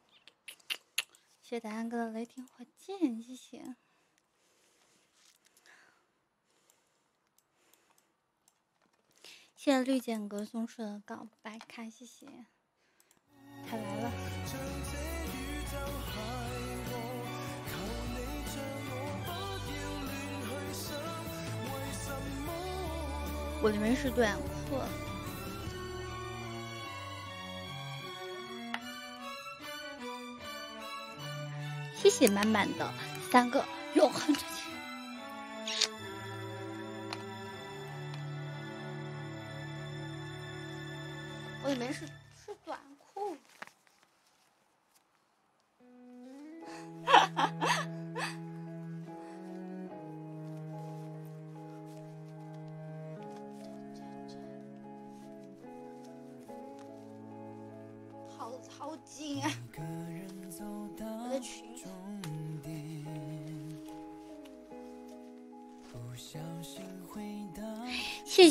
谢谢导弹哥的雷霆火箭，谢谢。谢谢绿箭哥送出的告白卡，谢谢。他来了。我里面是短裤。也满满的三个永恒之情。我里面是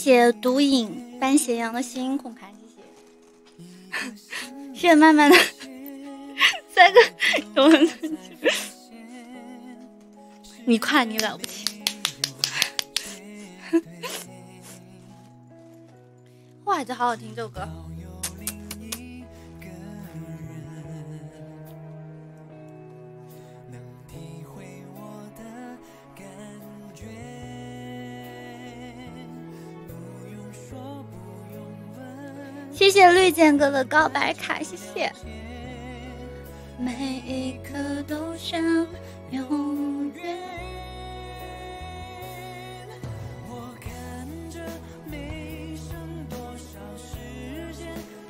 谢谢独影斑斜阳的心空卡，谢谢，谢谢慢慢的三个永恒你快，你了不起，哇，这好好听这首歌。绿箭哥的告白卡，谢谢。每一刻都像永远。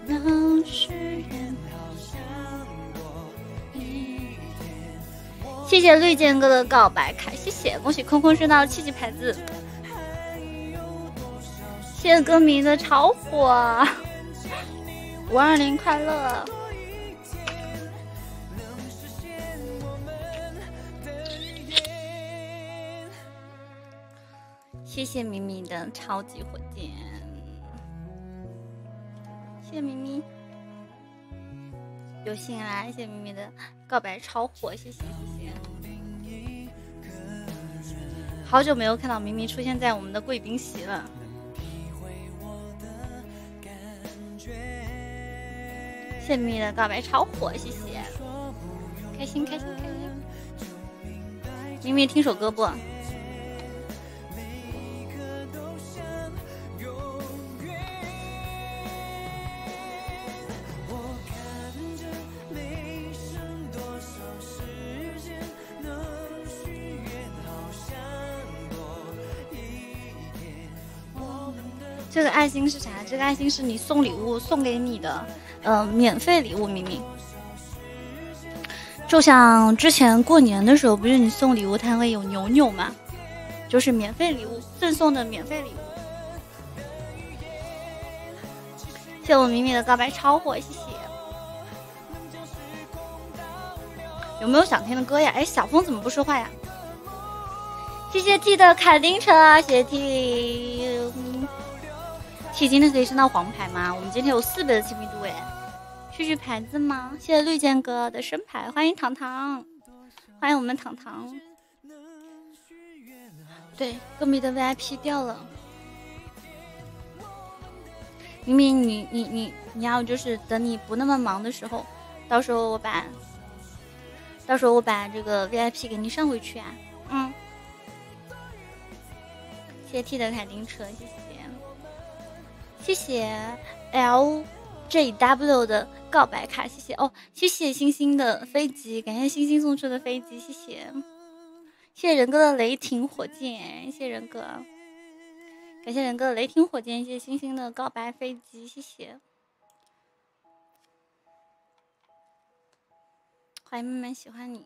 能许愿，谢谢绿箭哥的告白卡，谢谢，恭喜空空升到七级牌子。谢谢歌迷的超火。五二零快乐！谢谢咪咪的超级火箭，谢谢咪咪，有心啦！谢谢咪咪的告白超火，谢谢谢谢。好久没有看到咪咪出现在我们的贵宾席了。谢咪的告白超火，谢谢，开心开心开心。咪咪听首歌不？这个爱心是啥？这个爱心是你送礼物送给你的。呃，免费礼物，明明就像之前过年的时候，不是你送礼物，摊位有扭扭吗？就是免费礼物赠送的免费礼物。谢谢我明明的告白超火，谢谢。有没有想听的歌呀？哎，小峰怎么不说话呀？谢谢 T 的卡丁车，谢谢 T。T 今天可以升到黄牌吗？我们今天有四倍的亲密度哎。续续牌子吗？谢谢绿箭哥的升牌，欢迎糖糖，欢迎我们糖糖。对，歌迷的 VIP 掉了。明明你你你你要就是等你不那么忙的时候，到时候我把，到时候我把这个 VIP 给你上回去啊。嗯。谢谢 T 的卡丁车，谢谢，谢谢 LJW 的告白卡，谢谢。哦，谢谢星星的飞机，感谢星星送出的飞机，谢谢，谢谢人哥的雷霆火箭，谢谢人哥，感谢人哥的雷霆火箭，谢谢星星的告白飞机，谢谢，欢迎妹妹喜欢你，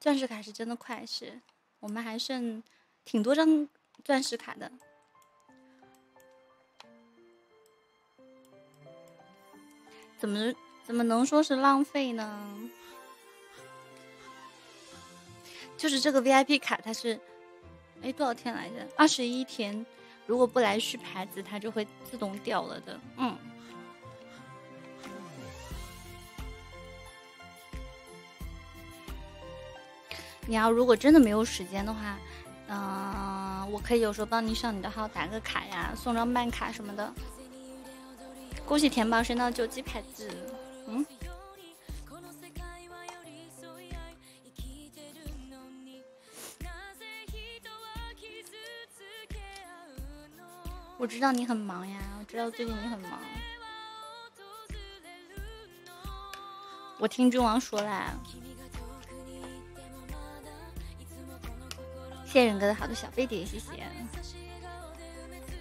钻石卡是真的快是。我们还剩挺多张钻石卡的，怎么怎么能说是浪费呢？就是这个 VIP 卡，它是哎多少天来着？二十一天，如果不来续牌子，它就会自动掉了的。嗯。你要如果真的没有时间的话，嗯，我可以有时候帮你上你的号打个卡呀，送张办卡什么的。恭喜甜宝升到九级牌子，嗯。我知道你很忙呀，我知道最近你很忙。我听君王说啦。谢谢仁哥的好多小飞碟，谢谢，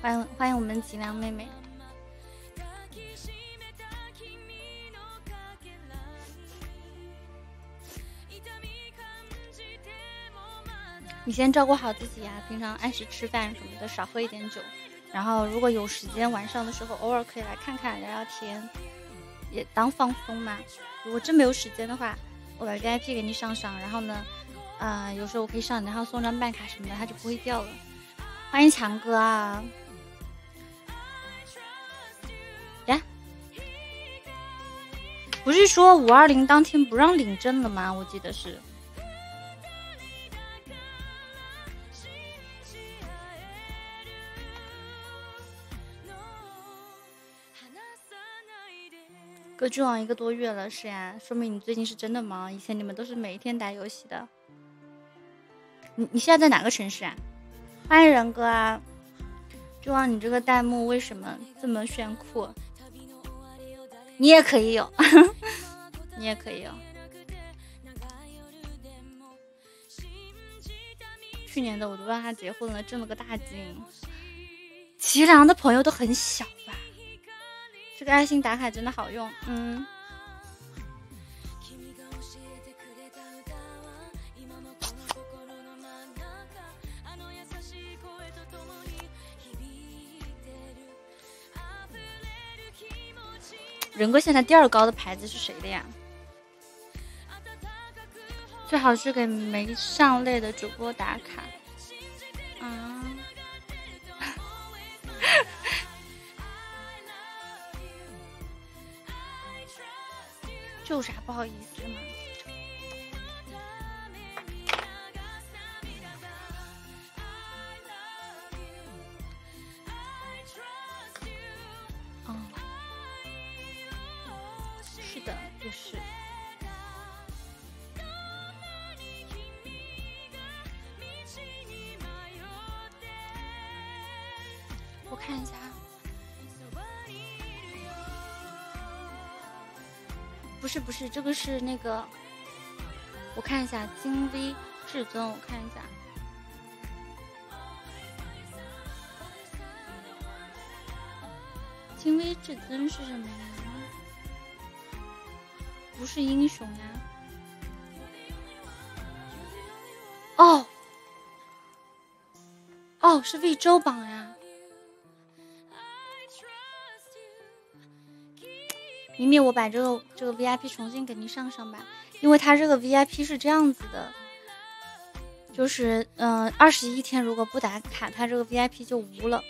欢迎欢迎我们吉良妹妹。你先照顾好自己呀，平常按时吃饭什么的，少喝一点酒。然后如果有时间，晚上的时候偶尔可以来看看聊聊天，也当放松嘛。如果真没有时间的话，我把 VIP 给你上上，然后呢？啊，有时候我可以上你的号送张办卡什么的，它就不会掉了。欢迎强哥啊！呀，不是说五二零当天不让领证了吗？我记得是。歌剧网一个多月了，是呀，说明你最近是真的忙。以前你们都是每一天打游戏的。你你现在在哪个城市啊？欢迎人哥啊！就望你这个弹幕为什么这么炫酷？你也可以有，你也可以有。去年的我都让他结婚了，挣了个大金。齐良的朋友都很小？这个爱心打卡真的好用，嗯。人哥现在第二高的牌子是谁的呀？最好是给没上类的主播打卡。啊，有啥不好意思吗？不是不是，这个是那个，我看一下金 V 至尊，我看一下，金 V 至尊是什么呀？不是英雄呀！哦哦，是魏州榜呀！明明我把这个这个 VIP 重新给您上上吧，因为他这个 VIP 是这样子的，就是嗯，二十一天如果不打卡，他这个 VIP 就无了。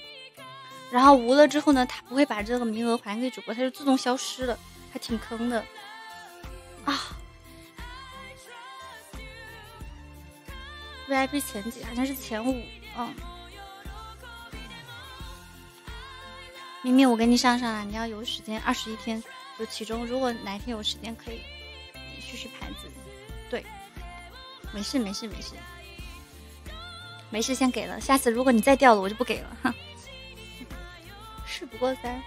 然后无了之后呢，他不会把这个名额还给主播，他就自动消失了，还挺坑的啊。VIP 前几好像是前五，嗯。明明我给你上上了，你要有时间，二十一天，就其中如果哪天有时间可以续续盘子，对，没事没事没事，没事先给了，下次如果你再掉了，我就不给了，哈。事不过三，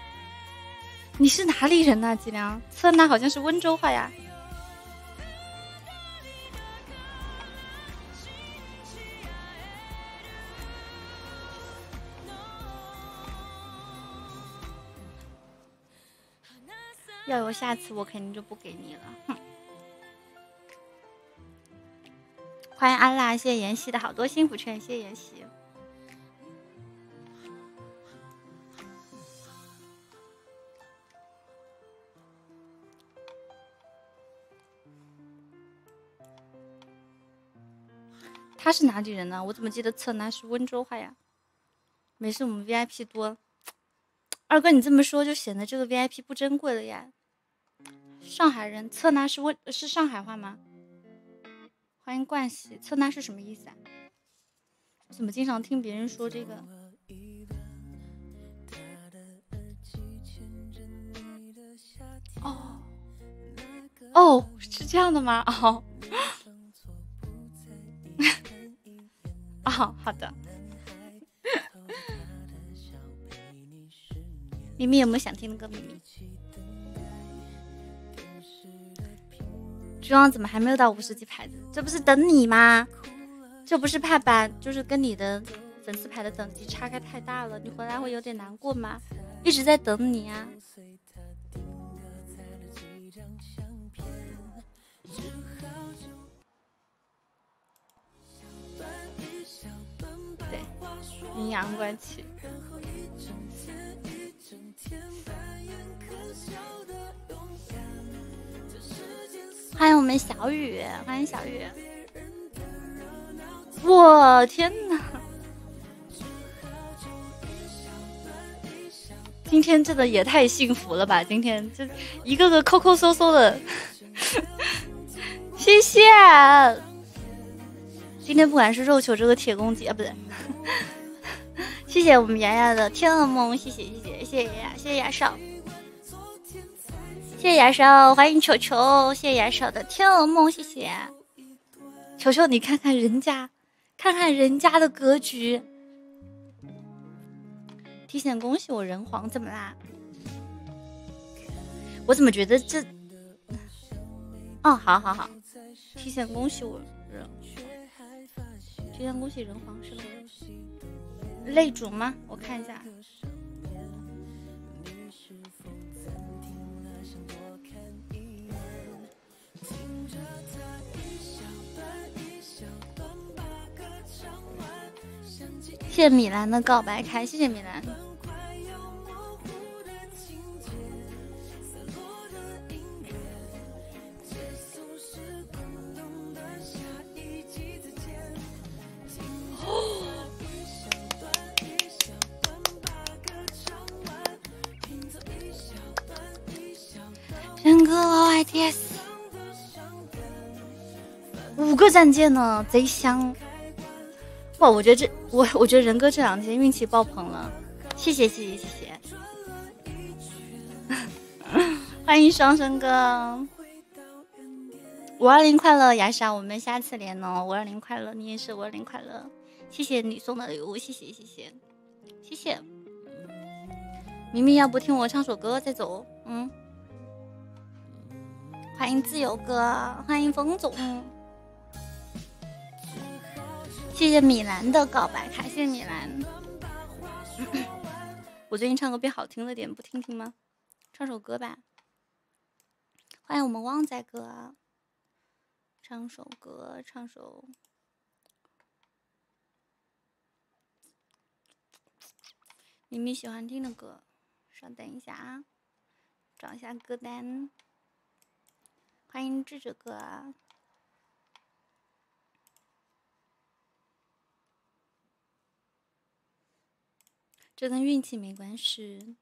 你是哪里人呐？脊梁侧那好像是温州话呀。要有下次，我肯定就不给你了。哼！欢迎安娜，谢谢妍希的好多幸福券，谢谢妍希。他是哪里人呢？我怎么记得侧南是温州话呀？没事，我们 VIP 多。二哥，你这么说就显得这个 VIP 不珍贵了呀。上海人，侧南是问是上海话吗？欢迎冠希，侧南是什么意思啊？怎么经常听别人说这个？哦哦，是这样的吗？哦。哦，好的。咪咪有没有想听的歌？咪咪，朱阳怎么还没有到五十级牌子？这不是等你吗？这不是怕把就是跟你的粉丝牌的等级差开太大了，你回来会有点难过吗？一直在等你啊。对阴阳怪气。欢迎我们小雨，欢迎小雨。我天哪！今天真的也太幸福了吧！今天这一个个抠抠搜搜的，谢谢。今天不管是肉球这个铁公鸡啊，不对。谢谢我们牙牙的天鹅梦，谢谢谢谢谢谢牙牙，谢谢牙少，谢谢牙少，欢迎球球，谢谢牙少的天鹅梦，谢谢球球，你看看人家，看看人家的格局，提前恭喜我人皇，怎么啦？我怎么觉得这……哦，好好好，提前恭喜我人，提前恭喜人皇是吧？泪主吗？我看一下。谢谢米兰的告白开，谢谢米兰。人哥 YTS，五个战舰呢，贼香！哇，我觉得这我我觉得仁哥这两天运气爆棚了，谢谢谢谢谢谢，欢迎双生哥，五二零快乐，牙刷，我们下次连哦，五二零快乐，你也是五二零快乐，谢谢你送的礼物，谢谢谢谢谢谢，明明要不听我唱首歌再走，嗯。欢迎自由哥，欢迎风总，谢谢米兰的告白卡，谢谢米兰。我最近唱歌变好听了点，不听听吗？唱首歌吧。欢迎我们旺仔哥，唱首歌，唱首。咪咪喜欢听的歌，稍等一下啊，找一下歌单。欢迎智者哥啊。这跟运气没关系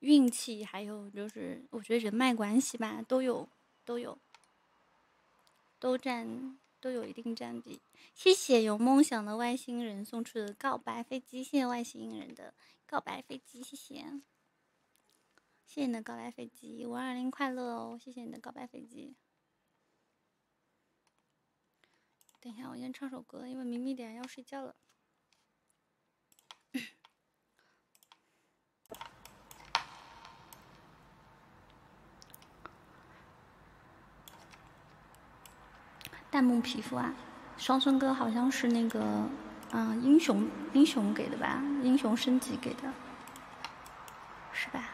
运气还有就是我觉得人脉关系吧都有都有都占都有一定占比。谢谢有梦想的外星人送出的告白飞机谢谢外星人的告白飞机谢谢谢谢你的告白飞机，五二零快乐哦，谢谢你的告白飞机。等一下，我先唱首歌，因为明明点要睡觉了。弹幕皮肤啊，双村哥好像是那个，嗯，英雄英雄给的吧？英雄升级给的，是吧？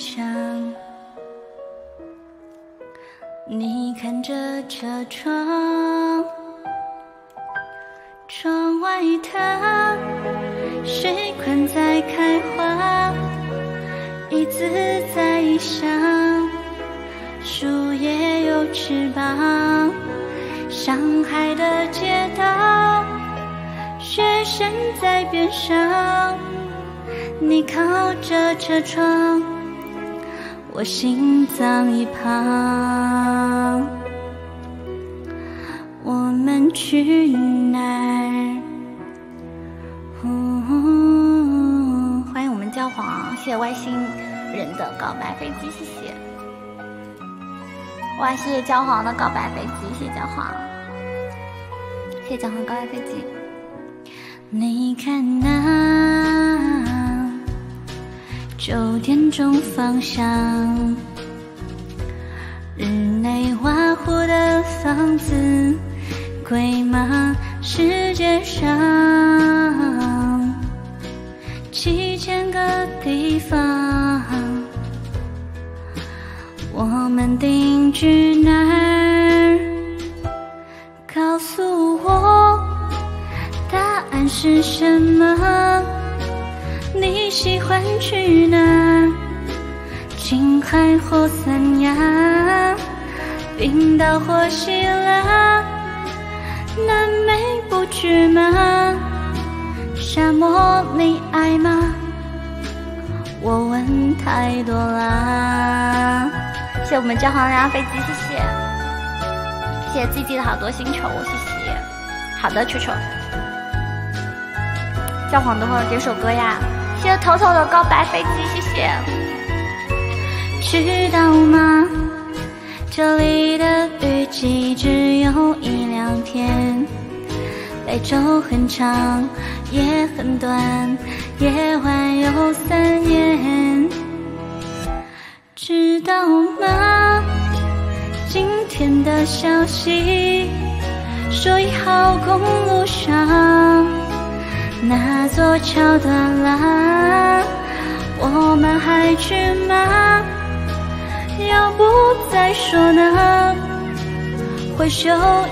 的车厢。你看着车窗，窗外的水管在开花，椅子在异乡，树叶有翅膀。上海的街道，学生在边上，你靠着车窗。我心脏一旁，我们去哪儿？欢迎我们教皇，谢谢外星人的告白飞机，谢谢。哇，谢谢教皇的告白飞机，谢谢教皇，谢谢教皇告白飞机。你看那。九点钟方向，日内瓦湖的房子贵吗？世界上七千个地方，我们定居海或三亚，冰岛或希腊，南美不去吗？沙漠你爱吗？我问太多啦。谢谢我们教皇家飞机，谢谢，谢谢自己的好多星球，谢谢。好的，球球。教皇，等会儿点首歌呀。谢谢头头的告白飞机，谢谢。知道吗？这里的雨季只有一两天，白昼很长，夜很短，夜晚有三年。知道吗？今天的消息说一号公路上。那座桥断了，我们还去吗？要不再说呢？会修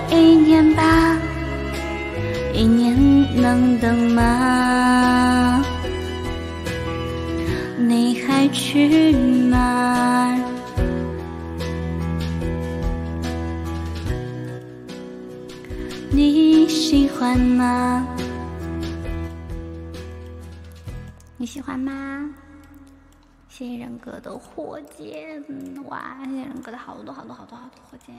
一年吧，一年能等吗？你还去吗？你喜欢吗？你喜欢吗？谢谢人格的火箭，哇！谢谢人格的好多好多好多好多火箭，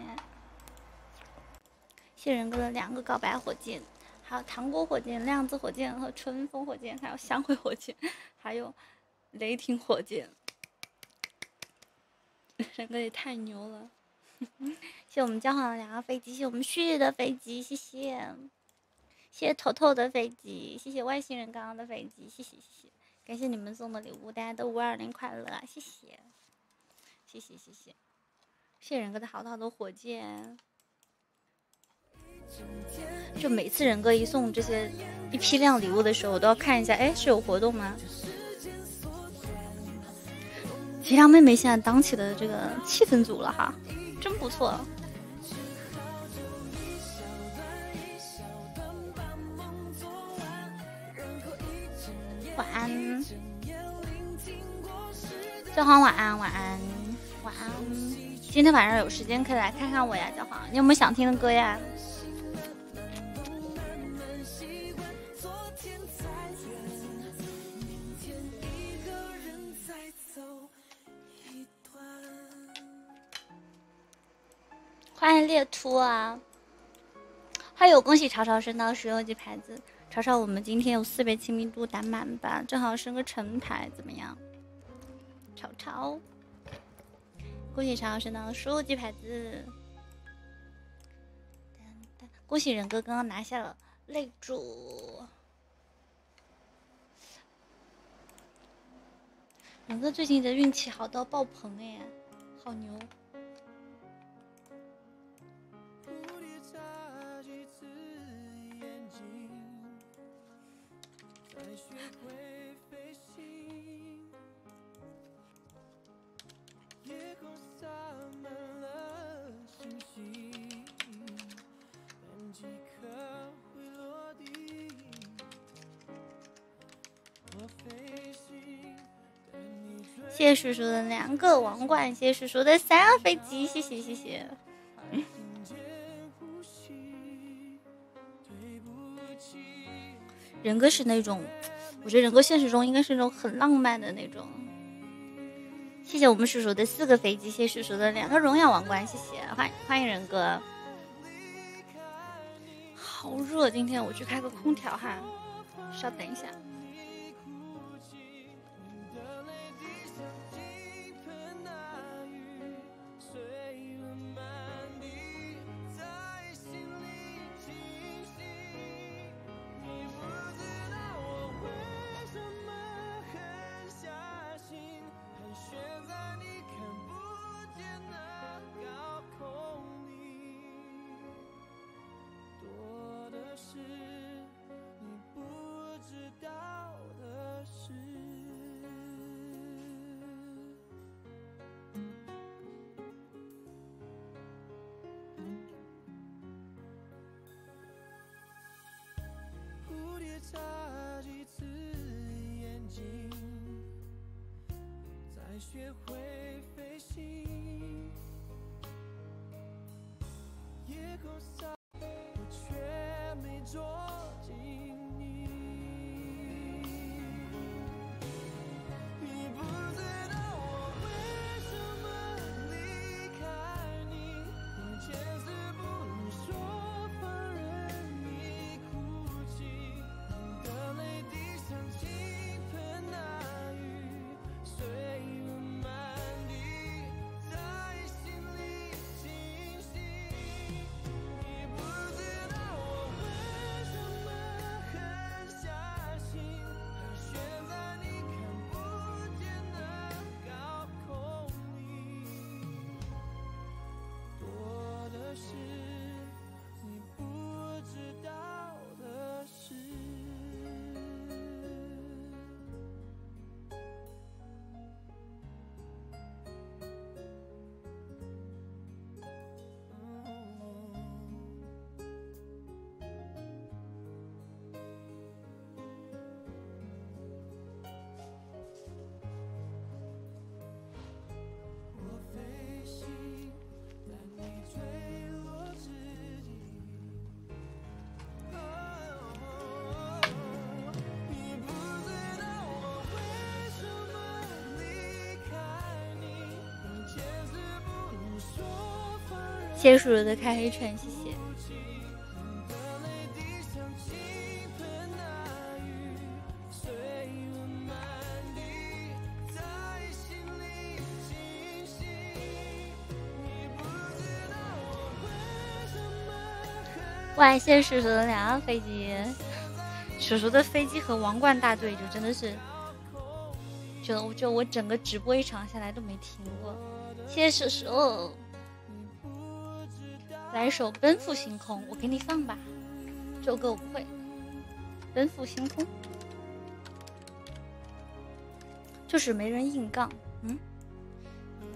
谢谢人格的两个告白火箭，还有糖果火箭、量子火箭和春风火箭，还有香灰火箭，还有雷霆火箭，人格也太牛了！谢谢我们交换了两个飞机，谢谢我们旭日的飞机，谢谢，谢谢头头的飞机，谢谢外星人刚刚的飞机，谢谢谢谢。感谢你们送的礼物，大家都五二零快乐，谢谢，谢谢谢谢，谢谢人哥的好多好多火箭。就每次人哥一送这些一批量礼物的时候，我都要看一下，哎，是有活动吗？吉良妹妹现在当起的这个气氛组了哈，真不错。安，教皇晚安晚安晚安。今天晚上有时间可以来看看我呀，教皇，你有没有想听的歌呀？欢迎猎秃啊！还有恭喜潮潮升到十六级牌子，超超，我们今天有四倍亲密度打满吧，正好升个成牌，怎么样？超超，恭喜潮潮升到十六级牌子，恭喜仁哥刚刚拿下了擂主，仁哥最近的运气好到爆棚哎，好牛！谢谢叔叔的两个王冠，谢谢叔叔的三个飞机，谢谢谢谢。人哥是那种，我觉得人哥现实中应该是那种很浪漫的那种。谢谢我们叔叔的四个飞机，谢谢叔叔的两个荣耀王冠，谢谢，欢迎欢迎人哥。好热，今天我去开个空调哈，稍等一下。清晰。你不知道我为什么哇，谢谢叔叔的两个飞机，叔叔的飞机和王冠大队就真的是，就就我整个直播一场下来都没停过。谢谢叔叔，来一首《奔赴星空》，我给你放吧，这首歌我不会，《奔赴星空》就是没人硬杠，嗯，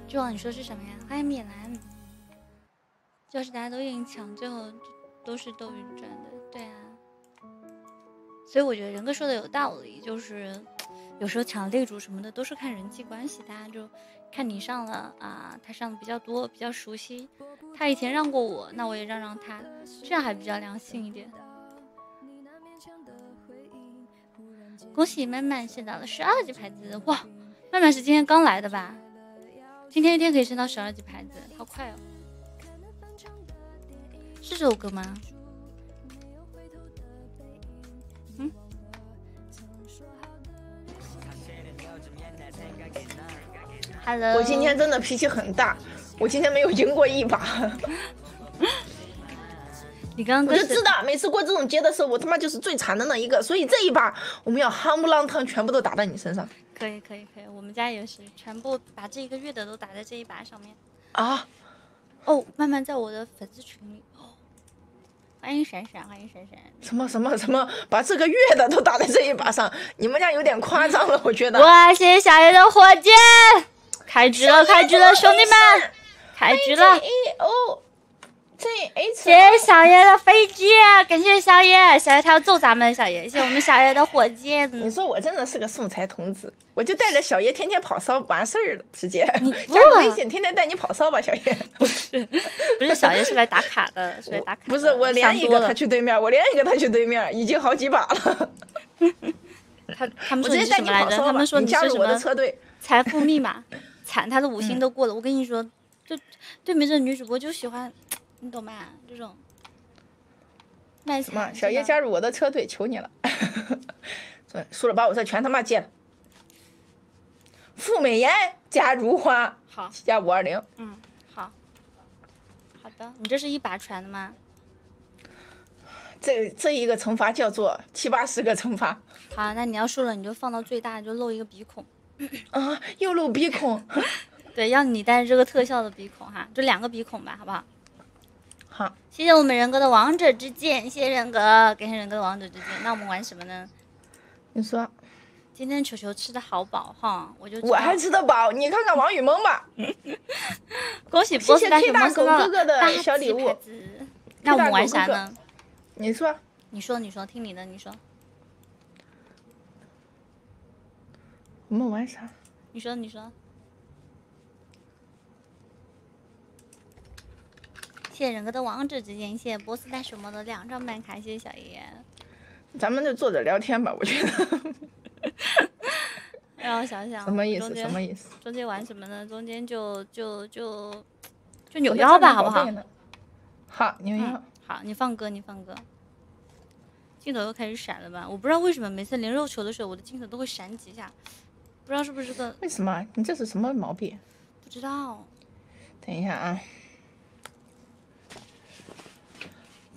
就往你说是什么呀？欢迎米兰，就是大家都愿意抢，最后都是斗云转的，对啊。所以我觉得人哥说的有道理，就是有时候抢擂主什么的都是看人际关系，大家就看你上了啊，他上的比较多，比较熟悉，他以前让过我，那我也让让他，这样还比较良性一点。恭喜曼曼升到了十二级牌子，哇！曼曼是今天刚来的吧？今天一天可以升到十二级牌子，好快哦！是这首歌吗？Hello。我今天真的脾气很大，我今天没有赢过一把。你刚刚我就知道，每次过这种节的时候，我他妈就是最惨的那一个，所以这一把我们要夯不啷当全部都打在你身上。可以可以可以，我们家也是，全部把这一个月的都打在这一把上面。啊！哦，慢慢在我的粉丝群里哦，欢迎闪闪，欢迎闪闪。什么什么什么，把这个月的都打在这一把上，你们家有点夸张了，我觉得。哇，谢谢小爷的火箭，开局了，开局了，兄弟们，开局了。哦。谢谢小爷的飞机，感谢小爷，小爷他要揍咱们，小爷，谢谢我们小爷的火箭。你说我真的是个送财童子，我就带着小爷天天跑骚完事儿了，直接加微信，天天带你跑骚吧，小爷。不是，不是小爷是来打卡的，是来打卡。不是我连一个他去对面，我连一个他去对面，已经好几把了。他他们说你什么来着？他们说你是什么？车队财富密码，惨，他的五星都过了。我跟你说，就对面这女主播就喜欢。你懂吧？这种卖什么？小叶加入我的车队，求你了！对，输了把我这全他妈戒了。傅美颜加如花，好，七加五二零。嗯，好，好的。你这是一把传的吗？这这一个惩罚叫做七八十个惩罚。好，那你要输了，你就放到最大，就露一个鼻孔。啊，又露鼻孔。对，要你带这个特效的鼻孔哈，就两个鼻孔吧，好不好？好，谢谢我们人哥的王者之剑，谢谢人哥，感谢人哥的王者之剑。那我们玩什么呢？你说，今天球球吃的好饱哈，我就我还吃得饱，你看看王雨萌吧。恭喜波斯大熊猫哥哥的小礼物。那我们玩啥呢？你说，你说，你说，听你的，你说。我们玩啥？你说，你说。谢谢人哥的王者之剑，谢谢波斯大熊猫的两张半卡，谢谢小爷爷。咱们就坐着聊天吧，我觉得。让我想想，什么意思？什么意思？中间玩什么呢？中间就就就就扭腰吧，好不好？好，扭腰。好，你放歌，你放歌。镜头又开始闪了吧？我不知道为什么，每次连肉球的时候，我的镜头都会闪几下，不知道是不是这个？为什么？你这是什么毛病？不知道。等一下啊。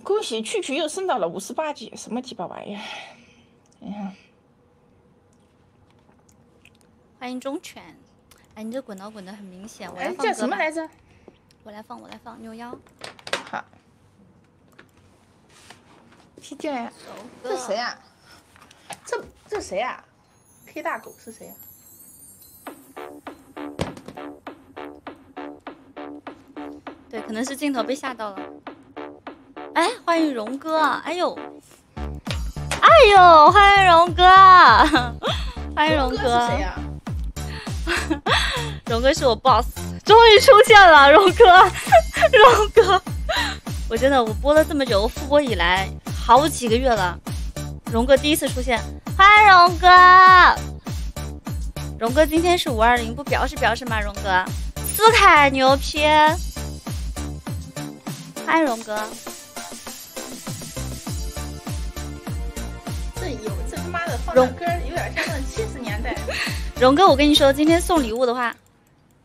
恭喜蛐蛐又升到了五十八级，什么鸡巴玩意儿？你看，欢迎忠犬。哎，你这滚刀滚的很明显，我来放叫什么来着？我来放，我来放，扭腰。好。踢进来。这谁啊？这这谁啊？K 大狗是谁啊？可能是镜头被吓到了。哎，欢迎荣哥！哎呦，哎呦，欢迎荣哥！欢迎荣哥！谁呀？荣哥是我 boss，终于出现了，荣哥，荣哥！我真的，我播了这么久，我复播以来好几个月了，荣哥第一次出现，欢迎荣哥！荣哥今天是五二零，不表示表示吗？荣哥，斯凯牛批！欢迎荣哥！荣哥有点像那七十年代。荣哥，我跟你说，今天送礼物的话，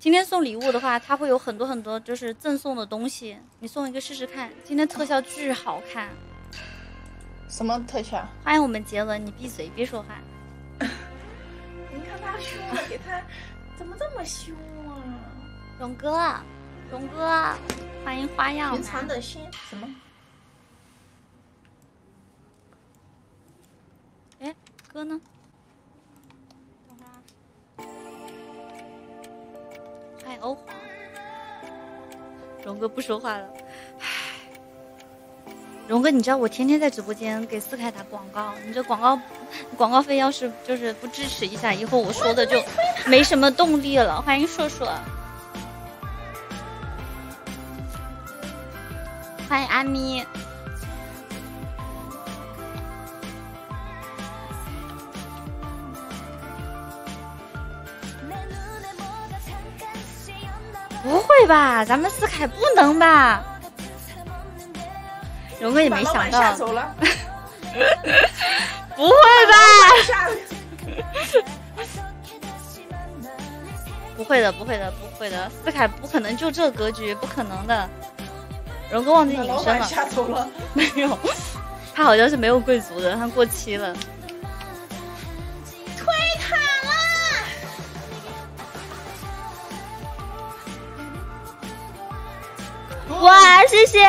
今天送礼物的话，他会有很多很多就是赠送的东西，你送一个试试看。今天特效巨好看。什么特效？欢迎我们杰伦，你闭嘴，别说话。你看他凶，给他怎么这么凶啊？荣哥，荣哥，欢迎花样。平常的心什么？哥呢？欢迎欧皇，荣哥不说话了。唉，荣哥，你知道我天天在直播间给四凯打广告，你这广告广告费要是就是不支持一下，以后我说的就没什么动力了。欢迎硕硕，欢迎阿咪。不会吧？咱们思凯不能吧？荣哥也没想到。不会吧？不会的，不会的，不会的，思凯不可能就这格局，不可能的。荣哥忘记隐身了。没有，他好像是没有贵族的，他过期了。推塔了！哇，谢谢，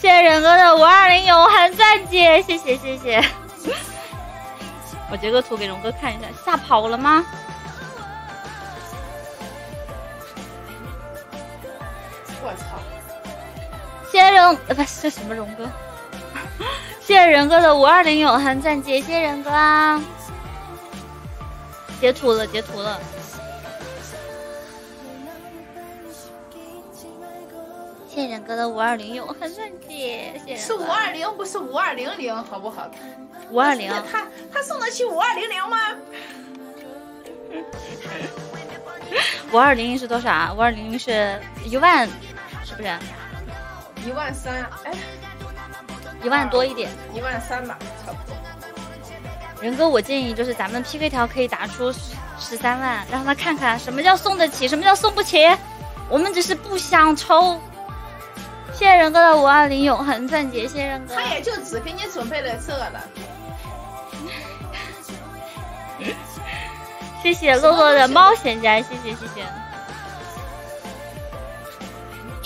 谢谢忍哥的五二零永恒钻戒，谢谢谢谢。我截个图给荣哥看一下，吓跑了吗？我操！谢谢荣，呃，不是这什么荣哥？谢谢仁哥的五二零永恒钻戒，谢谢仁哥啊！截图了，截图了。谢谢仁哥的五二零永恒钻戒，谢谢。是五二零，不是五二零零，好不好？五二零。他他送得起五二零零吗？五二零零是多少啊？五二零零是一万，是不是？一万三，哎，一万多一点。一万三吧，差不多。仁哥，我建议就是咱们 PK 条可以打出十三万，让他看看什么叫送得起，什么叫送不起。我们只是不想抽。谢谢仁哥的五二零永恒钻戒，谢谢仁哥。他也就只给你准备了这了。谢谢洛洛的冒险家，谢谢谢谢。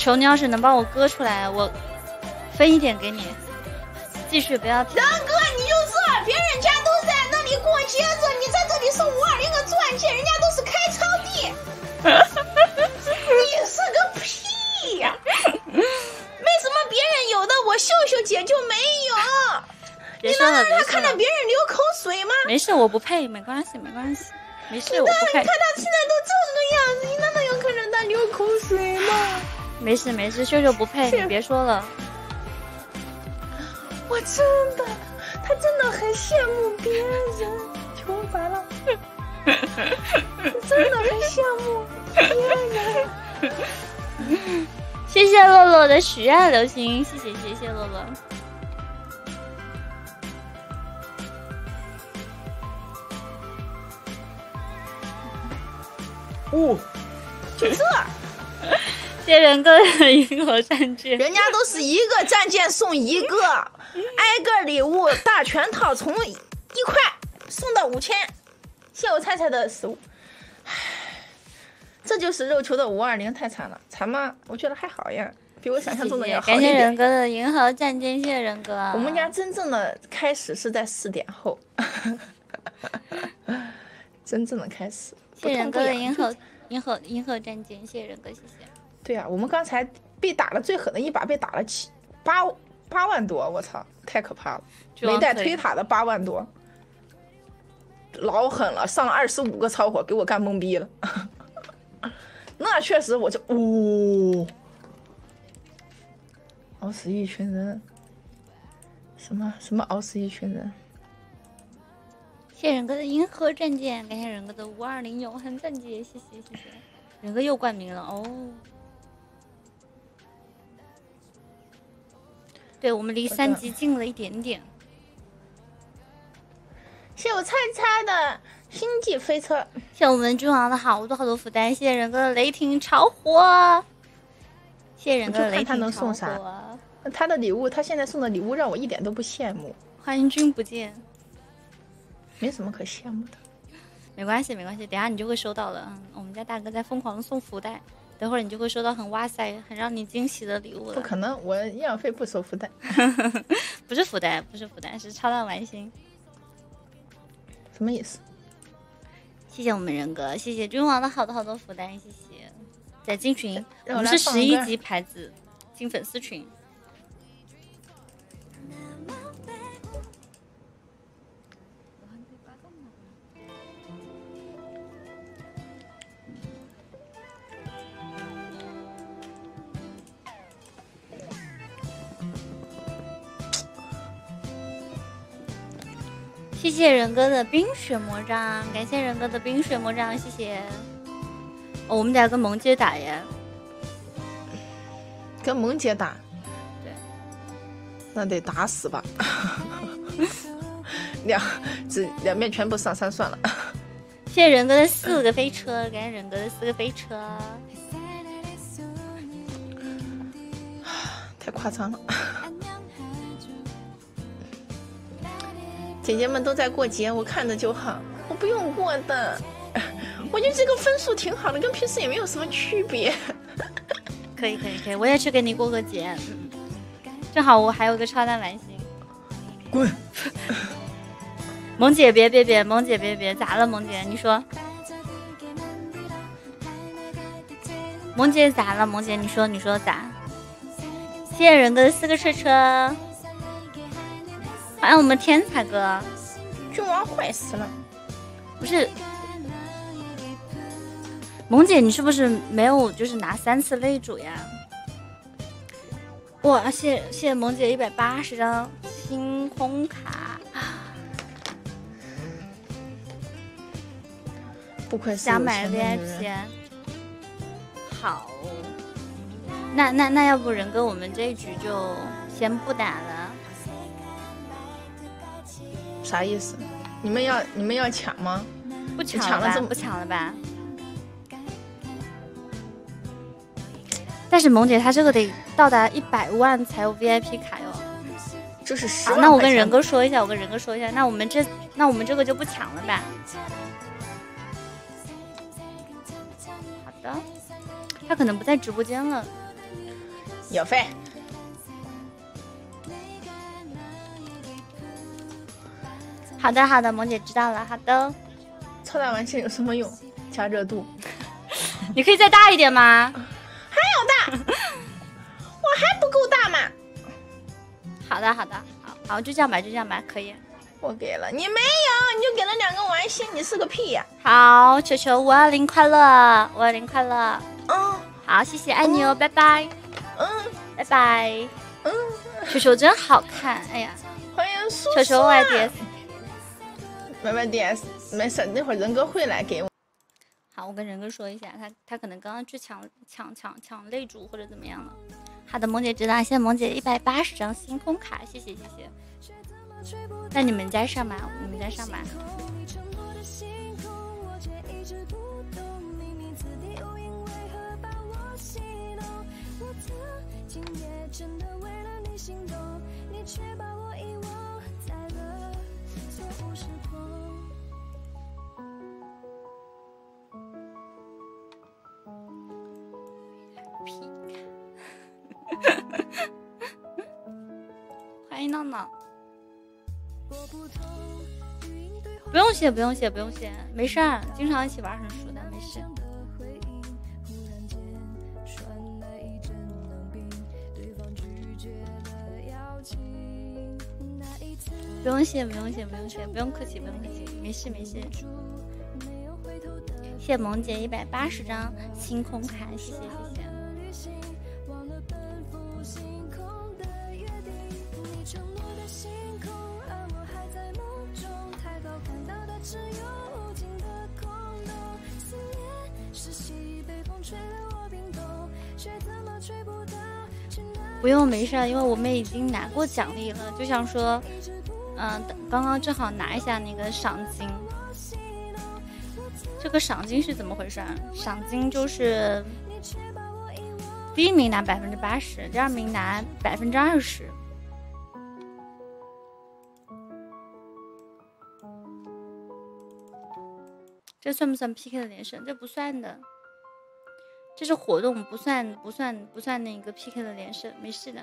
求你要是能帮我割出来，我分一点给你。继续不要停。仁哥，你就说别人家都在那里过节日，你在这里送五二零个钻戒，人家都是开仓地。你是个屁呀！为什么别人有的我秀秀姐就没有？别说了，你能让他看到别人流口水吗？没事，我不配，没关系，没关系，没事，我你不配看。他现在都这个样子，你难道有可能他流口水吗？没事没事，秀秀不配，你别说了。我真的，他真的很羡慕别人。求白了，真的很羡慕别人。谢谢洛洛的许愿流星，谢谢谢谢洛洛。哦，就这，谢谢仁哥的银河战舰，人家都是一个战舰送一个，挨个礼物大全套从一块送到五千，谢我菜菜的食物。唉，这就是肉球的五二零，太惨了，惨吗？我觉得还好呀，比我想象中的要好一感谢仁。哥的银河战舰，谢谢仁哥。我们家真正的开始是在四点后，真正的开始。谢谢仁哥的银河银河银河战舰，谢谢仁哥，谢谢。对呀、我们刚才被打了最狠的一把被打了七八八万多，我操，太可怕了！没带推塔的八万多，老狠了，上了二十五个超火，给我干懵逼了。那确实，我就呜、熬死一群人，什么什么熬死一群人，谢谢仁哥的银河战舰，感谢仁哥的五二零永恒战舰，谢谢谢谢。仁哥又冠名了哦。对我们离三级近了一点点。谢我菜菜的星际飞车，谢谢我们君王的好多好多福袋，谢谢仁哥的雷霆炒火，谢谢仁哥的雷霆我就看他能送啥炒火他的礼物，他现在送的礼物让我一点都不羡慕，欢迎君不见，没什么可羡慕的。没关系没关系，等下你就会收到了。嗯，我们家大哥在疯狂的送福袋，等会儿你就会收到很哇塞、很让你惊喜的礼物了。不可能，我营养费不收福袋。不是福袋，不是福袋，是超大玩心。什么意思？谢谢我们仁哥，谢谢君王的好多好多福袋，谢谢。在进群，我们是十一级牌子进粉丝群。谢谢仁哥的冰雪魔杖，感谢仁哥的冰雪魔杖，谢谢。哦，我们得跟萌姐打呀，跟萌姐打，对，那得打死吧。两这两面全部上山算了。谢谢仁哥的四个飞车，感谢仁哥的四个飞车，太夸张了。姐姐们都在过节，我看着就好，我不用过的。我觉得这个分数挺好的，跟平时也没有什么区别。可以可以可以，我也去给你过个节。正好我还有个超大蓝星。滚！萌姐别别别，萌姐别别，咋了萌姐？你说。萌姐咋了？萌姐你说你说咋？谢谢仁哥的四个车车。欢迎我们天才哥。君王坏死了。不是。萌姐，你是不是没有就是拿三次擂主呀？哇，谢谢谢萌姐一百八十张星空卡。不愧是想买 VIP，好，那那那要不仁哥，我们这一局就先不打了。啥意思？你们要你们要抢吗？不抢了吧？不抢了吧？但是萌姐她这个得到达一百万才有 VIP 卡哟。这是十那我跟仁哥说一下，我跟仁哥说一下，那我们这那我们这个就不抢了吧？好的他可能不在直播间了，有费。好的，好的，萌姐知道了。好的，超大玩具有什么用？加热度。你可以再大一点吗？还要大？我还不够大吗？好的，好的，好，好，就这样吧，就这样吧，可以。我给了你没有，你就给了两个玩心，你是个屁呀！好，球球五二零快乐，五二零快乐。嗯，好，谢谢，爱你哦，拜拜。嗯，拜拜。嗯，球球真好看，哎呀，欢迎叔叔。球球 YDS，拜拜 DS，没事，那会儿人哥会来给我。好，我跟人哥说一下，他他可能刚刚去抢抢抢抢擂主或者怎么样了。好的，萌姐知道，谢谢萌姐一百八十张星空卡，谢谢谢谢。那你们再上吧，你们再上吧。欢迎闹闹。不用谢，不用谢，不用谢，没事儿，经常一起玩很熟的，没事。不用谢，不用谢，不用谢，不用客气，不用客气，没事没事。谢谢萌姐一百八十张星空卡，谢谢谢谢。不用，没事，因为我们已经拿过奖励了，就想说，嗯，刚刚正好拿一下那个赏金。这个赏金是怎么回事？赏金就是第一名拿百分之八十，第二名拿百分之二十。这算不算 PK 的连胜？这不算的，这是活动，不算不算不算那个 PK 的连胜，没事的。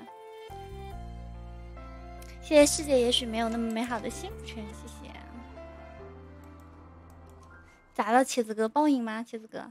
谢谢世界，也许没有那么美好的星辰，谢谢。咋了，茄子哥？报应吗，茄子哥？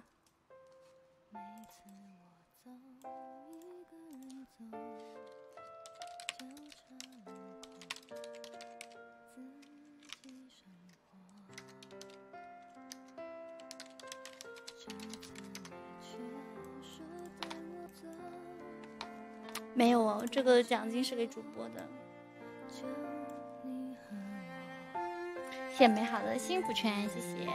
没有哦，这个奖金是给主播的。谢美好的幸福圈，谢谢。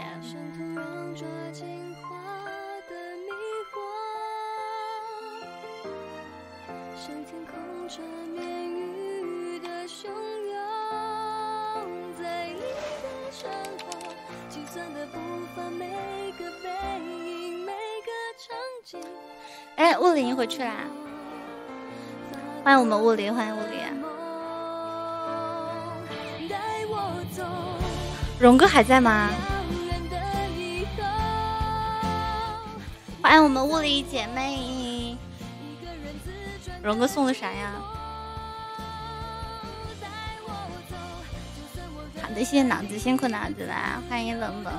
哎，物理回去啦！欢迎我们物理，欢迎物理。荣哥还在吗？欢迎我们物理姐妹。荣哥送的啥呀？好的，谢谢脑子，辛苦脑子啦！欢迎冷冷。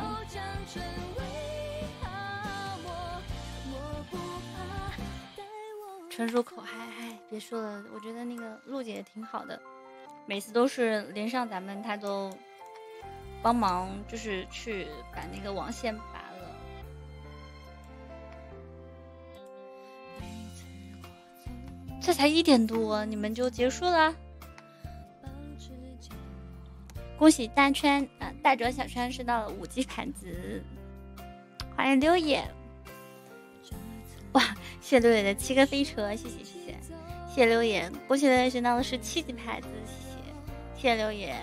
纯属口嗨嗨，别说了，我觉得那个陆姐挺好的，每次都是连上咱们，她都帮忙，就是去把那个网线拔了。这才一点多，你们就结束了？恭喜大川，呃，大转小圈升到了五级盘子，欢迎六爷。哇，谢谢六爷的七个飞车，谢谢谢谢，谢谢六爷，恭喜六爷升到了十七级牌子，谢谢谢谢六爷，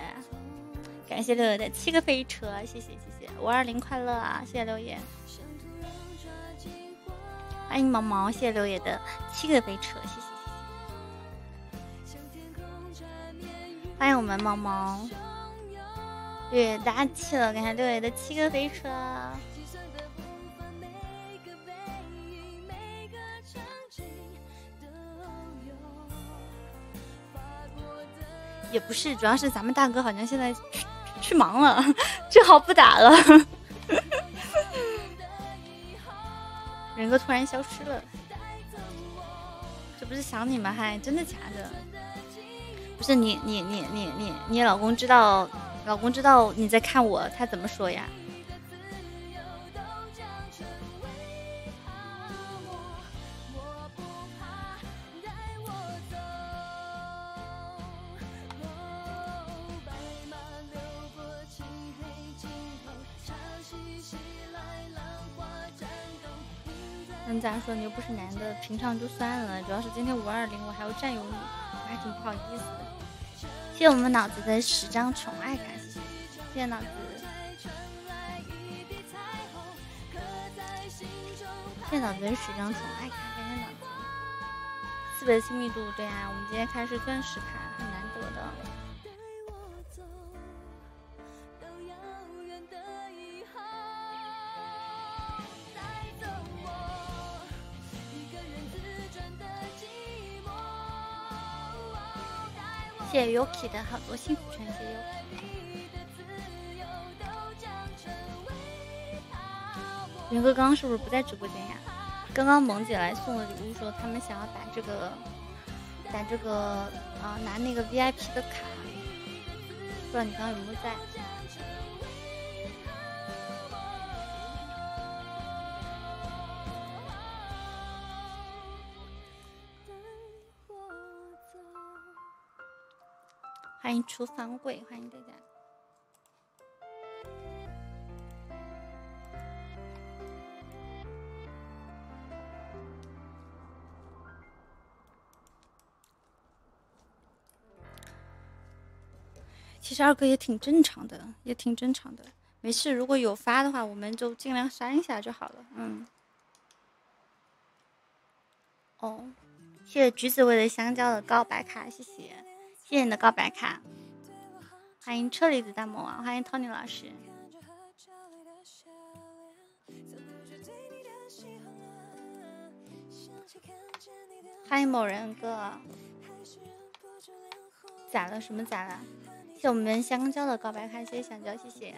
感谢六爷的七个飞车，谢谢谢谢，五二零快乐啊，谢谢六爷，欢迎毛毛，谢谢六爷的七个飞车，谢谢谢谢，欢迎我们毛毛，六爷大气了，感谢六爷的七个飞车。也不是，主要是咱们大哥好像现在去忙了，正好不打了。人哥突然消失了，这不是想你吗？还真的假的？不是你你你你你你老公知道，老公知道你在看我，他怎么说呀？你咋说？你又不是男的，平常就算了。主要是今天五二零，我还要占有你，我还挺不好意思的。谢谢我们脑子的十张宠爱卡，谢谢，谢谢脑子。谢谢脑子的十张宠爱卡，感谢脑子。四倍的亲密度，对啊，我们今天开是钻石卡，很难得的。谢谢 Yuki 的好多幸福圈，谢谢 Yuki。云哥刚刚是不是不在直播间呀？刚刚萌姐来送了礼物，说他们想要打这个，打这个啊，拿那个 VIP 的卡，不知道你刚刚有没有在？欢迎厨房鬼，欢迎大家。其实二哥也挺正常的，也挺正常的，没事。如果有发的话，我们就尽量删一下就好了。嗯。哦，谢谢橘子味的香蕉的告白卡，谢谢。谢谢你的告白卡，欢迎车厘子大魔王，欢迎 Tony 老师，欢迎某人哥，咋了？什么咋了？谢我们香蕉的告白卡，谢谢香蕉，谢谢。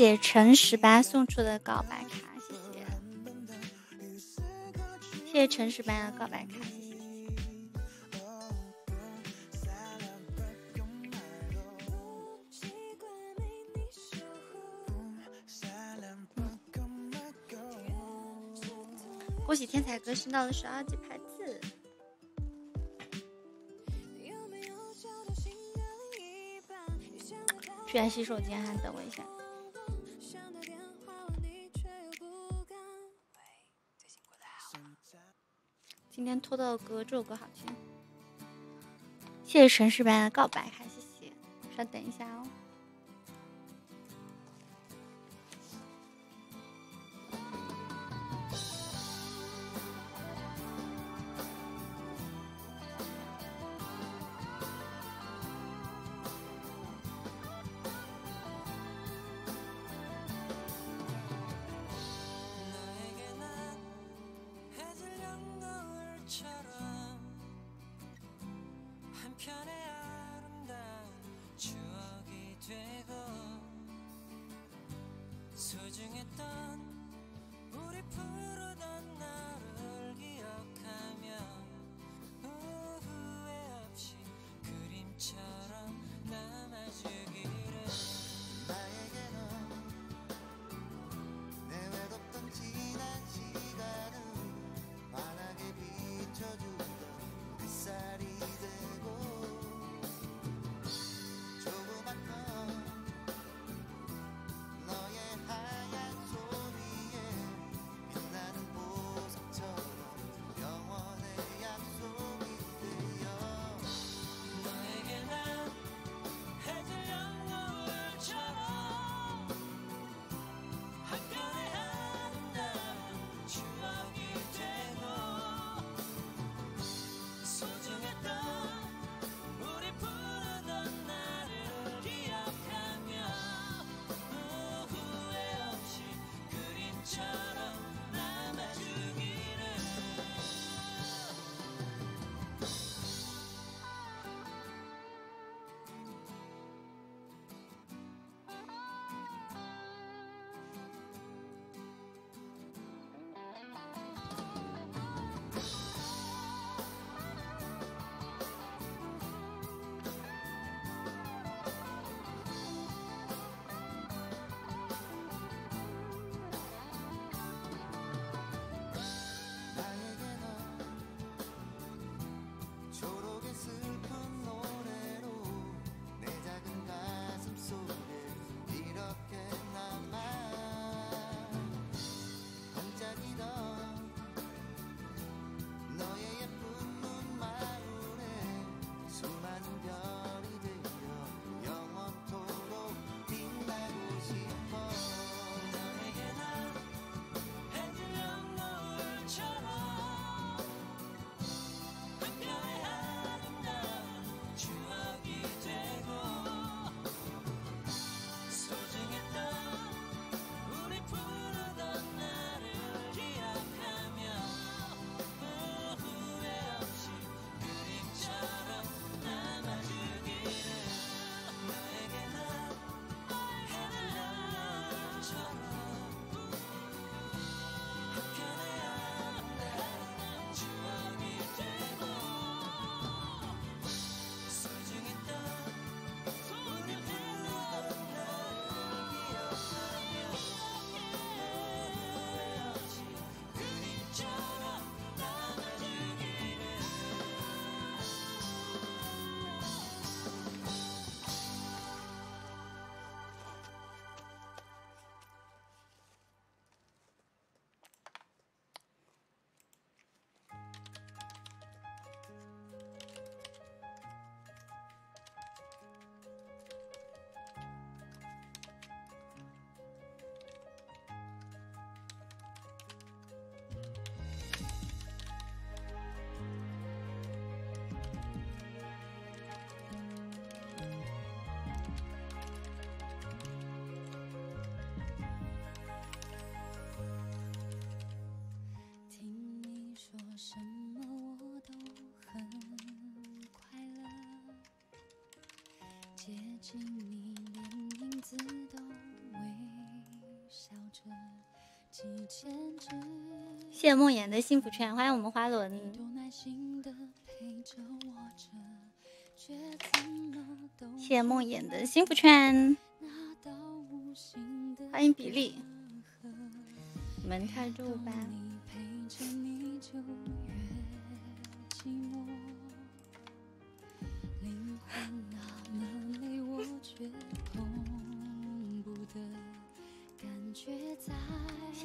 谢陈十八送出的告白卡，谢谢。谢谢城市般的告白卡，恭喜天才哥升到了十二级排字。去下洗手间，还等我一下。今天拖到的歌，这首歌好听。谢谢城市般的告白，还谢谢。稍等一下哦。 소중했던 우리 품 什么我都很快乐，接近你连影子都微笑着，几千。谢梦妍的幸福圈，欢迎我们花轮。你多耐心的陪着我却怎么都谢梦妍的幸福圈，欢迎比利。门开住吧。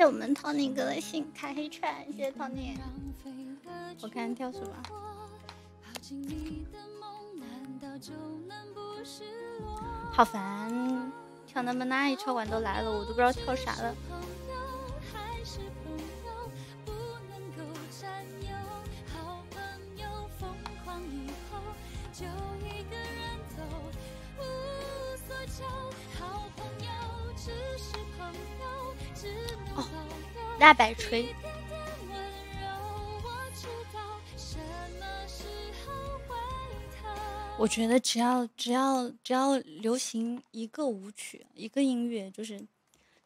我们 Tony 哥的信开黑券，谢谢 Tony。我看跳什么？好烦，跳那么那一超管都来了，我都不知道跳啥了。大摆锤。我觉得只要只要只要流行一个舞曲一个音乐，就是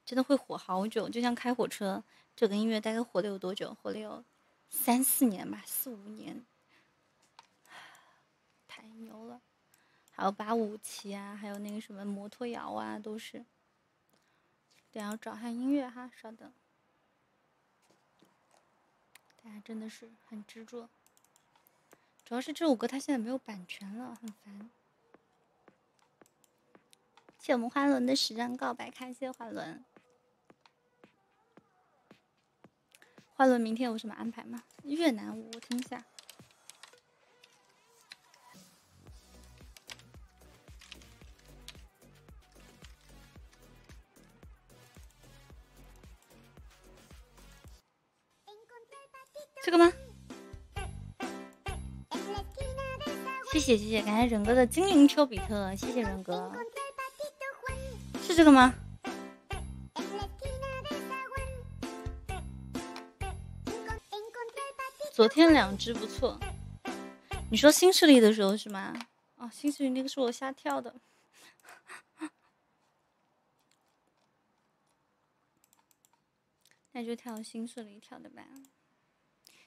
真的会火好久。就像开火车这个音乐，大概火了有多久？火了有三四年吧，四五年，太牛了。还有八五七啊，还有那个什么摩托摇啊，都是。等下找下音乐哈，稍等。大家真的是很执着。主要是这首歌它现在没有版权了，很烦。谢我们花轮的十张告白卡，谢谢花轮。花轮明天有什么安排吗？越南舞，我听一下。这个吗？谢谢谢谢，感谢忍哥的精灵丘比特，谢谢忍哥，是这个吗？昨天两只不错，你说新势力的时候是吗？哦，新势力那个是我瞎跳的，那就跳新势力跳的吧。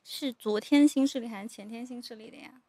是昨天新势力还是前天新势力的呀？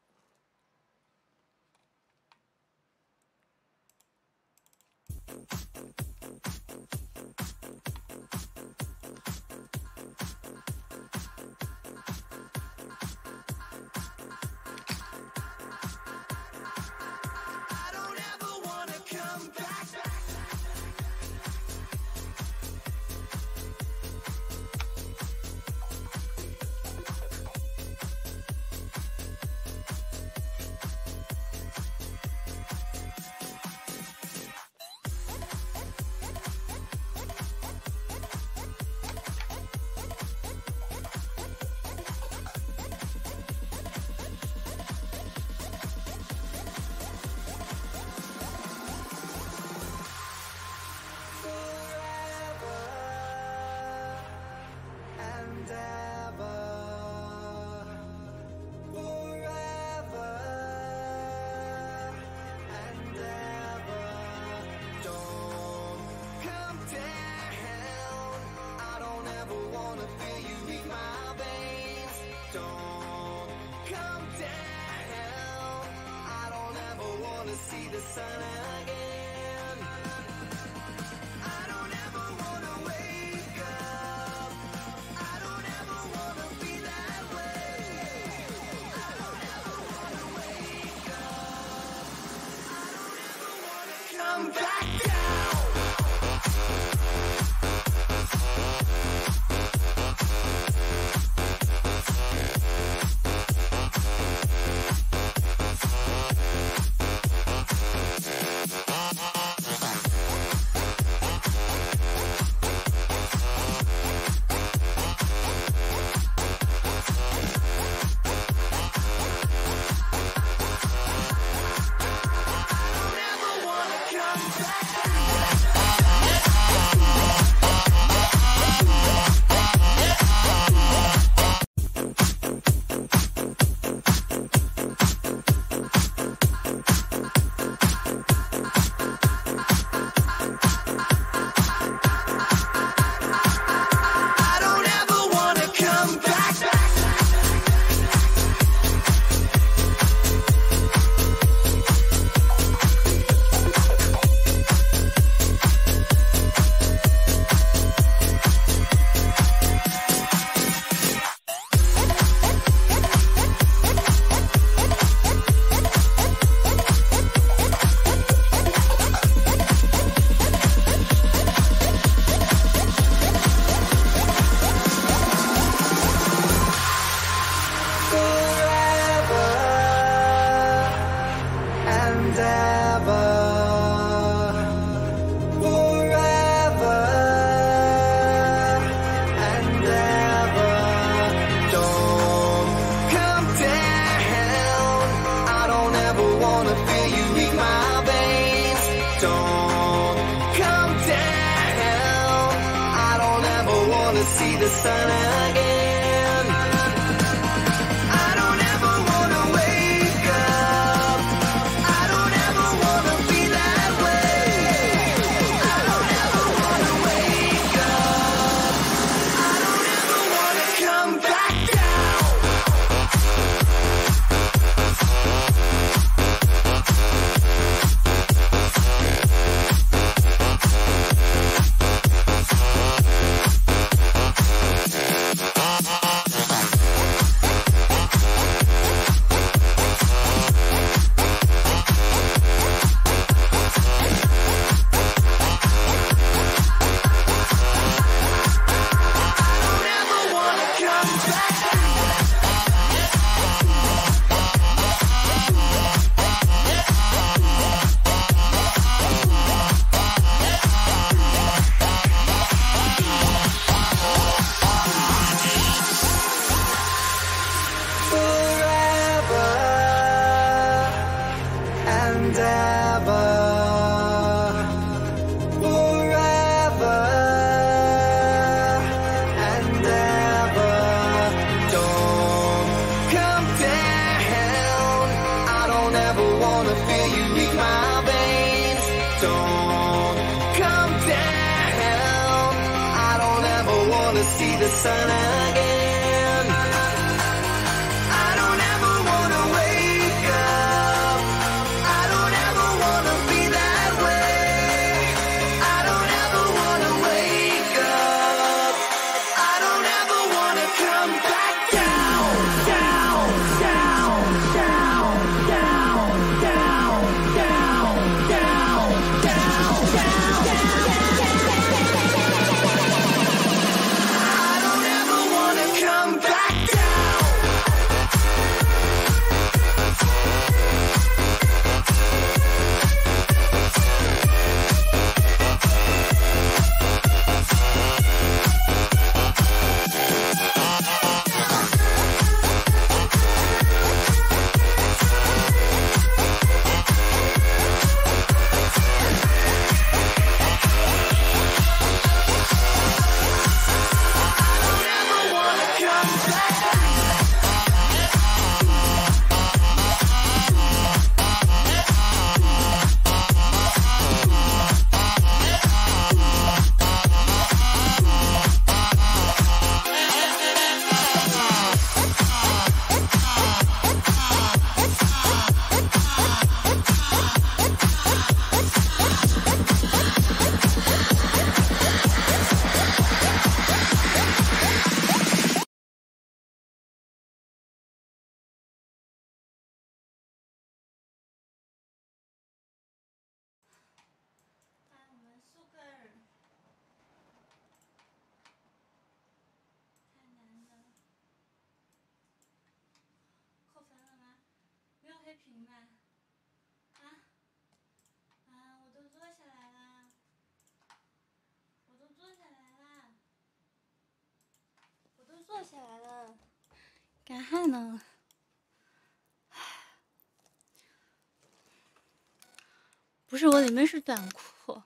不是我，里面是短裤。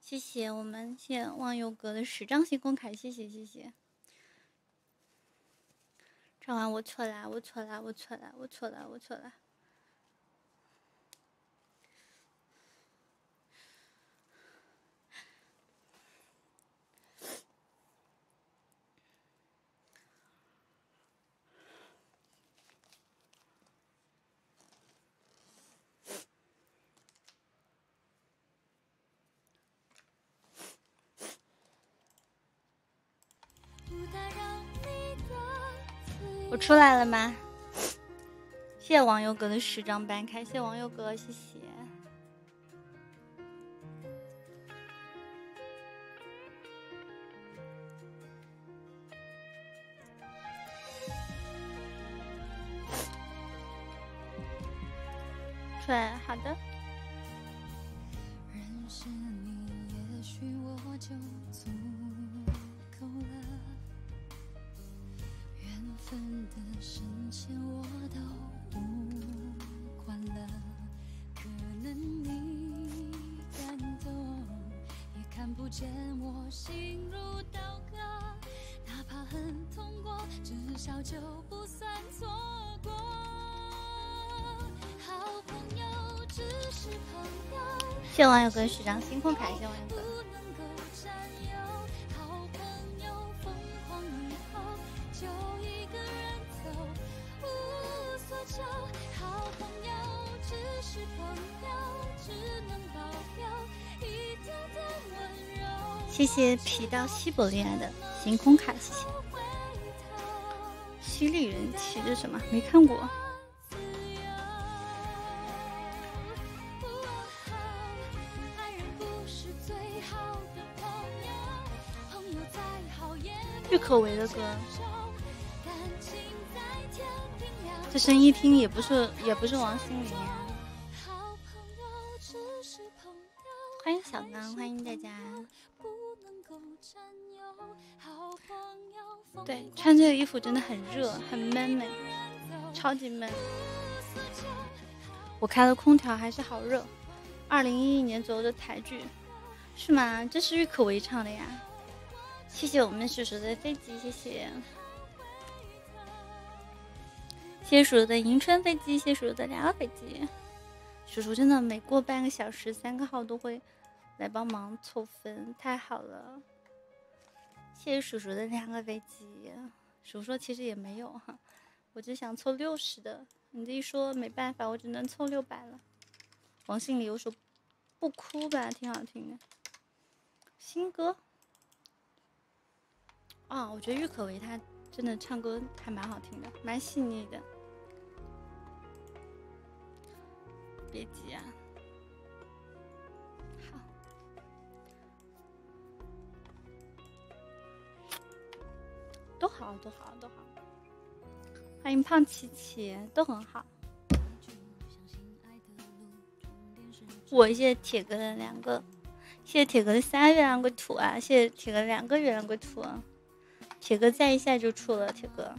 谢谢，我们谢忘忧哥的十张星空卡，谢谢谢谢。唱完，我错了，我错了，我错了，我错了，我错了。出来了吗？谢谢王佑哥的十张搬开谢谢王佑哥谢谢。谢网友哥许张星空卡，谢网友哥。谢谢皮到西伯利亚的星空卡，谢谢。回头。犀利人骑着什么？没看过。可唯的歌，这声音一听也不是也不是王心凌欢迎小刚，欢迎大家。对，穿这个衣服真的很热，很闷闷，超级闷。我开了空调还是好热。二零一一年左右的台剧，是吗？这是郁可唯唱的呀。谢谢我们叔叔的飞机，谢谢。谢谢叔叔的迎春飞机，谢谢叔叔的两个飞机。叔叔真的每过半个小时，三个号都会来帮忙凑分，太好了。谢谢叔叔的两个飞机。叔叔说其实也没有哈，我只想凑六十的。你这一说没办法，我只能凑六百了。王心凌有首《不哭》吧，挺好听的。新歌啊、我觉得郁可唯她真的唱歌还蛮好听的，蛮细腻的。别急啊，好。都好，都好，都好。欢迎胖琪琪，都很好。我谢谢铁哥的两个，谢谢铁哥的三个月亮龟图啊，谢谢铁哥两个月亮龟图啊。铁哥再一下就出了，铁哥。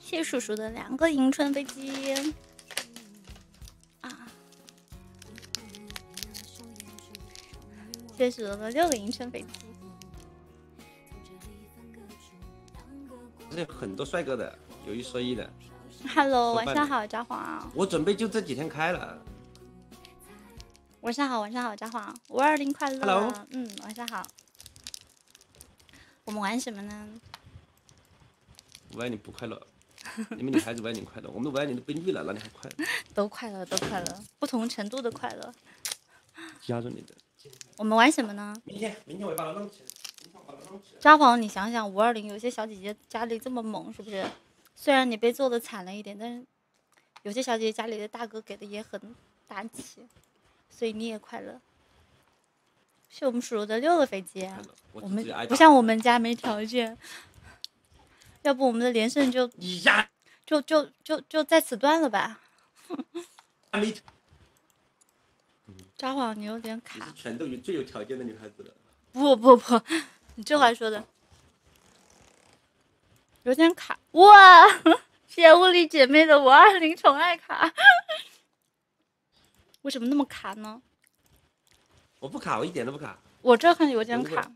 谢谢叔叔的两个迎春飞机啊！谢谢叔叔的六个迎春飞机。这很多帅哥的，有一说一的。Hello，晚上好，札幌。我准备就这几天开了，晚上好，晚上好，札幌，五二零快乐。Hello 嗯，晚上好。我们玩什么呢？五二零不快乐，你们女孩子五二零快乐，我们五二零都被绿了，哪里还快乐？都快乐，都快乐，不同程度的快乐。加着你的。我们玩什么呢？明天，明天我把它弄起来。明天我把它弄起来札幌，你想想，五二零有些小姐姐家里这么猛，是不是？虽然你被揍的惨了一点，但是有些小姐姐家里的大哥给的也很大气，所以你也快乐。是我们叔叔的六个飞机我我们不像我们家没条件，要不我们的连胜就，就就就就在此断了吧。没，札幌，你有点你卡是。全都有最有条件的女孩子了。不不不，你这话说的有点卡哇！谢谢物理姐妹的五二零宠爱卡，为什么那么卡呢？我不卡，我一点都不卡，我这看有点卡。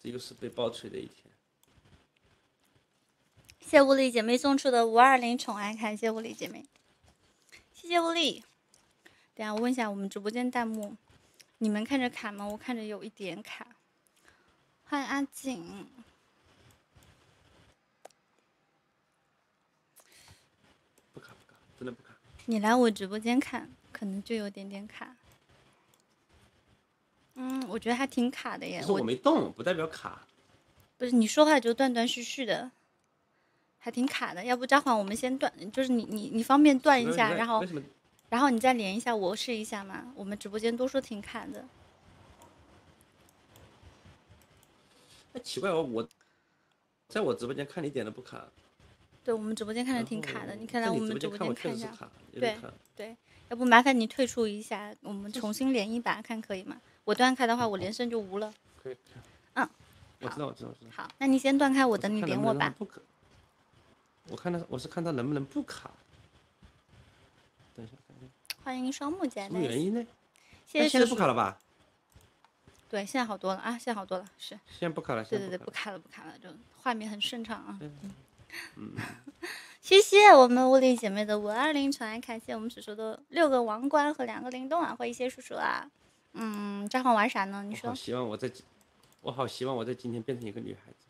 这又是被爆锤的一天。谢谢物理姐妹送出的五二零宠爱卡，谢谢物理姐妹，谢谢物理。等下我问一下我们直播间弹幕，你们看着卡吗？我看着有一点卡。欢迎阿景，不卡不卡，真的不卡。你来我直播间看，可能就有点点卡。嗯，我觉得还挺卡的耶。可是我没动，不代表卡。不是你说话就断断续续的，还挺卡的。要不札幌我们先断，就是你你你方便断一下，然后？然后你再连一下我试一下嘛。我们直播间都说挺卡的。哎，奇怪哦，我在我直播间看你一点都不卡，对我们直播间看着挺卡的，你可以来我们直播间看一下。对。对，要不麻烦你退出一下，我们重新连一把，看可以吗？我断开的话，我连胜就无了。可以。嗯，我知道，我知道，我知道。好，那你先断开我，等你连我吧。能不能不卡。我看他，我是看他能不能不卡。等一下，等一下。欢迎双木姐什么原因呢？谢谢现在叔叔不卡了吧？对，现在好多了啊，现在好多了，是，现在不卡了，对对对，不不卡了不卡了，就画面很顺畅啊。嗯，谢谢我们物理姐妹的五二零宠爱卡，谢谢我们叔叔的六个王冠和两个灵动啊，欢迎谢谢叔叔啊。嗯，这号玩啥呢？你说我好希望我在今，我好希望我在今天变成一个女孩子。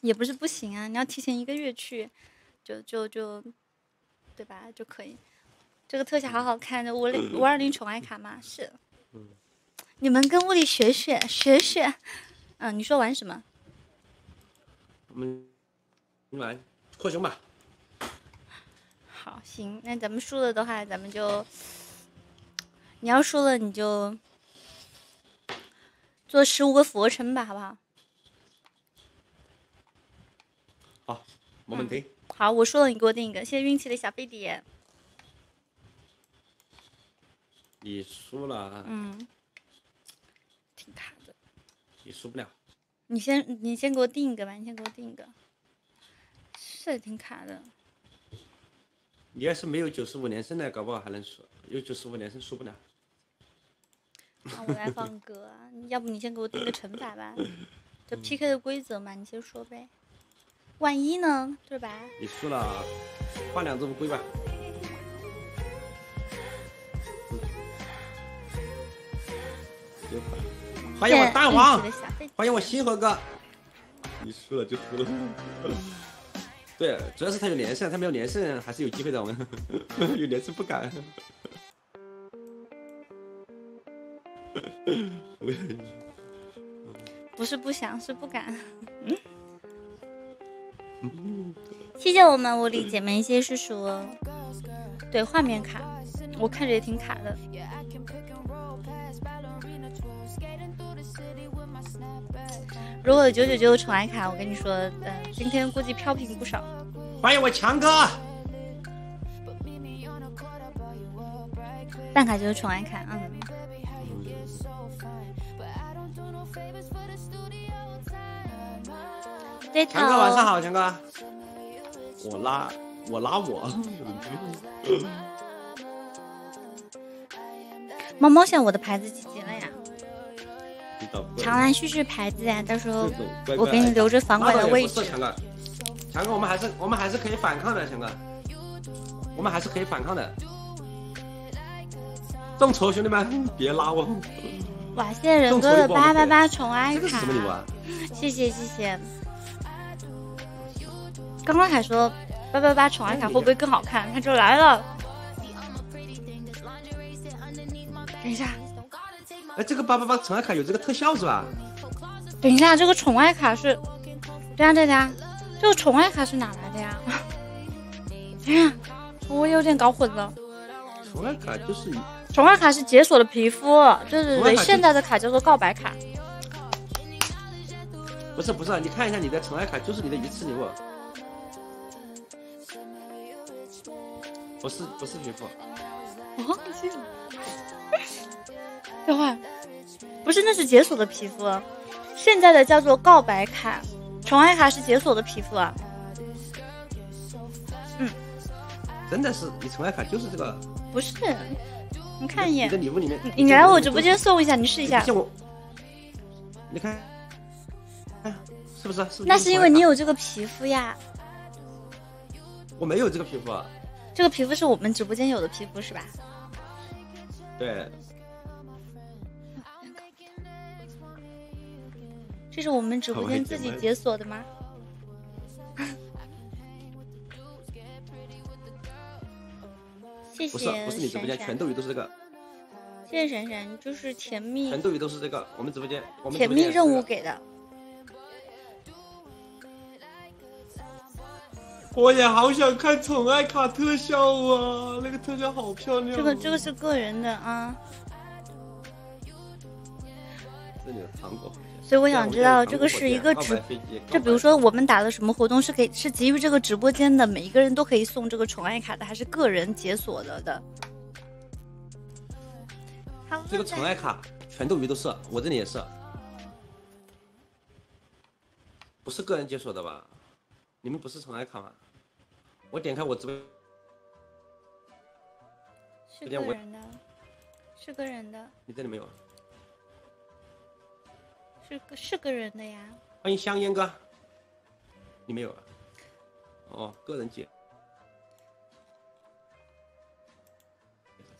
也不是不行啊，你要提前一个月去，就就就，对吧？就可以。这个特效好好看的五零五二零宠爱卡嘛，是。嗯。你们跟物理学学学学。嗯，你说玩什么？我们玩扩胸吧。好，行，那咱们输了的话，咱们就，你要输了你就做十五个俯卧撑吧，好不好？好，没问题。好，我输了，你给我定一个。谢谢运气的小飞碟。你输了啊，嗯，挺卡的。你输不了。你先，你先给我定一个吧，你先给我定一个。是挺卡的。你要是没有九十五连胜的，搞不好还能输；有九十五连胜输不了。那 我来放歌啊，要不你先给我定个惩罚吧？这 PK 的规则嘛，你先说呗。万一呢，对吧？你输了，换两只乌龟吧。欢迎我大王，欢迎我星河哥。你输了就输了。对，主要是他有连胜，他没有连胜还是有机会的。我们 有连胜不敢。不是不想，是不敢。谢谢我们物理姐妹，谢谢叔叔。对，画面卡，我看着也挺卡的。如果有九九九的宠爱卡，我跟你说，嗯，今天估计飘屏不少。欢迎我强哥。办卡就是宠爱卡，嗯。对头。强哥晚上好，强哥。我拉，我拉我。猫猫想我的牌子几级了呀？长安旭旭牌子呀，到时候我给你留着房管的位置。强哥，强哥，我们还是我们还是可以反抗的，强哥，我们还是可以反抗的。众筹兄弟们，别拉我！哇，谢谢仁哥的八八八宠爱卡，什么礼物啊？谢谢谢谢。刚刚还说八八八宠爱卡会不会更好看？他就来了。等一下。哎，这个八八八宠爱卡有这个特效是吧？等一下，这个宠爱卡是，对呀对呀，这个宠爱卡是哪来的呀？哎呀，我有点搞混了。宠爱卡就是宠爱卡是解锁的皮肤，就是对，现在的卡叫做告白卡。不是不是，你看一下你的宠爱卡，就是你的鱼翅礼物，不是不是皮肤。哦，谢谢。等会儿，不是，那是解锁的皮肤，现在的叫做告白卡，宠爱卡是解锁的皮肤啊。嗯，真的是，你宠爱卡就是这个？不是，你看一眼。你的礼物里面，你来我直播间送一下，你试一下。我，你看，哎，是不是？是那是因为你有这个皮肤呀。我没有这个皮肤。啊。这个皮肤是我们直播间有的皮肤是吧？对。这是我们直播间自己解锁的吗？谢谢。不是不是你直播间全斗鱼都是这个。谢谢闪闪，就是甜蜜。全斗鱼都是这个，我们直播间。甜蜜任务给的。我也好想看宠爱卡特效啊，那个特效好漂亮。这个这个是个人的啊。这里的糖果。所以我想知道，这个是一个直，就比如说我们打的什么活动，是给是给予这个直播间的每一个人都可以送这个宠爱卡的，还是个人解锁的的？这个宠爱卡全斗鱼都是，我这里也是，不是个人解锁的吧？你们不是宠爱卡吗？我点开我直播，是个人的，是个人的。你这里没有？是个是个人的呀。欢迎香烟哥，你没有啊？哦，个人解。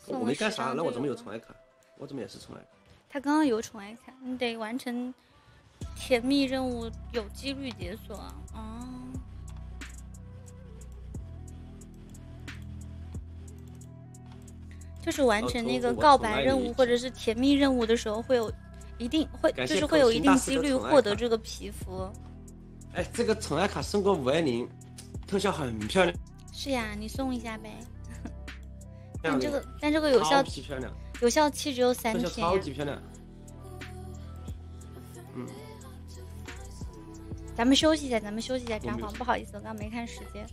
我没干啥，那我怎么有宠爱卡？我怎么也是宠爱卡？他刚刚有宠爱卡，你得完成甜蜜任务，有几率解锁。哦。就是完成那个告白任务或者是甜蜜任务的时候，会有一定会就是会有一定几率获得这个皮肤。哎，这个宠爱卡送个五二零，特效很漂亮。是呀，你送一下呗。但这个但这个有效期漂亮，有效期只有三天。超级漂亮。嗯。咱们休息一下，咱们休息一下，张黄，不好意思，我刚没看时间。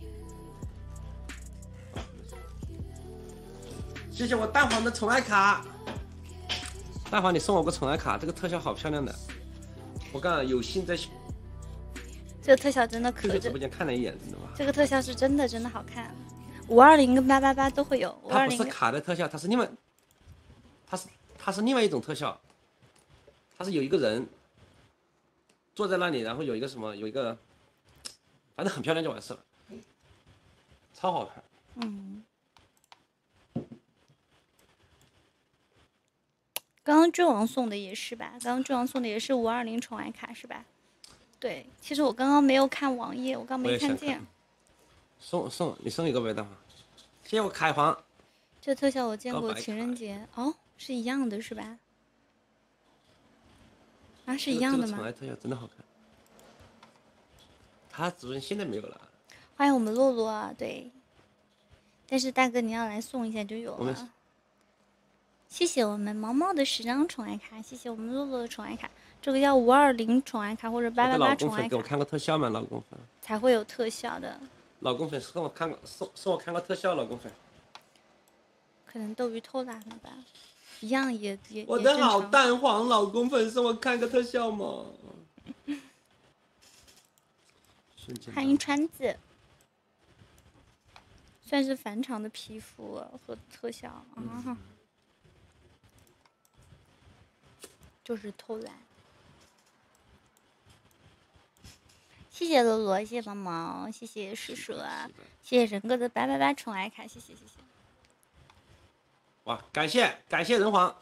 谢谢我蛋黄的宠爱卡，蛋黄你送我个宠爱卡，这个特效好漂亮的，我刚刚有幸在这个特效真的可。直播间看了一眼，真的吗？这个特效是真的真的好看，五二零跟八八八都会有。它不是卡的特效，它是另外，它是它是另外一种特效，它是有一个人坐在那里，然后有一个什么，有一个，反正很漂亮就完事了，超好看。嗯。刚刚君王送的也是吧？刚刚君王送的也是五二零宠爱卡是吧？对，其实我刚刚没有看网页，我刚没看见。送送你送一个呗，大黄。谢谢我凯皇。这特效我见过，情人节哦，是一样的是吧？啊，是一样的吗？宠爱特效真的好看。他主人现在没有了。欢迎我们洛洛啊，对。但是大哥你要来送一下就有了。谢谢我们毛毛的十张宠爱卡，谢谢我们洛洛的宠爱卡，这个要五二零宠爱卡或者八八八宠爱卡。给我看个特效嘛？老公粉才会有特效的。老公粉送我看个送送我看个特效，老公粉。可能斗鱼偷懒了吧？一样也也。我的好蛋黄老公粉，送我看个特效嘛？欢迎川子，算是返场的皮肤和特效啊。就是偷懒，谢谢罗罗，谢谢毛毛，谢谢叔叔，谢谢人哥的八八八宠爱卡，谢谢谢谢。哇，感谢感谢人皇，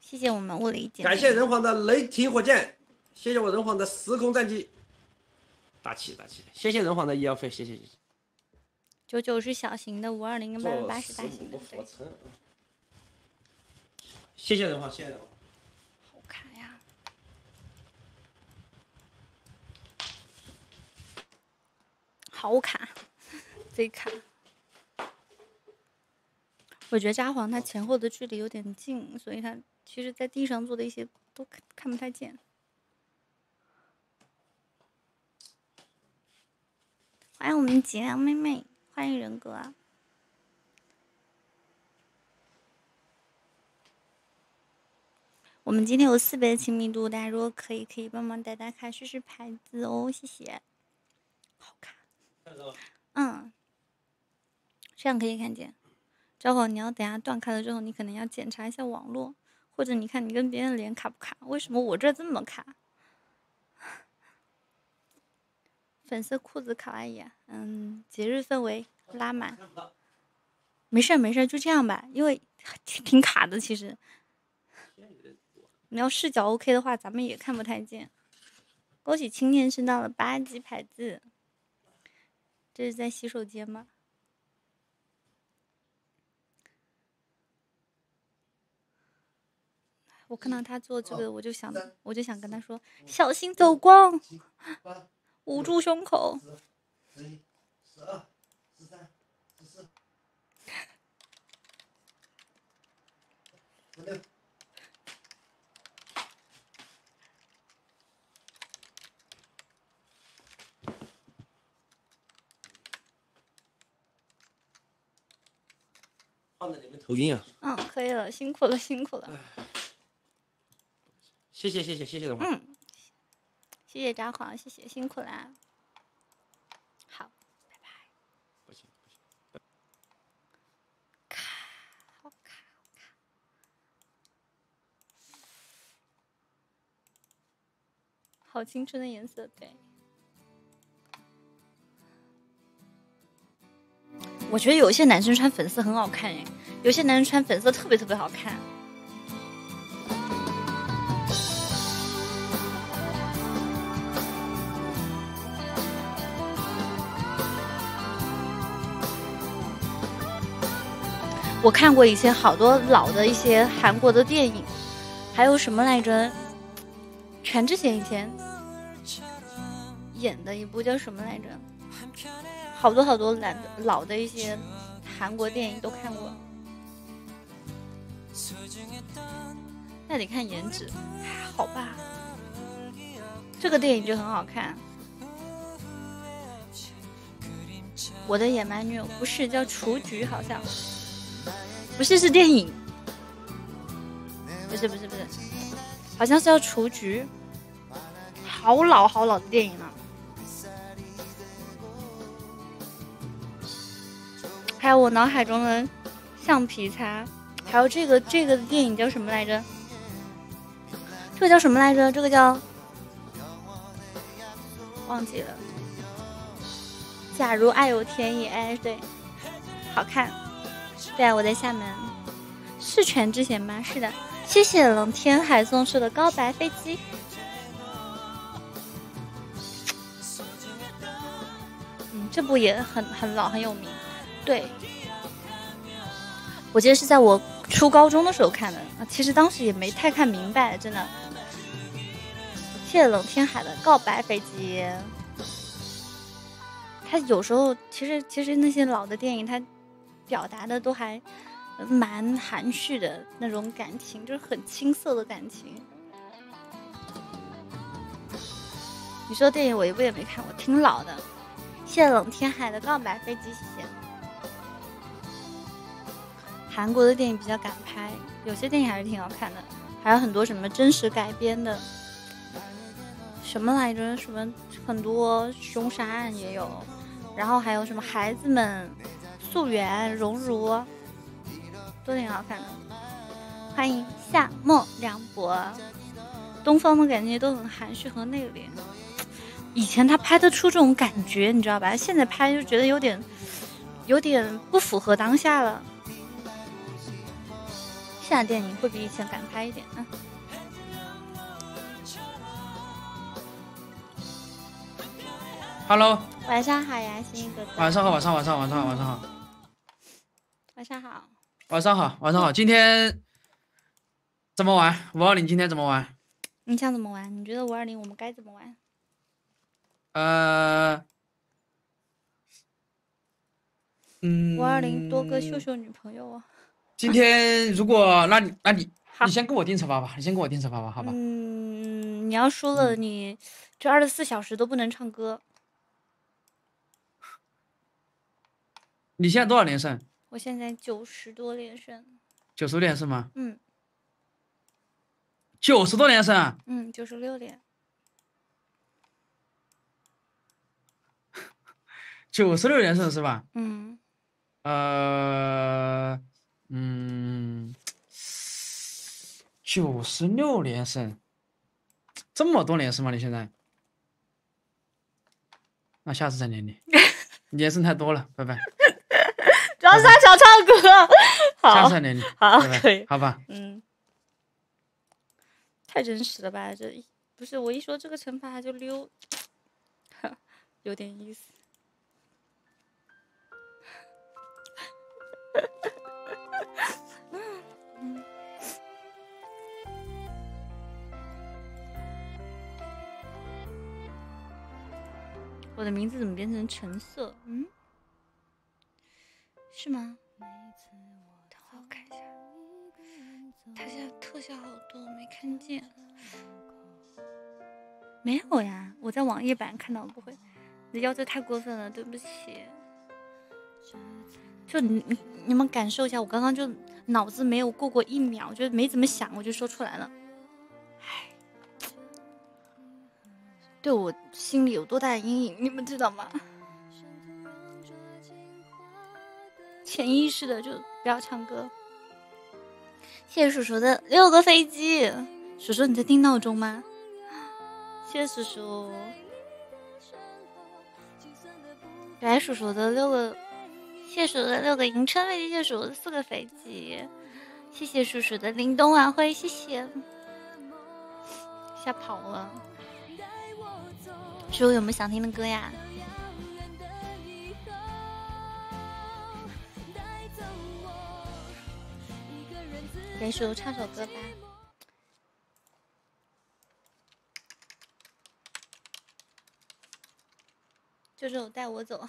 谢谢我们物理姐，感谢人皇的雷霆火箭，谢谢我人皇的时空战机，大气大气，谢谢人皇的医药费，谢谢谢谢。九九是小型的，五二零跟八八八是大型的，谢谢人皇，谢谢人皇。好卡，贼卡。我觉得札幌它前后的距离有点近，所以它其实在地上做的一些都看看不太见。欢迎我们吉良妹妹，欢迎人格。我们今天有四倍亲密度，大家如果可以，可以帮忙打打卡，试试牌子哦，谢谢。好卡。嗯，这样可以看见。招宝，你要等下断开了之后，你可能要检查一下网络，或者你看你跟别人连卡不卡？为什么我这这么卡？粉色裤子卡哇伊，嗯，节日氛围拉满。没事儿没事儿，就这样吧，因为挺挺卡的其实。你要视角 OK 的话，咱们也看不太见。恭喜青年升到了八级牌子。这是在洗手间吗？我看到他做这个，我就想，我就想跟他说：“小心走光，捂住胸口。” 头晕啊！嗯，可以了，辛苦了，辛苦了，谢谢谢谢谢谢的话，嗯，谢谢张黄，谢谢辛苦了，好，拜拜。卡，好卡卡，好青春的颜色，对。我觉得有些男生穿粉色很好看耶。有些男人穿粉色特别特别好看。我看过以前好多老的一些韩国的电影，还有什么来着？全智贤以前演的一部叫什么来着？好多好多老的老的一些韩国电影都看过。那得看颜值，还好吧？这个电影就很好看。我的野蛮女友不是叫雏菊，好像。不是，是电影。不是，不是，不是，好像是叫《雏菊》，好老好老的电影了。还有我脑海中的橡皮擦，还有这个这个电影叫什么来着？这个叫什么来着？这个叫忘记了。假如爱有天意，哎，对，好看。对啊，我在厦门，是全智贤吗？是的，谢谢冷天海送出的告白飞机。嗯，这部也很很老很有名。对，我记得是在我初高中的时候看的啊，其实当时也没太看明白，真的。谢冷天海的告白飞机。他有时候其实其实那些老的电影他。表达的都还蛮含蓄的那种感情，就是很青涩的感情。你说电影我一部也没看过，挺老的。谢谢冷天海的告白飞机，谢谢。韩国的电影比较敢拍，有些电影还是挺好看的，还有很多什么真实改编的，什么来着？什么很多凶杀案也有，然后还有什么孩子们。素媛、荣如都挺好看的，欢迎夏末凉薄。东方的感觉都很含蓄和内敛，以前他拍得出这种感觉，你知道吧？现在拍就觉得有点，有点不符合当下了。现在电影会比以前敢拍一点啊。Hello，晚上好呀，新哥哥。晚上好，晚上晚上晚上好，晚上好。晚上好，晚上好，晚上好。今天怎么玩？五二零今天怎么玩？你想怎么玩？你觉得五二零我们该怎么玩？呃，嗯，五二零多个秀秀女朋友啊。今天如果那你那你你先给我定惩罚吧，你先给我定惩罚吧，好吧？嗯，你要输了，你这二十四小时都不能唱歌。你现在多少连胜？我现在九十多连胜，九十连胜吗？嗯，九十多连胜。嗯，九十六连，九十六连胜是吧？嗯，呃，嗯，九十六连胜，这么多连胜吗？你现在？那下次再连你，连胜太多了，拜拜。主要是他想唱歌，好，好，可以，好吧，嗯，太真实了吧？这不是我一说这个惩罚他就溜，有点意思。我的名字怎么变成橙色？嗯。是吗？等会我看一下，他现在特效好多，没看见。没有呀，我在网页版看到不会。你要求太过分了，对不起。就你你们感受一下，我刚刚就脑子没有过过一秒，就没怎么想，我就说出来了。唉，对我心里有多大的阴影，你们知道吗？潜意识的就不要唱歌。谢谢叔叔的六个飞机，叔叔你在定闹钟吗？谢谢叔叔，感谢叔叔的六个，谢叔叔的六个迎春飞机，谢叔叔的四个飞机，谢谢叔叔的灵动晚会，谢谢。吓跑了，叔叔有没有想听的歌呀？给叔叔唱首歌吧。就这首带我走，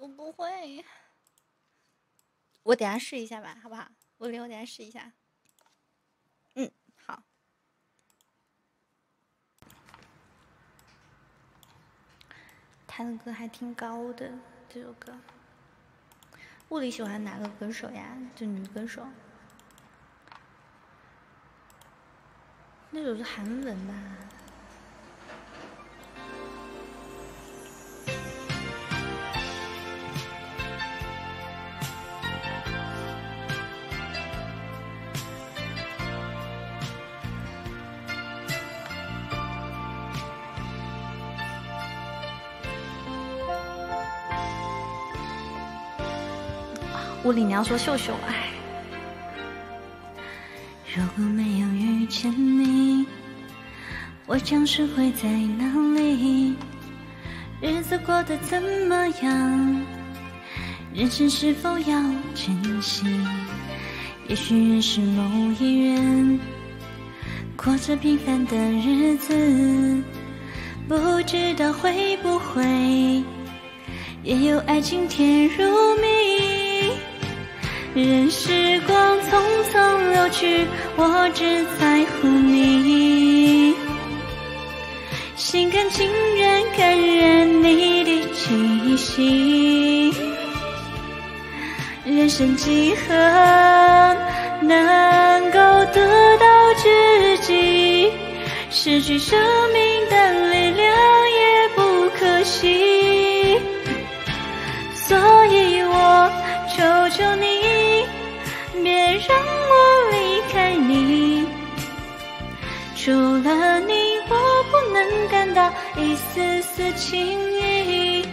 我不会。我等下试一下吧，好不好？我连我等下试一下。嗯，好。他的歌还挺高的，这首歌。物理喜欢哪个歌手呀？就女歌手。那首是韩文吧？物理，你要说秀秀，哎。如果没有遇见你，我将是会在哪里？日子过得怎么样？人生是否要珍惜？也许认识某一人，过着平凡的日子，不知道会不会也有爱情甜如蜜。任时光匆匆流去，我只在乎你。心甘情愿感染你的气息。人生几何能够得到知己？失去生命的力量也不可惜。所以我求求你。让我离开你，除了你，我不能感到一丝丝情意。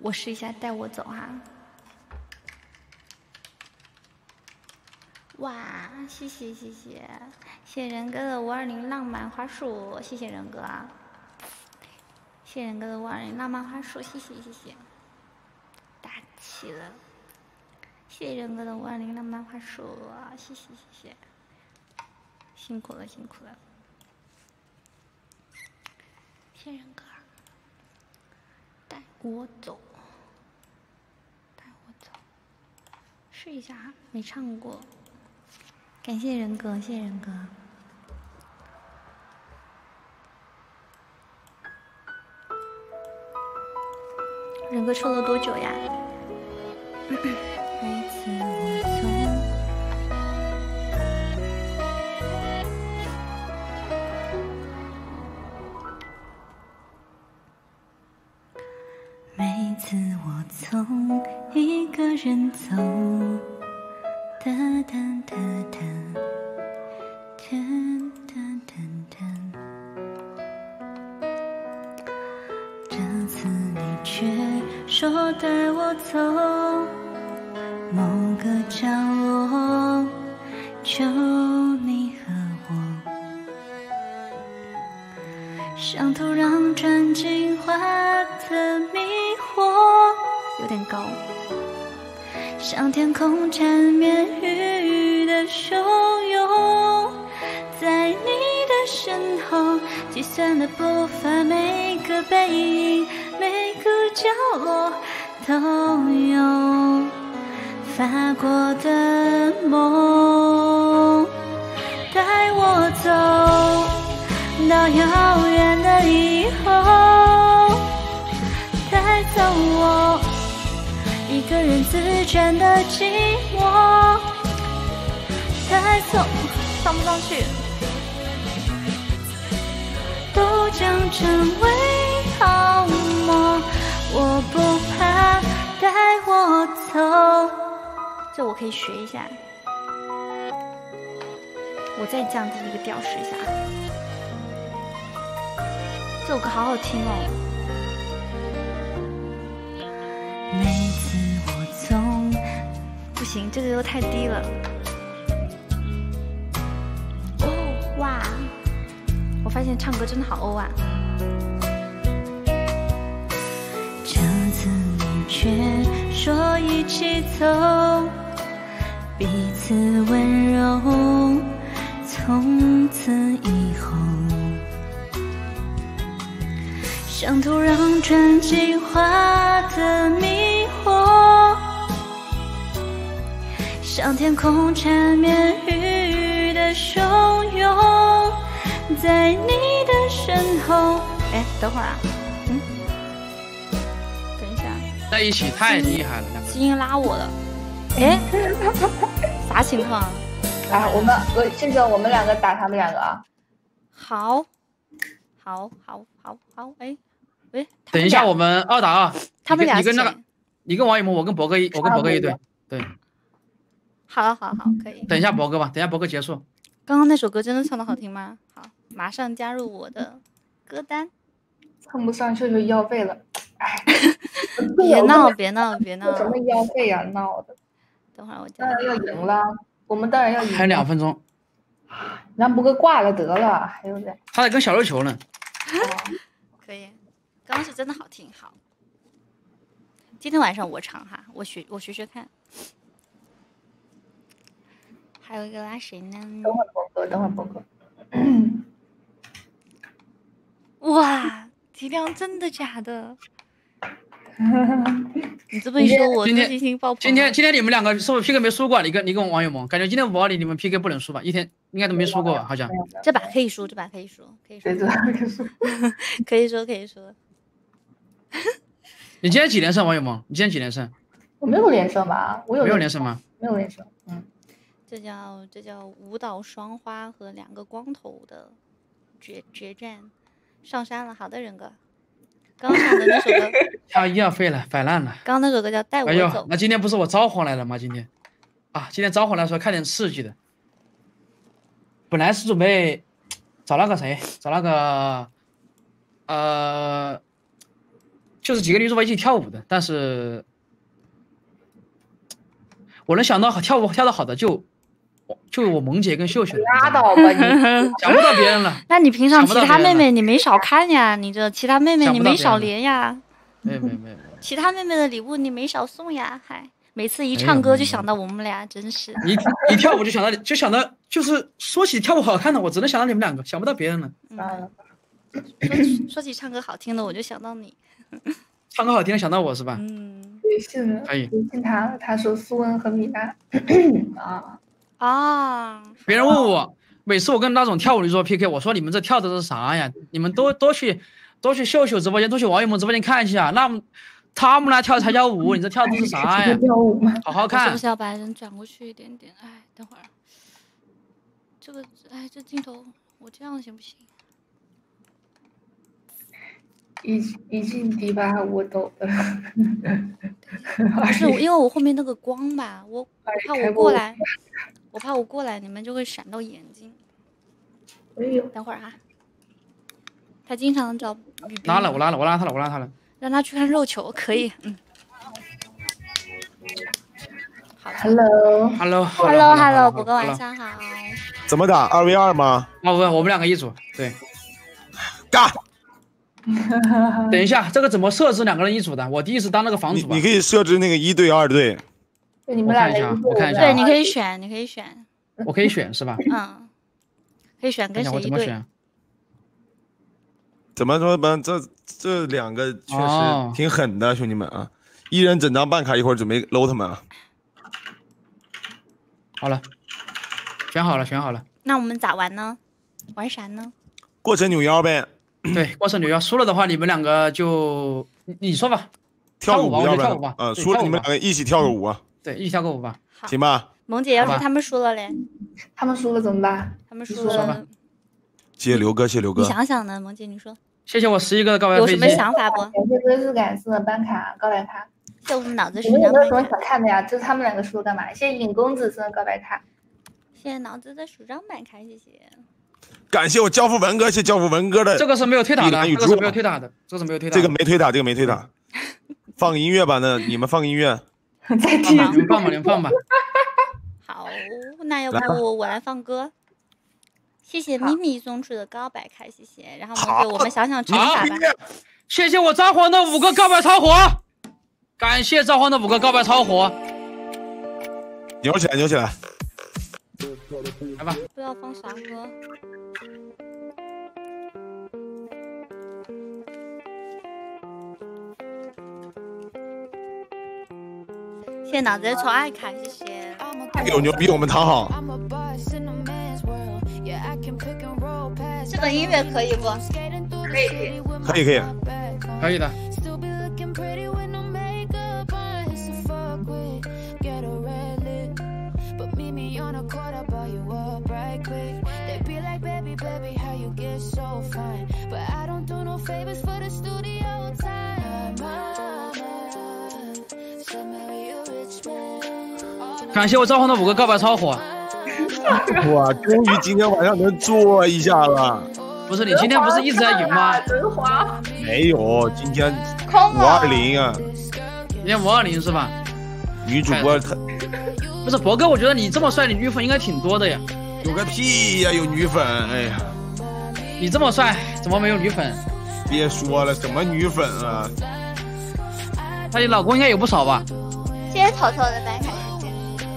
我试一下，带我走哈。哇，谢谢谢谢谢谢仁哥的五二零浪漫花束，谢谢仁哥啊。谢谢仁哥的万人浪漫花束，谢谢谢谢，大气了。谢谢仁哥的万人浪漫花束，谢谢谢谢，辛苦了辛苦了。谢谢仁哥，带我走，带我走，试一下哈，没唱过。感谢仁哥，谢谢仁哥。仁哥抽了多久呀？每次我从每次我总一个人走，哒哒哒哒，哒说带我走某个角落，就你和我，像土壤钻进花的迷惑，有点高，像天空缠绵雨的汹涌，在你的身后，计算的步伐，每个背影。每个角落都有发过的梦，带我走到遥远的以后，带走我一个人自转的寂寞，带走上不上去，都将成为。泡沫，我不怕，带我走。这我可以学一下。我再降低一个调试一下啊。这首歌好好听哦。每次我总不行，这个又太低了。哦哇！我发现唱歌真的好欧啊。这次你却说一起走，彼此温柔，从此以后，像土壤传进花的迷惑，像天空缠绵雨的汹涌，在你的身后。哎，等会儿啊，在一起太厉害了，两个。基因拉我了，哎，啥情况？来，我们我这个我们两个打他们两个啊。好，好，好，好，好，哎，喂，等一下，我们二打二。他们俩你跟你跟那个，你跟王雨萌，我跟博哥一，我跟博哥一队。对，好好好，可以。等一下博哥吧，等一下博哥结束。刚刚那首歌真的唱的好听吗？好，马上加入我的歌单。蹭不上秀秀腰费了，别闹，别闹，别闹！什么腰费呀、闹的。等会儿我加当然要赢了，我们当然要赢。还有两分钟，让博哥挂了得了，还有点。他在跟小肉球呢。可以，刚刚是真的好听。好，今天晚上我唱哈，我学我学学看。还有一个拉谁呢？等会儿博哥，等会儿博哥。哇，体量真的假的？你这么一说，我今天自信心爆棚。今天今天你们两个是不是 PK 没输过啊？你跟你跟王友萌，感觉今天五二零你们 PK 不能输吧？一天应该都没输过吧？好像。这把可以输，这把可以输，可以输，可以输可以输。你今天几连胜，王友萌？你今天几连胜？我没有连胜吧？我有没有连胜吗？没有连胜。嗯，这叫这叫舞蹈双花和两个光头的决决战，上山了。好的，人哥，刚刚唱的那首歌，啊医药费了，摆烂了。刚刚那首歌叫《带哎呦我走》，那今天不是我招回来了吗？今天啊，今天招回来说看点刺激的。本来是准备找那个谁，找那个呃，就是几个女主播一起跳舞的，但是我能想到跳舞跳得好的就就我萌姐跟秀秀，拉倒吧你 想不到别人了。那你平常其他妹妹你没少看呀，你这其他妹妹你没少连呀，没有没有没有，其他妹妹的礼物你没少送呀，还每次一唱歌就想到我们俩，真是。一一跳舞就想到就想到就是说起跳舞好看的，我只能想到你们两个，想不到别人了。嗯说起说起唱歌好听的，我就想到你。唱歌好听的想到我是吧？嗯，微信可以微信他他说苏恩和米娜 啊啊，别人问我，每次我跟那种跳舞的说 PK，我说你们这跳的是啥呀？你们多多去多去秀秀直播间，多去王一萌直播间看一下，那么他们那跳才叫舞，你这跳的是啥呀？跳舞吗？好好看是不是。要把人转过去一点点？哎，等会儿，这个哎，这镜头我这样行不行？一一进迪吧我抖的。不是，因为我后面那个光吧，我我怕我过来，我怕我过来，你们就会闪到眼睛。等会儿啊，他经常找雨拉了，我拉了，我拉他了，我拉他了。让他去看肉球，可以，嗯。Hello Hello Hello Hello，博哥晚上好。怎么打？二 v 二吗？哦，不，我们两个一组，对。干！等一下，这个怎么设置两个人一组的？我第一次当那个房主吧。你可以设置那个一对二对。对你们俩一下，我看一下。对，你可以选，你可以选，我可以选是吧？嗯，可以选跟谁一怎么选？怎么说吧？这这两个确哦实挺狠的，兄弟们啊！一人整张办卡，一会儿准备搂他们啊！好了，选好了，选好了。那我们咋玩呢？玩啥呢？过程扭腰呗。对，过程扭腰，输了的话，你们两个就你你说吧，跳舞要不就跳舞吧。？然呃，对输了你们两个一起跳个舞啊，对，一起跳个舞吧。行吧？萌姐，要是他们输了嘞？他们输了怎么办？他们输了，谢谢刘哥，谢谢刘哥你。想想呢，萌姐，你说谢谢我十一哥的告白飞机有什么。想法不？感谢哥是感谢班卡告白卡，谢谢我们脑子你们有鼠长板没有什么卡，想看的呀？就是他们两个输了干嘛？谢谢尹公子送的告白卡。谢谢脑子的鼠张板卡，谢谢。感谢我教父文哥，谢谢教父文哥的这个是没有推塔的，这个是没有推塔的，这个是没有推塔的。这个没推塔，这个没推塔。放音乐吧，那你们放音乐。再放吧，你们放吧，你们放吧。好，那要不我来放歌？谢谢咪咪送出的告白卡，谢谢。然后我们好就我们想想惩好罚吧。谢谢我札幌的五个告白超火，感谢札幌的五个告白超火，扭起来，扭起来。来吧。不要放啥歌？谢谢脑子的宠爱卡，谢谢。有牛逼，我们躺好。这个音乐可以不？可以可以。可以，可以。的。But meet me on a quarter, buy you up right quick. They be like, baby, baby, how you get so fine? But I don't do no favors for the studio 感谢我召唤的五个告白超火。哇，终于今天晚上能做一下了。不是你今天不是一直在赢吗？没有，今天空五二零啊，今天五二零是吧？女主播她不是博哥，我觉得你这么帅，你女粉应该挺多的呀。有个屁呀，有女粉，哎呀，你这么帅，怎么没有女粉？别说了，什么女粉啊？那你老公应该有不少吧？谢谢草草的白卡。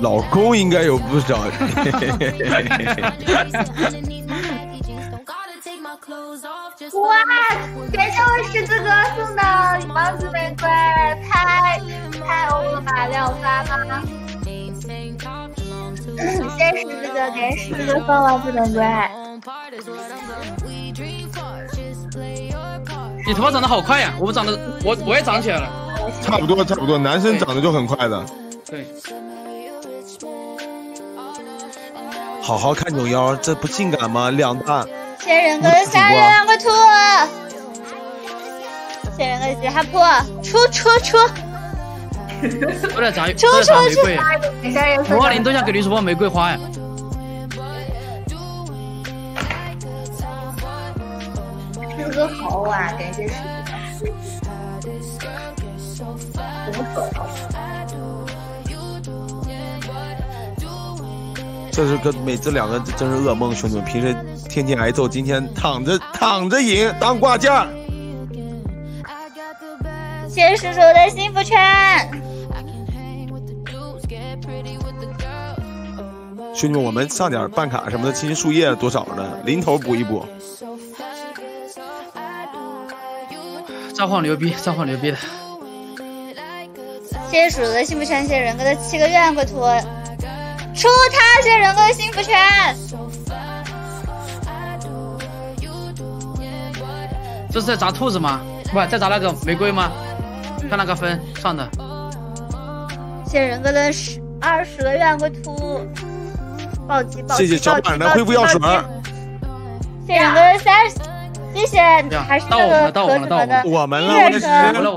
老公应该有不少。哇！感谢我狮子哥送的王子玫瑰，太太欧了吧，廖发吗？谢谢狮子哥给狮子哥送王子玫瑰。你头发长得好快呀！我长得我我也长起来了。差不多，差不多，男生长得就很快的。对，好好看扭腰，这不性感吗？两大。谢谢人哥的三人两个兔，谢谢人哥的吉哈普，出出出！出都在砸玫出瑰。五二零都想给女主播玫瑰花呀！狮子哥好啊，感谢狮子哥。怎么走？这是个每这两个真是噩梦，兄弟们，平时天天挨揍，今天躺着躺着赢当挂件儿。谢谢叔叔的幸福圈，兄弟们，我们上点办卡什么的，青树叶多少呢？零头补一补。召唤牛逼，召唤牛逼的。谢谢叔叔的幸福圈，谢谢人哥的七个月亮鬼图，出他！谢谢人哥的幸福圈，这是在砸兔子吗？不，在砸那个玫瑰吗？看那个分上的。谢谢人哥的十二十个月亮鬼图，暴击暴击！谢谢小板的恢复药水儿。谢谢人哥的三十，谢谢还是那个到我们了，和什么的我们音乐车，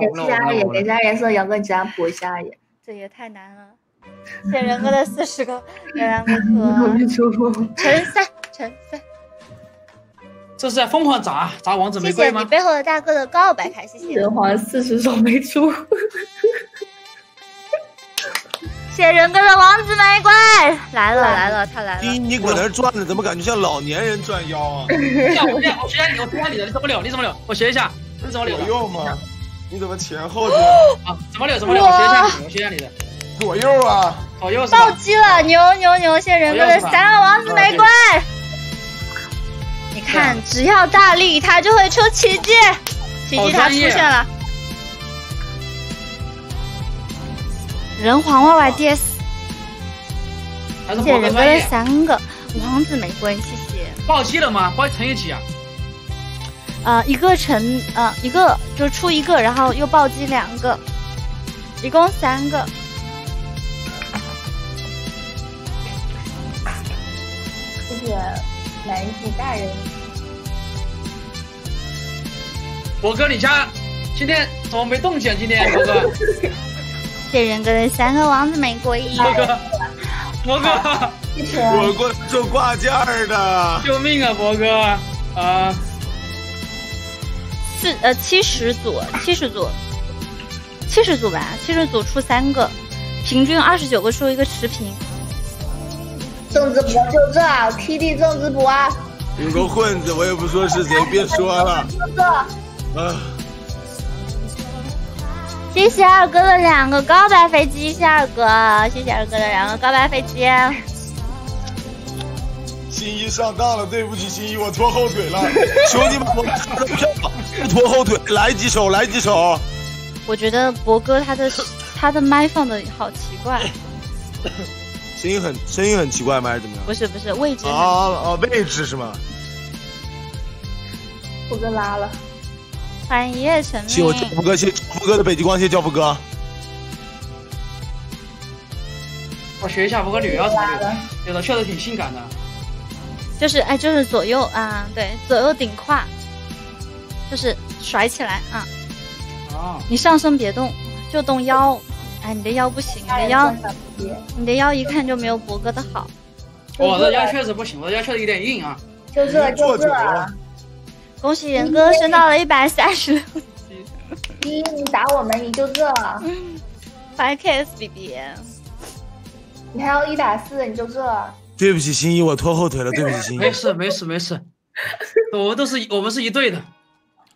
给家也给家也送杨个家补一下也。这也太难了。谢谢人哥的四十个月亮鬼图，乘三乘三。这是在疯狂砸砸王子玫谢谢你？背后的大哥的告白卡，谢谢。人皇四十手没出。谢谢人哥的王子玫瑰来了来了，他来了。你你搁那儿转呢，怎么感觉像老年人转腰啊？我这样，我学下你，我学下你的，你怎么溜？你怎么溜？我学一下，你怎么溜？有用吗？你怎么前后怎么溜？怎么溜？我学一下你，我学一下你的。左右啊，左右暴？击了，牛牛牛！谢谢人哥的三个王子玫瑰。你看，只要大力，它就会出奇迹，奇迹它出现了。人皇 Y Y D S，谢谢人哥。三个王子玫瑰，谢谢。暴击了吗？暴击乘以几啊？呃，一个乘呃一个就出一个，然后又暴击两个，一共三个。谢谢南极大人。博哥，你家今天怎么没动静啊？今天博哥，谢人哥的三个王子玫瑰。博哥，博哥，我过做挂件的，救命啊，博哥啊！四呃七十组，七十组，七十组吧，七十组出三个，平均二十九个出一个持平。粽子补就这，TD 粽子补啊！有个混子，我也不说是谁，别说了。就这，啊，谢谢二哥的两个告白飞机，谢谢二哥，谢谢二哥的两个告白飞机。新一上当了，对不起，新一，我拖后腿了。兄弟们，我们看的票不拖后腿，来几首，来几首。我觉得博哥他的他的麦放的好奇怪，声音很声音很奇怪吗？还是怎么样？不是不是位置啊很啊，位置是吗？胡哥拉了。欢迎一夜成名谢我教明。父哥，谢教父哥的北极光，谢教父哥。我学一下福哥女要怎么溜，有的确实挺性感的。就是哎，就是左右啊，对，左右顶胯，就是甩起来啊。哦，你上身别动，就动腰。哎，你的腰不行，你的腰，你的腰一看就没有博哥的好。我的腰确实不行，我的腰确实有点硬啊。就这就这，恭喜仁哥升到了一百三十六级 一你打我们你就这，，five K S B B。你还有一百四你就这，对不起，心一，我拖后腿了，对不起，心一。没事没事没事，我们都是我们是一队的。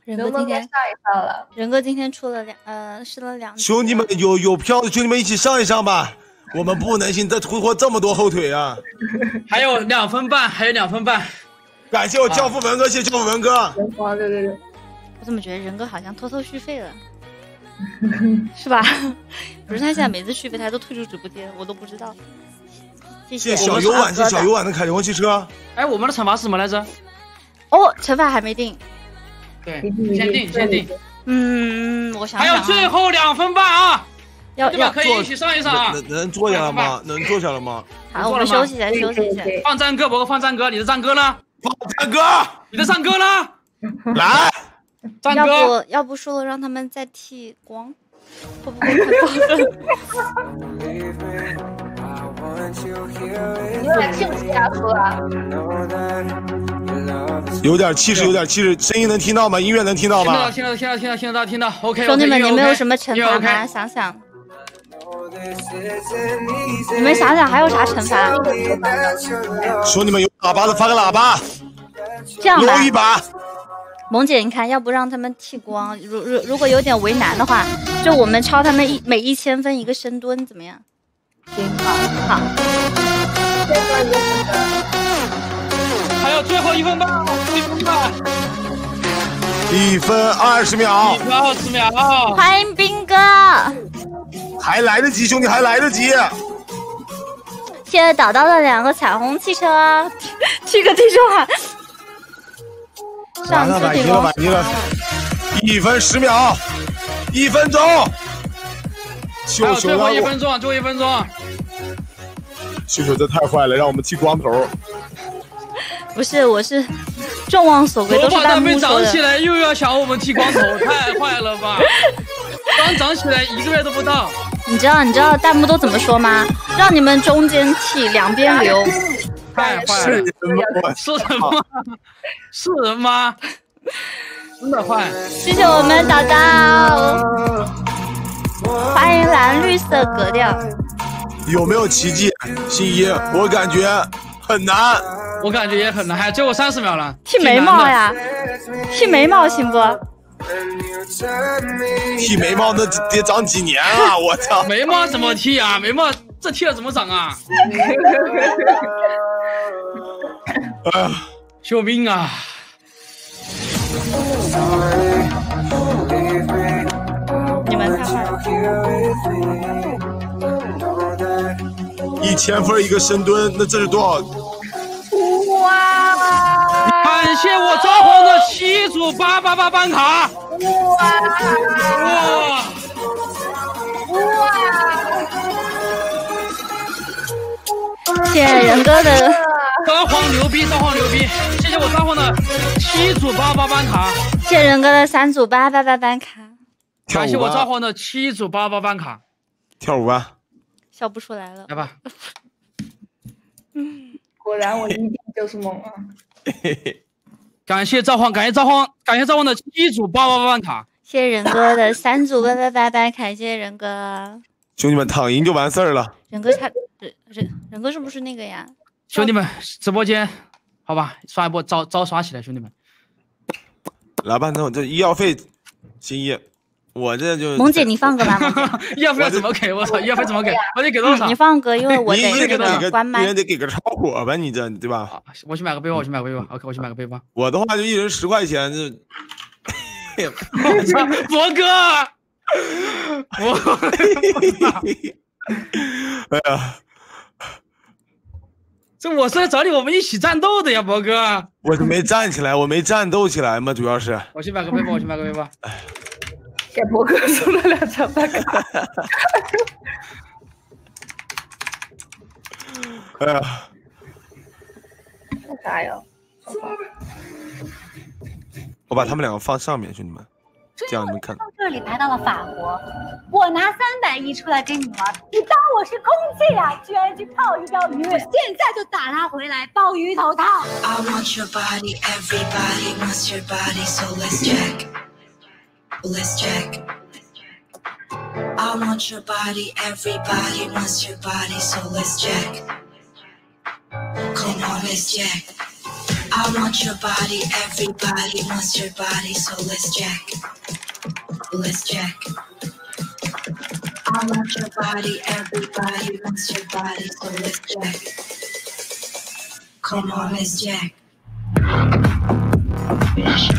人能不能哥今天上一上了？仁哥今天出了两呃试了两兄弟们有有票的兄弟们一起上一上吧，我们不能现在拖拖这么多后腿啊！还有两分半，还有两分半。感谢我教父文哥，谢谢教父文哥。哦，对对对，我怎么觉得仁哥好像偷偷续费了，是吧？不是他现在每次续费他都退出直播间，我都不知道。谢谢小油碗，谢小油碗的凯龙汽车。哎，我们的惩罚是什么来着？哦，惩罚还没定。对，先定先定。嗯，我想。还有最后两分半啊！要要对吧？可以一起上一上啊！能能坐下了吗？能坐下了吗？好，我们休息一下，休息一下。放战歌，博哥放战歌，你的战歌呢？放战歌，你的战歌呢？来，战要。不要不说了，让他们再剃光，会不会太过分？你有点气不气啊，哥？有点气势，有点气势，声音能听到吗？音乐能听到听到吗？听到听到听到听到听到，OK。兄弟们，你们有什么惩罚吗？想想，你们想想还有啥惩罚？兄弟们有喇叭的发个喇叭，这样吧搂，一把。萌姐，你看，要不让他们剃光？如如如果有点为难的话，就我们超他们一每一千分一个深蹲，怎么样？行，好，好。还有最后一分半，一分半，一分二十秒一，分二十秒。欢迎兵哥，还来得及，兄弟还来得及。谢谢导导的两个彩虹汽车，剃个地中海。上马上次顶光满级了，满级了，一分十秒，一分钟。还秀秀有最后让我，一分钟，最后一分钟。秀秀这太坏了，让我们剃光头。不是，我是众望所归，头发还都是弹幕说没长起。来，又要想我们剃光头，太坏了吧！刚长起来一个月都不到，你知道你知道弹幕都怎么说吗？让你们中间剃，两边留。太坏了。人吗？是什么？是人吗？真的坏。谢谢我们导导，欢迎蓝绿色格调。有没有奇迹？新一，我感觉很难。我感觉也很难，还最后三十秒了。剃眉毛呀，剃眉毛行不？剃眉毛那得长几年啊！我操！眉毛怎么剃啊？眉毛这剃了怎么长啊？救命啊！你们太坏了。一千分一个深蹲，那这是多少？哇感谢我札幌的七组八八八办卡。哇！哇！哇谢谢仁哥的，张黄牛逼，张黄牛逼！谢谢我张黄的七组八八办卡，谢谢仁哥的三组八八八办卡。感谢我札跳舞吧幌的七组八八办卡。跳舞吧。笑不出来了。来吧。嗯 果然我一定就是猛啊！感谢召唤，感谢召唤，感谢召唤的一组八八八万卡。谢谢仁哥的三组拜拜拜拜卡，谢谢仁哥。兄弟们，躺赢就完事儿了。仁哥他仁仁仁哥是不是那个呀？兄弟们，直播间，好吧，刷一波招招刷起来，兄弟们。来吧，那我这医药费，新一，我这就萌姐你放歌吧，萌姐。医药费怎么给？我操，医药费怎么给？我得给多少？你放歌，因为我得给关麦个一人。得给个超火吧，你这对吧？我去买个背包，我去买个背包。OK，我去买个背包。我的话就一人十块钱，这 博哥，我，哎呀，这我是来找你，我们一起战斗的呀，博哥。我就没站起来，我没战斗起来嘛，主要是。我去买个背包，我去买个背包。给博哥送了两张大卡。哎呀，干啥呀？我把他们两个放上面，兄弟们，这样你们看。到这里来到了法国，我拿三百亿出来跟你玩，你当我是空气啊？居然去泡一条鱼，我现在就打他回来，鲍鱼头套。I want your body, everybody wants your body, so let's check. Let's check. I want your body, everybody wants your body, so let's check. Come on, let's check. I want your body, everybody wants your body, so let's check. Let's check. I want your body, everybody wants your body, so let's check. Come on, let's check. Yes.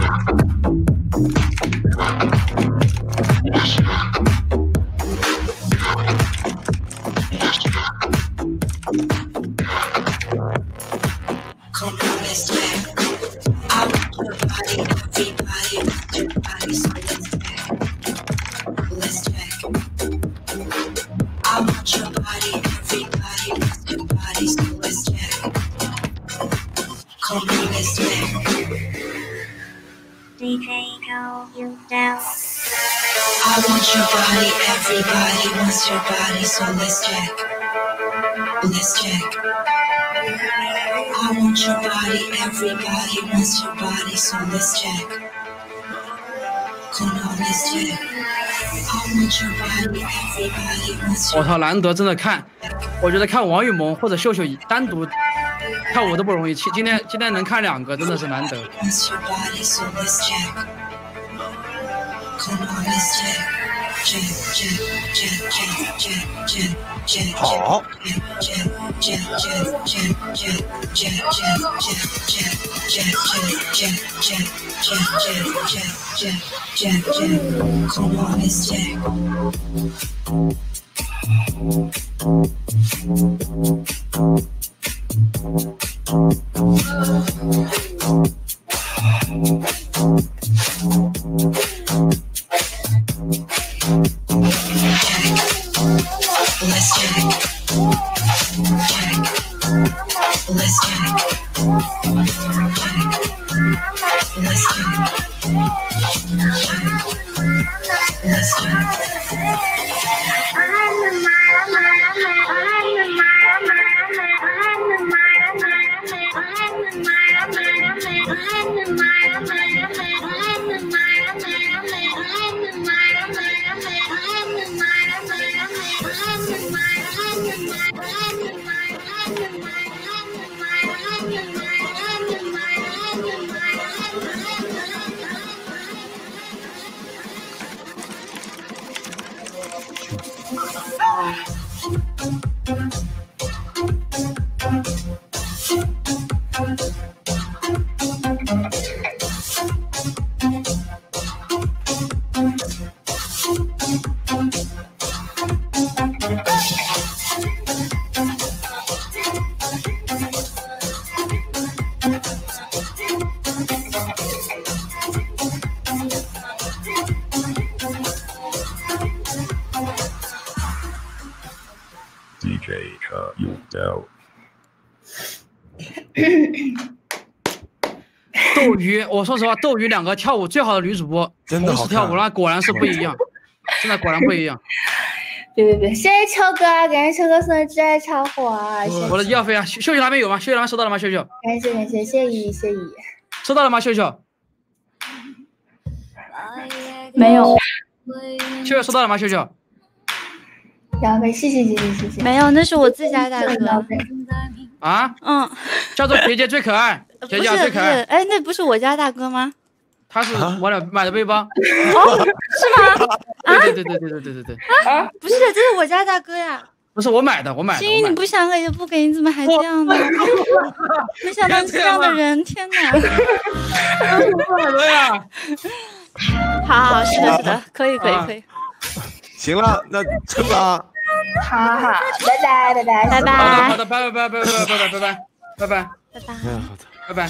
Listener. DJ go you down. I want your body, everybody wants your body, so let's check. Let's check. I want your body, everybody wants your body, so let's check. Come on, let's check. I want your body, everybody wants 我 your 操，难得真的看，我觉得看王雨萌或者秀秀单独 跳舞都不容易，今天今天能看两个真的是难得。Let's go. I'm a mama, mama, mama. 我说实话，斗鱼两个跳舞最好的女主播，真的好看同时跳舞，那果然是不一样，真的果然不一样。别别别！谢谢秋哥，感谢秋哥送的挚爱超火，谢谢我的医药费啊，秀秀秀那边有吗？秀秀那边收到了吗？秀秀感谢感谢谢谢谢谢收到了吗？秀 秀没有，秀秀收到了吗？秀秀两位，谢谢谢谢谢谢。没有，那是我自家大哥。啊，嗯，叫做姐姐最可爱，姐姐不是不是，最可爱，哎，那不是我家大哥吗？他是我俩买的背包。哦，是吗？啊对对对对对对对对，啊，不是，这是我家大哥呀。不是我买的，我买的。心怡，你不想给就不给，你怎么还这样呢？没想到你这样的人，天哪！买的呀。好好，是的，是的，可以，可以，可以。行了，那撤了。好好，拜拜拜拜拜拜。好的，拜拜拜拜拜拜拜拜拜拜拜拜拜拜哎呀，好的，拜拜。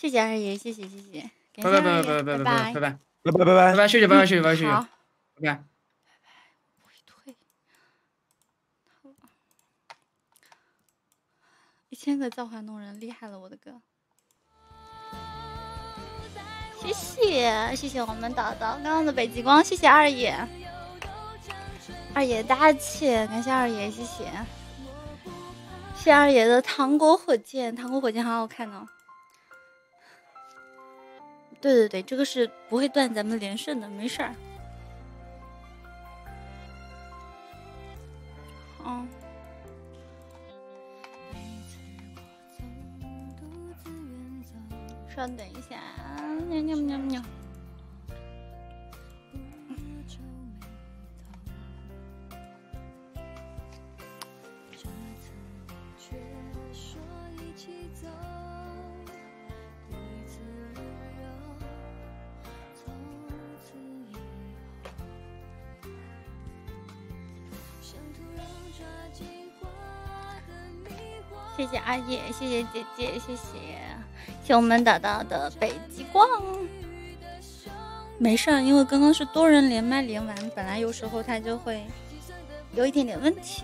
谢谢二爷，谢谢谢谢，拜拜拜拜拜拜拜拜。拜拜拜拜。拜拜拜，谢谢拜拜谢谢拜拜谢谢，好。拜拜。一千个造化弄人，厉害了，我的哥！谢谢谢谢我们导导刚刚的北极光，谢谢二爷，二爷大气，感谢二爷，谢谢，谢谢二爷的糖果火箭，糖果火箭好好看哦。对对对，这个是不会断咱们连胜的，没事儿。嗯。稍等一下，喵喵喵喵。谢谢阿叶，谢谢姐姐，谢谢，谢谢我们导导的北极光。没事儿，因为刚刚是多人连麦连完，本来有时候它就会有一点点问题。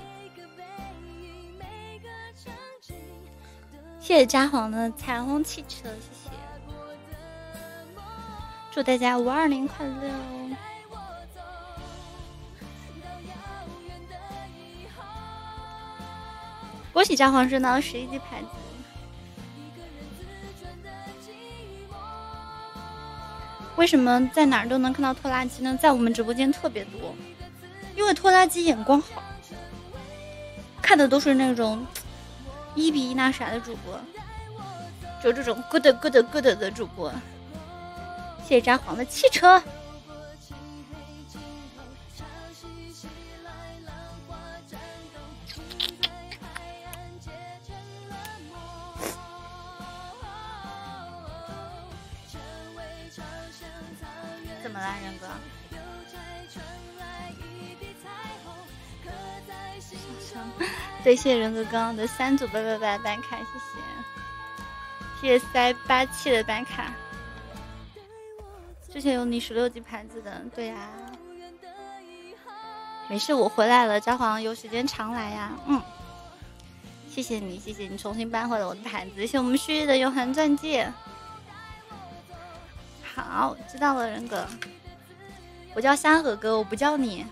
谢谢札幌的彩虹汽车，谢谢。祝大家五二零快乐！恭喜札幌升到十一级牌子。为什么在哪儿都能看到拖拉机呢？在我们直播间特别多，因为拖拉机眼光好，看的都是那种一比一那啥的主播，就这种 good good good 的主播。谢谢札幌的汽车。么啦，仁哥？对，谢谢仁哥刚刚的三组拜拜拜办卡，谢谢，谢谢塞八七的单卡。之前有你十六级牌子的，对呀、没事，我回来了，札幌有时间常来呀。嗯，谢谢你，谢谢你重新搬回了我的盘子，谢谢我们旭日的永恒钻戒。好，知道了，仁哥。我叫山河哥，我不叫你。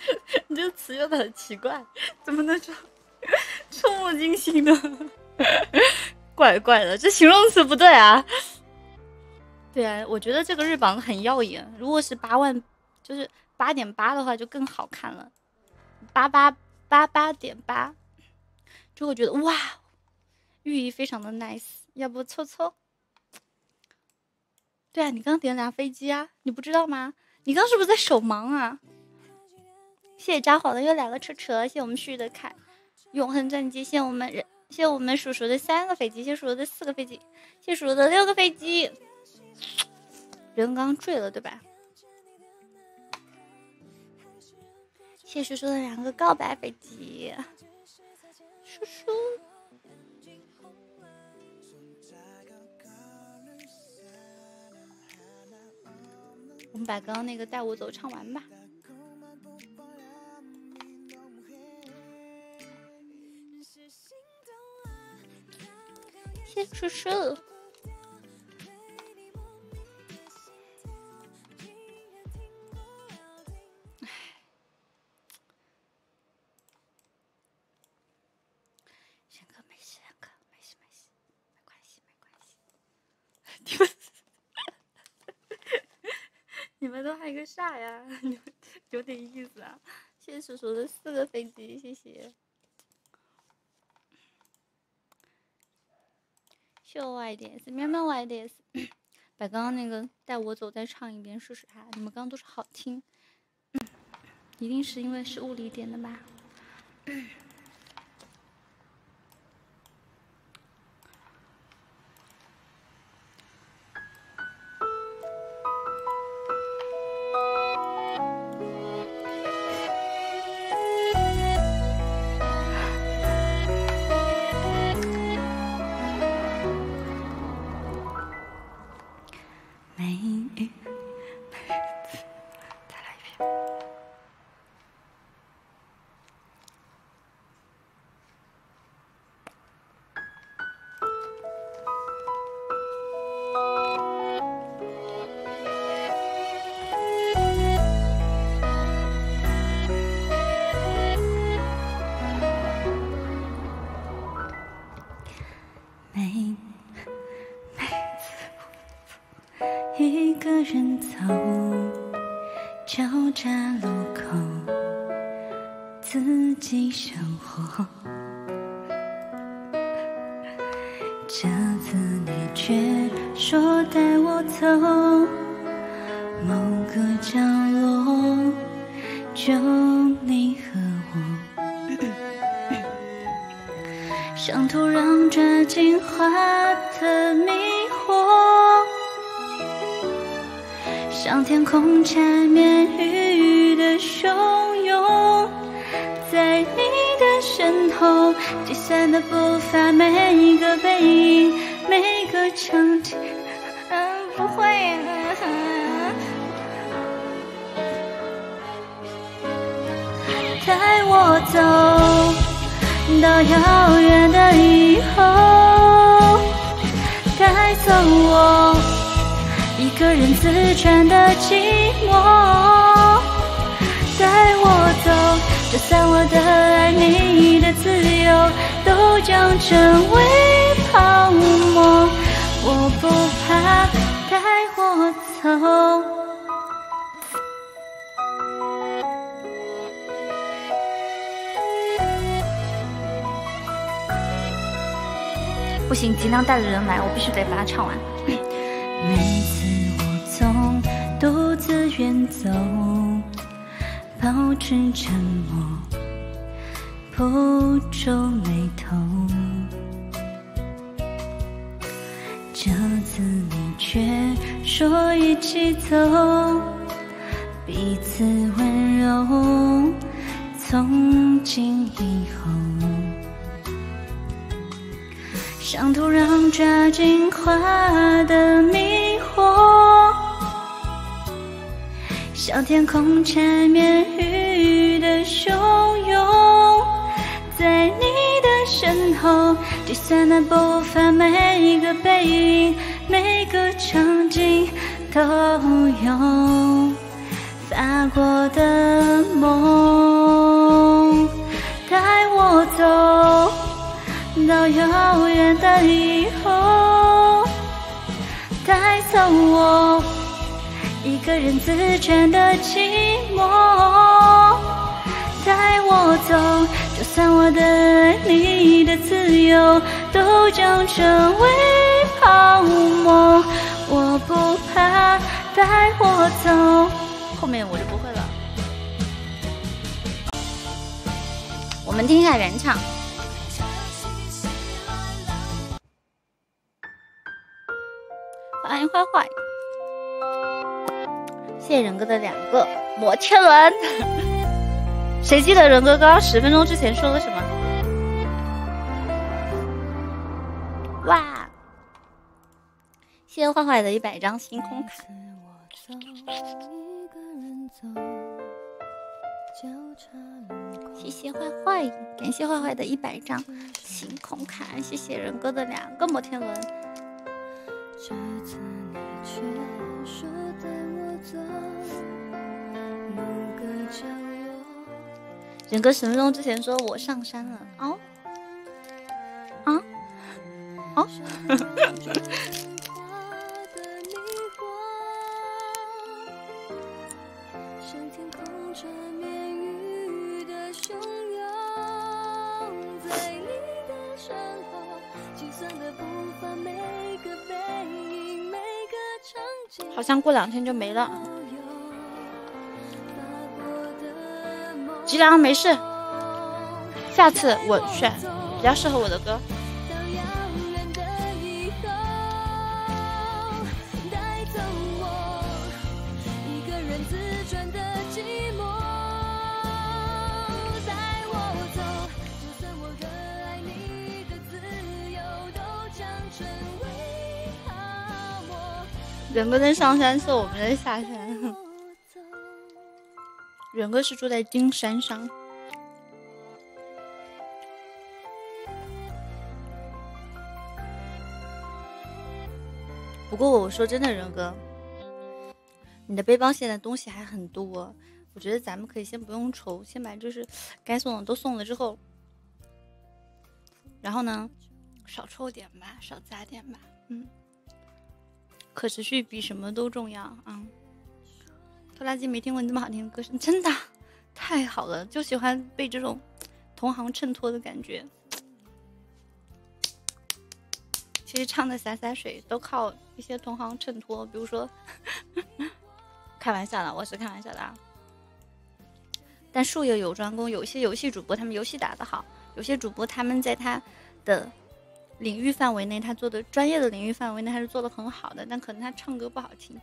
你这个词用的很奇怪，怎么能说触目惊心呢？怪怪的，这形容词不对啊。对啊，我觉得这个日榜很耀眼。如果是八万，就是八点八的话，就更好看了。八八八八点八，就会觉得哇，寓意非常的 nice。要不凑凑？对啊，你刚点俩飞机啊，你不知道吗？你刚是不是在手忙啊？谢谢扎黄的又两个车车，谢,谢我们旭的凯，永恒战机，谢,谢我们人。谢我们叔叔的三个飞机，谢叔叔的四个飞机，谢叔叔的六个飞机。人刚坠了，对吧？谢叔叔的两个告白飞机，叔叔。我们把刚刚那个带我走唱完吧。谢叔叔。唉，轩哥没事，轩哥没事没事，没关系没关系。你们你们都害个啥呀？你们有点意思啊！谢谢叔叔的四个飞机，谢谢。秀 YDS，喵喵 YDS，把刚刚那个带我走再唱一遍试试哈。你们刚刚都说好听，一定是因为是物理点的吧？尽量带着人来，我必须得把它唱完。每次我总独自远走，保持沉默，不皱眉头。这次你却说一起走，花的迷惑，像天空缠绵雨的汹涌，在你的身后计算的步伐，每个背影，每个场景都有发过的梦，带我走。到遥远的以，带走我一个人自转的寂寞，带我走，就算我的爱你的自由都将成为泡沫，我不怕，带我走。后面我就不会了，我们听一下原唱。谢谢仁哥的两个摩天轮。谁记得仁哥刚刚十分钟之前说了什么？哇！谢谢坏坏的一百张星空卡。谢谢坏坏，感谢坏坏的一百张星空卡，谢谢人哥的两个摩天轮。人哥十分钟之前说我上山了，哦，啊，哦。好像过两天就没了。吉良没事，下次我选比较适合我的歌。人哥在上山是我们在下山，人哥是住在金山上。不过我说真的，人哥，你的背包现在东西还很多，我觉得咱们可以先不用愁，先把就是该送的都送了之后，然后呢，少抽点吧，少砸点吧，嗯。可持续比什么都重要啊！拖拉机没听过你这么好听的歌声，真的太好了，就喜欢被这种同行衬托的感觉。其实唱的洒洒水都靠一些同行衬托，比如说，开玩笑的，我是开玩笑的啊。但术业有专攻，有些游戏主播他们游戏打得好，有些主播他们在他的。领域范围内，他做的专业的领域范围内还是做的很好的，但可能他唱歌不好听。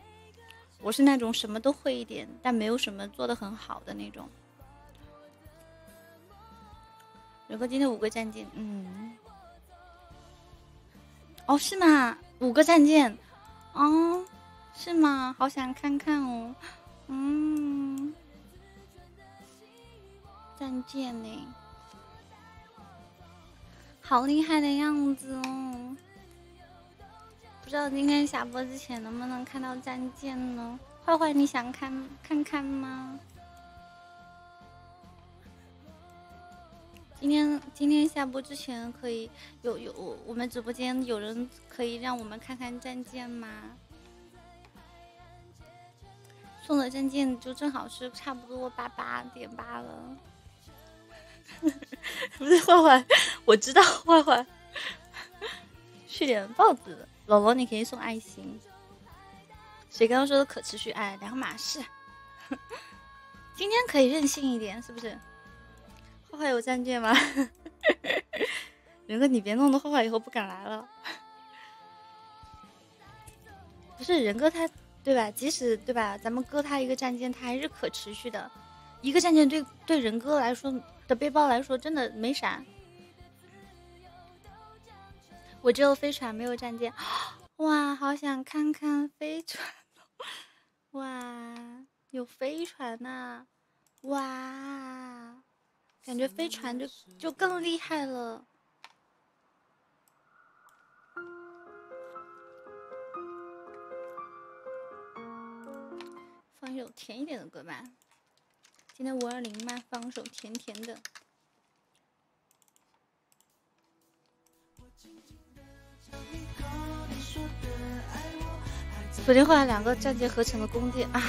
我是那种什么都会一点，但没有什么做的很好的那种。然后今天五个战舰，嗯，哦，是吗？五个战舰，哦，是吗？好想看看哦，嗯，战舰呢？好厉害的样子哦！不知道今天下播之前能不能看到战舰呢？坏坏，你想看看看吗？今天今天下播之前可以有有我们直播间有人可以让我们看看战舰吗？送的战舰就正好是差不多八八点八了。不是坏坏，我知道坏坏。去点豹子，老罗你可以送爱心。谁刚刚说的可持续爱两码事。今天可以任性一点，是不是？坏坏有战舰吗？仁哥，你别弄得坏坏以后不敢来了。不是仁哥他对吧？即使对吧，咱们割他一个战舰，他还是可持续的。一个战舰对对仁哥来说。的背包来说，真的没啥。我只有飞船，没有战舰。哇，好想看看飞船！哇，有飞船呐！哇，感觉飞船就就更厉害了。放一首甜一点的歌吧。今天五二零嘛，放首甜甜的。昨天换了两个战舰合成的宫殿啊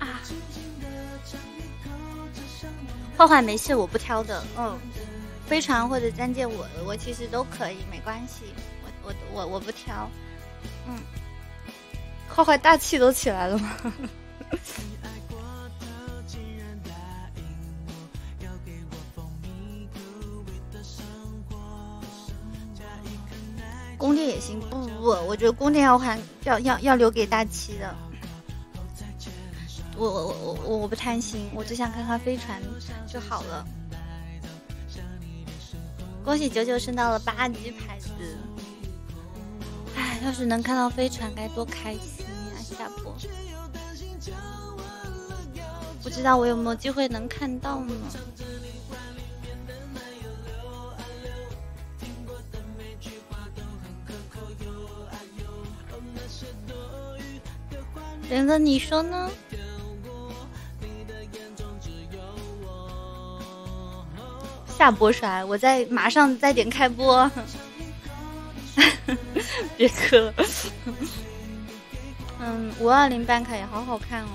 啊！坏坏没事，我不挑的。嗯，飞船或者战舰，我我其实都可以，没关系。我我我我不挑。嗯，坏坏大气都起来了吗？宫殿也行，不不不，我觉得宫殿要还要要要留给大七的。我我我我我不贪心，我只想看看飞船就好了。恭喜九九升到了八级牌子，哎，要是能看到飞船该多开心啊！下播，不知道我有没有机会能看到呢？仁哥，你说呢？下播甩，我在马上再点开播。别磕了。嗯，五二零办卡也好好看哦。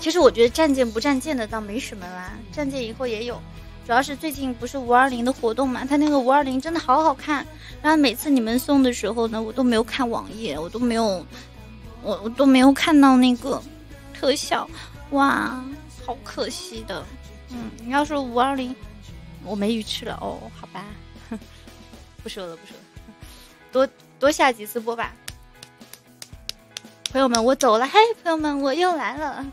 其实我觉得战舰不战舰的倒没什么啦，战舰以后也有。主要是最近不是五二零的活动嘛，他那个五二零真的好好看。然后每次你们送的时候呢，我都没有看网页，我都没有，我我都没有看到那个特效，哇，好可惜的。嗯，你要说五二零，我没鱼吃了哦，好吧，不说了不说了，多多下几次播吧。朋友们，我走了，嘿，朋友们，我又来了，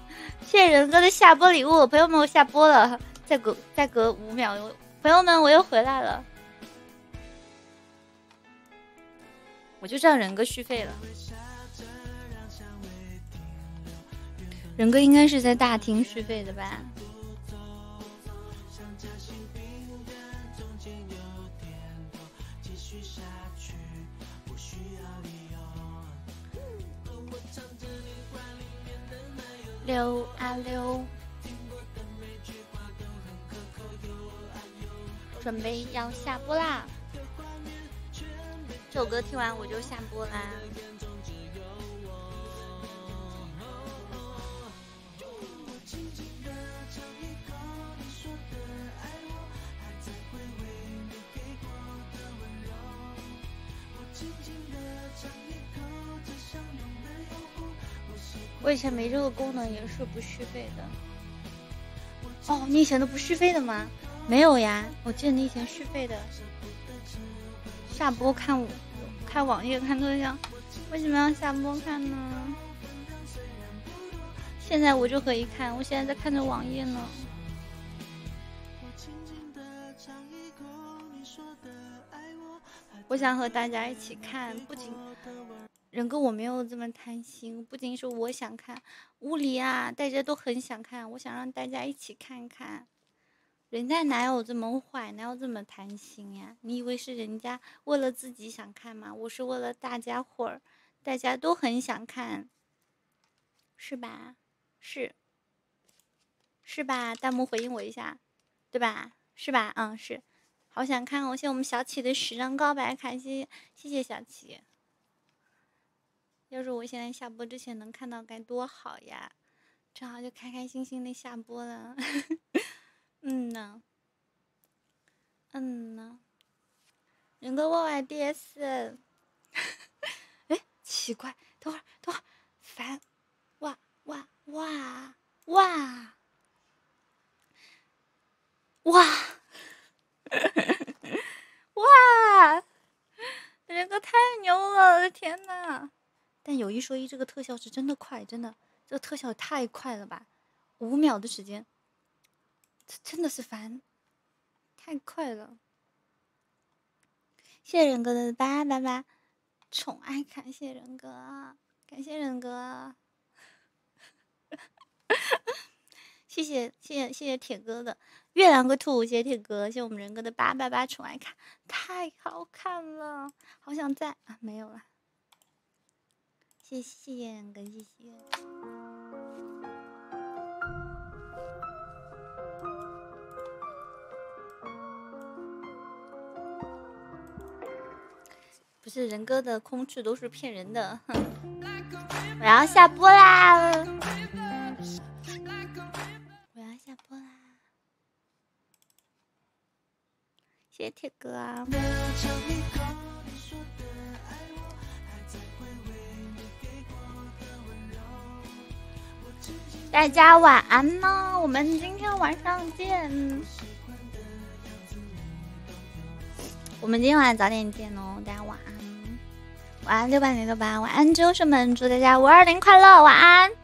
谢谢仁哥的下播礼物，朋友们，我下播了。再隔再隔五秒，朋友们，我又回来了。我就知道人哥续费了，人哥应该是在大厅续费的吧？溜啊溜。准备要下播啦！这首歌听完我就下播啦。我以前没这个功能，也是不续费的。哦，你以前都不续费的吗？没有呀，我记得你以前续费的，下播看我看网页看特效，为什么要下播看呢？现在我就可以看，我现在在看着网页呢。我想和大家一起看，不仅人哥我没有这么贪心，不仅是我想看，屋里啊大家都很想看，我想让大家一起看看。人家哪有这么坏，哪有这么贪心呀？你以为是人家为了自己想看吗？我是为了大家伙儿，大家都很想看，是吧？是，是吧？弹幕回应我一下，对吧？是吧？嗯，是，好想看哦！谢我们小启的十张告白卡，谢谢谢谢小启。要是我现在下播之前能看到该多好呀！正好就开开心心的下播了。嗯呢，嗯呢，人哥 Y Y D S，哎，奇怪，等会儿，等会儿，烦，哇哇哇哇哇，哇，人哥太牛了，我的天呐！但有一说一，这个特效是真的快，真的，这个特效太快了吧，五秒的时间。真的是烦，太快了！谢谢人哥的八八八宠爱卡，谢谢人哥，感谢人哥，谢谢谢谢谢谢铁哥的月亮个兔，谢谢铁哥，谢谢我们人哥的八八八宠爱卡，太好看了，好想在啊，没有了，谢谢人哥，谢谢。不是人哥的空气都是骗人的，哼！我要下播啦！我要下播啦！谢谢铁哥啊！大家晚安呢，我们今天晚上见。我们今天晚上早点见哦，大家晚安，晚安六八零六八，晚安，周生们，祝大家五二零快乐，晚安。